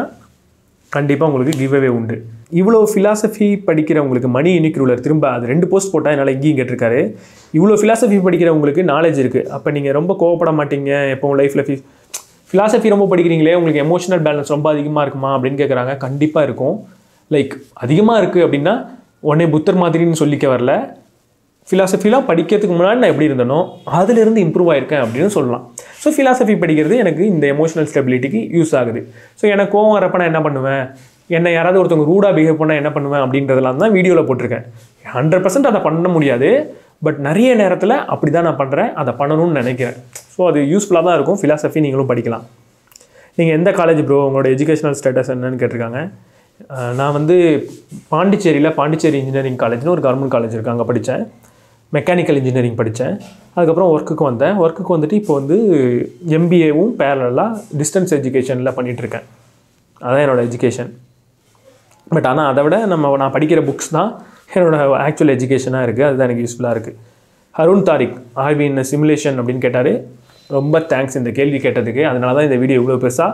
கண்டிப்பாக உங்களுக்கு கிவ்அவே உண்டு. இவ்வளோ ஃபிலாசபி படிக்கிறவங்களுக்கு மணி இன்னைக்கு ரூலர் திரும்ப அது ரெண்டு போஸ்ட் போட்டால் என்னால் இங்கேயும் கேட்டிருக்காரு. இவ்வளோ ஃபிலாசபி படிக்கிறவங்களுக்கு நாலேஜ் இருக்குது அப்போ நீங்கள் ரொம்ப கோவப்பட மாட்டீங்க. எப்போ லைஃப்பில் ஃபி ஃபிலாசபி ரொம்ப படிக்கிறீங்களே உங்களுக்கு எமோஷனல் பேலன்ஸ் ரொம்ப அதிகமாக இருக்குமா அப்படின்னு கேட்குறாங்க கண்டிப்பாக இருக்கும். லைக் அதிகமாக இருக்குது அப்படின்னா உடனே புத்தர் மாதிரின்னு சொல்லிக்க வரல. ஃபிலாசபிலாம் படிக்கிறதுக்கு முன்னாடி நான் எப்படி இருந்தனோ அதிலிருந்து இம்ப்ரூவ் ஆயிருக்கேன் அப்படின்னு சொல்லலாம். ஸோ ஃபிலாசபி படிக்கிறது எனக்கு இந்த எமோஷனல் ஸ்டெபிலிட்டிக்கு யூஸ் ஆகுது. ஸோ எனக்கு கோவம் வரப்ப நான் என்ன பண்ணுவேன்? என்னை யாராவது ஒருத்தவங்க ரூடாக பிஹேவ் பண்ணால் என்ன பண்ணுவேன் அப்படின்றதெல்லாம் தான் வீடியோவில் போட்டிருக்கேன். ஹண்ட்ரட் பர்சன்ட் அதை பண்ண முடியாது. பட் நிறைய நேரத்தில் அப்படி தான் நான் பண்ணுறேன் அதை பண்ணணும்னு நினைக்கிறேன். ஸோ அது யூஸ்ஃபுல்லாக தான் இருக்கும். ஃபிலாசபி நீங்களும் படிக்கலாம். நீங்கள் எந்த காலேஜ் ப்ரோ உங்களோட எஜுகேஷனல் ஸ்டேட்டஸ் என்னன்னு கேட்டிருக்காங்க. நான் வந்து பாண்டிச்சேரியில் பாண்டிச்சேரி இன்ஜினியரிங் காலேஜ்னு ஒரு கவர்மெண்ட் காலேஜ் இருக்குது அங்கே படித்தேன் மெக்கானிக்கல் இன்ஜினியரிங் படித்தேன் அதுக்கப்புறம் ஒர்க்குக்கு வந்தேன். ஒர்க்குக்கு வந்துட்டு இப்போ வந்து எம்பிஏவும் பேரலாக டிஸ்டன்ஸ் எஜுகேஷனில் பண்ணிகிட்ருக்கேன் அதான் என்னோடய எஜுகேஷன் பட் ஆனால் அதை விட நம்ம நான் படிக்கிற புக்ஸ் தான் என்னோட ஆக்சுவல் எஜுகேஷனாக இருக்குது அதுதான் எனக்கு யூஸ்ஃபுல்லாக இருக்குது Arun Tariq RV in simulation அப்படின்னு கேட்டார். ரொம்ப தேங்க்ஸ் இந்த கேள்வி கேட்டதுக்கு. அதனால தான் இந்த வீடியோ இவ்வளோ பெருசாக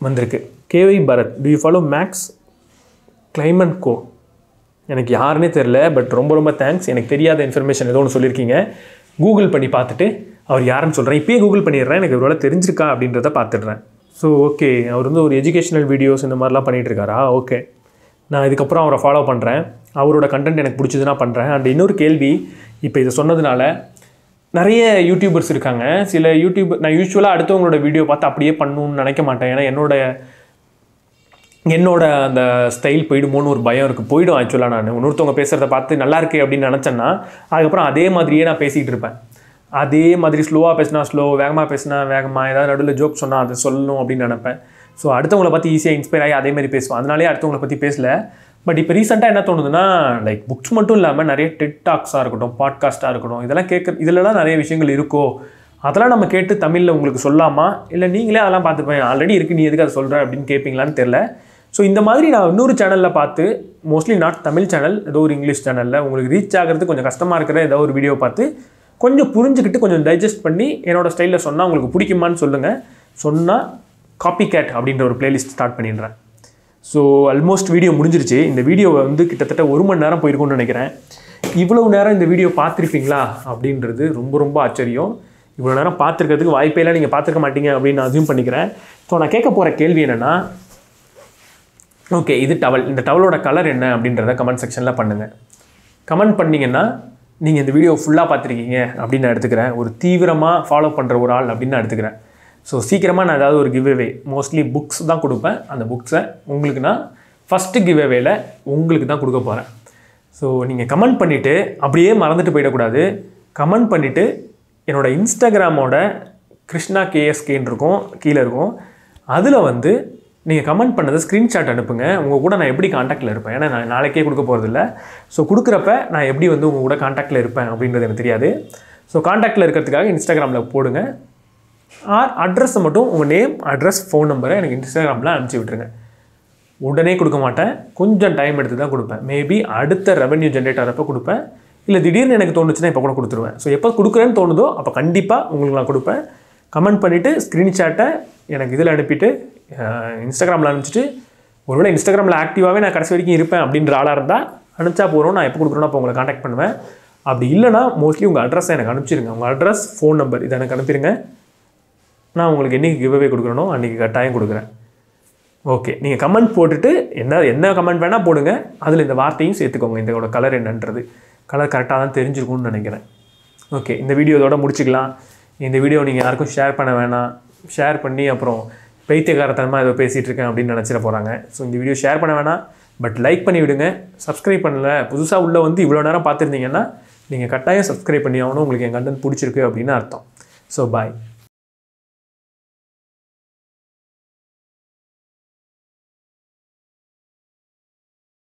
வந்திருக்கு. KV Bharat to you follow Max Kleiman கோ எனக்கு யாருன்னே தெரில பட் ரொம்ப ரொம்ப தேங்க்ஸ் எனக்கு தெரியாத இன்ஃபர்மேஷன் ஏதோ ஒன்று சொல்லியிருக்கீங்க. கூகுள் பண்ணி பார்த்துட்டு அவர் யாருன்னு சொல்கிறேன் இப்பயே கூகுள் பண்ணிடுறேன். எனக்கு ஒருவேளை தெரிஞ்சிருக்கா அப்படின்றத பார்த்துடுறேன். ஸோ ஓகே அவர் வந்து ஒரு எஜுகேஷனல் வீடியோஸ் இந்த மாதிரிலாம் பண்ணிகிட்டு இருக்காரா? ஓகே நான் இதுக்கப்புறம் அவரை ஃபாலோ பண்ணுறேன் அவரோட கண்டென்ட் எனக்கு பிடிச்சதுன்னா பண்ணுறேன் அண்ட் இன்னொரு கேள்வி இப்போ இதை சொன்னதுனால நிறைய யூடியூபர்ஸ் இருக்காங்க. சில யூடியூப் நான் யூஸ்வலாக அடுத்தவங்களோட வீடியோ பார்த்து அப்படியே பண்ணணும்னு நினைக்க மாட்டேன். ஏன்னா என்னோட என்னோட அந்த ஸ்டைல் போயிடுமோன்னு ஒரு பயம் இருக்குது போயிடும் ஆக்சுவலாக நான். இன்னொருத்தவங்க பேசுகிறத பார்த்து நல்லா இருக்கு அப்படின்னு நினச்சேன்னா அதுக்கப்புறம் அதே மாதிரியே நான் பேசிகிட்டு இருப்பேன். அதே மாதிரி ஸ்லோவாக பேசினா ஸ்லோ வேகமாக பேசினா வேகமாக ஏதாவது நடுவில் ஜோக் சொன்னால் அதை சொல்லணும் அப்படின்னு நினப்பேன். ஸோ அடுத்தவங்கள பற்றி ஈஸியாக இன்ஸ்பயர் ஆகி அதே மாதிரி பேசுவேன். அதனாலே அடுத்தவங்களை பற்றி பேசல. பட் இப்போ ரீசெண்டாக என்ன தோணுதுன்னா லைக் புக்ஸ் மட்டும் இல்லாமல் நிறைய டெட் டாக்ஸாக இருக்கட்டும் பாட்காஸ்ட்டாக இருக்கட்டும் இதெல்லாம் கேட்க இதிலலாம் நிறைய விஷயங்கள் இருக்கோ அதெல்லாம் நம்ம கேட்டு தமிழில் உங்களுக்கு சொல்லாமா? இல்லை நீங்களே அதெல்லாம் பார்த்துப்பேன். ஆல்ரெடி இருக்குது நீ எதுக்கு அதை சொல்கிற அப்படின்னு கேட்பீங்களான்னு தெரில ஸோ இந்த மாதிரி நான் இன்னொரு சேனலில் பார்த்து மோஸ்ட்லி நாட் தமிழ் சேனல் ஏதோ ஒரு இங்கிலீஷ் சேனலில் உங்களுக்கு ரீச் ஆகிறது கொஞ்சம் கஷ்டமாக இருக்கிற ஏதோ ஒரு வீடியோ பார்த்து கொஞ்சம் புரிஞ்சுக்கிட்டு கொஞ்சம் டைஜஸ்ட் பண்ணி என்னோட ஸ்டைலில் சொன்னால் உங்களுக்கு பிடிக்குமான்னு சொல்லுங்கள் சொன்னால் காப்பி கேட் அப்படின்ற ஒரு பிளேலிஸ்ட் ஸ்டார்ட் பண்ணிடுறேன். ஸோ ஆல்மோஸ்ட் வீடியோ முடிஞ்சிருச்சு. இந்த வீடியோவை வந்து கிட்டத்தட்ட ஒரு மணி நேரம் போயிருக்கும்னு நினைக்கிறேன். இவ்வளவு நேரம் இந்த வீடியோ பார்த்துருப்பீங்களா? அப்படின்றது ரொம்ப ரொம்ப ஆச்சரியம். இவ்வளோ நேரம் பார்த்துருக்கிறதுக்கு வாய்ப்பே இல்லை. நீங்கள் பார்த்துருக்க மாட்டீங்க அப்படின்னு நான் அசியூம் பண்ணிக்கிறேன். ஸோ நான் கேட்க போகிற கேள்வி என்னென்னா ஓகே இது டவல் இந்த டவலோட கலர் என்ன அப்படின்றத கமெண்ட் செக்ஷனில் பண்ணுங்கள் கமெண்ட் பண்ணிங்கன்னா நீங்கள் இந்த வீடியோ ஃபுல்லாக பார்த்துருக்கீங்க அப்படின்னு நான் எடுத்துக்கிறேன். ஒரு தீவிரமாக ஃபாலோ பண்ணுற ஒரு ஆள் அப்படின்னு நான் எடுத்துக்கிறேன். ஸோ சீக்கிரமாக நான் ஏதாவது ஒரு கிவ்அவே மோஸ்ட்லி புக்ஸ் தான் கொடுப்பேன். அந்த புக்ஸை உங்களுக்கு நான் ஃபஸ்ட்டு கிவ்அவேல உங்களுக்கு தான் கொடுக்க போகிறேன் ஸோ நீங்கள் கமெண்ட் பண்ணிவிட்டு அப்படியே மறந்துட்டு போயிடக்கூடாது. கமெண்ட் பண்ணிவிட்டு என்னோட இன்ஸ்டாகிராமோட கிருஷ்ணா கேஎஸ்கேன்னு இருக்கும் கீழே இருக்கும். அதில் வந்து நீங்கள் கமெண்ட் பண்ணதை ஸ்க்ரீன்ஷாட் அனுப்புங்க. உங்கள் கூட நான் எப்படி காண்டாக்டில் இருப்பேன். ஏன்னா நான் நாளைக்கே கொடுக்க போகிறதில்ல ஸோ கொடுக்குறப்ப நான் எப்படி வந்து உங்கள் கூட காண்டாக்டில் இருப்பேன் அப்படின்றது எனக்கு தெரியாது. ஸோ காண்டாக்டில் இருக்கிறதுக்காக இன்ஸ்டாகிராமில் போடுங்க. ஆர் அட்ரஸை மட்டும் உங்கள் நேம் அட்ரஸ் ஃபோன் நம்பரை எனக்கு இன்ஸ்டாகிராமில் அனுப்பிச்சி விட்ருங்க உடனே கொடுக்க மாட்டேன். கொஞ்சம் டைம் எடுத்து தான் கொடுப்பேன். மேபி அடுத்த ரெவன்யூ ஜென்ரேட் ஆகிறப்ப கொடுப்பேன். இல்லை திடீர்னு எனக்கு தோணுச்சுன்னா இப்போ கூட கொடுத்துருவேன். ஸோ எப்போ கொடுக்குறேன்னு தோணுதோ அப்போ கண்டிப்பாக உங்களுக்கு நான் கொடுப்பேன். கமெண்ட் பண்ணிவிட்டு ஸ்க்ரீன்ஷாட்டை எனக்கு இதில் அனுப்பிட்டு இன்ஸ்டாகிராமில் அனுப்பிச்சிட்டு ஒருவேளை இன்ஸ்டாகிராமில் ஆக்டிவாகவே நான் கடைசி வரைக்கும் இருப்பேன் அப்படின்ற ஆளாக இருந்தால் அனுப்பிச்சா போகிறோம் நான் எப்போ கொடுக்குறேனோ அப்போ உங்களை காண்டாக்ட் பண்ணுவேன். அப்படி இல்லைனா மோஸ்ட்லி உங்கள் அட்ரஸை எனக்கு அனுப்பிச்சிருங்க. உங்கள் அட்ரஸ் ஃபோன் நம்பர் இதை எனக்கு அனுப்பிடுங்க நான் உங்களுக்கு என்றைக்கு கிவ்அவே கொடுக்குறனோ அன்றைக்கி கட்டாயம் கொடுக்குறேன். ஓகே நீங்கள் கமெண்ட் போட்டுட்டு என்ன என்ன கமெண்ட் வேணால் போடுங்க. அதில் இந்த வார்த்தையும் சேர்த்துக்கோங்க. இதோட கலர் என்னன்றது. கலர் கரெக்டாக தான் தெரிஞ்சிருக்கும்னு நினைக்கிறேன். ஓகே இந்த வீடியோ இதோட முடிச்சுக்கலாம். இந்த வீடியோ நீங்கள் யாருக்கும் ஷேர் பண்ண வேணாம். ஷேர் பண்ணி அப்புறம் பைத்தியக்காரத்தனமாக ஏதோ பேசிகிட்டு இருக்கேன் அப்படின்னு நினச்சிட போகிறாங்க ஸோ இந்த வீடியோ ஷேர் பண்ண வேணாம். பட் லைக் பண்ணி விடுங்க. சப்ஸ்கிரைப் பண்ணல. புதுசாக உள்ளே வந்து இவ்வளோ நேரம் பார்த்துருந்தீங்கன்னா நீங்கள் கட்டாயம் சப்ஸ்கிரைப் பண்ணி ஆகணும். உங்களுக்கு என் கண்டென்ட் பிடிச்சிருக்கு அப்படின்னு அர்த்தம். So bye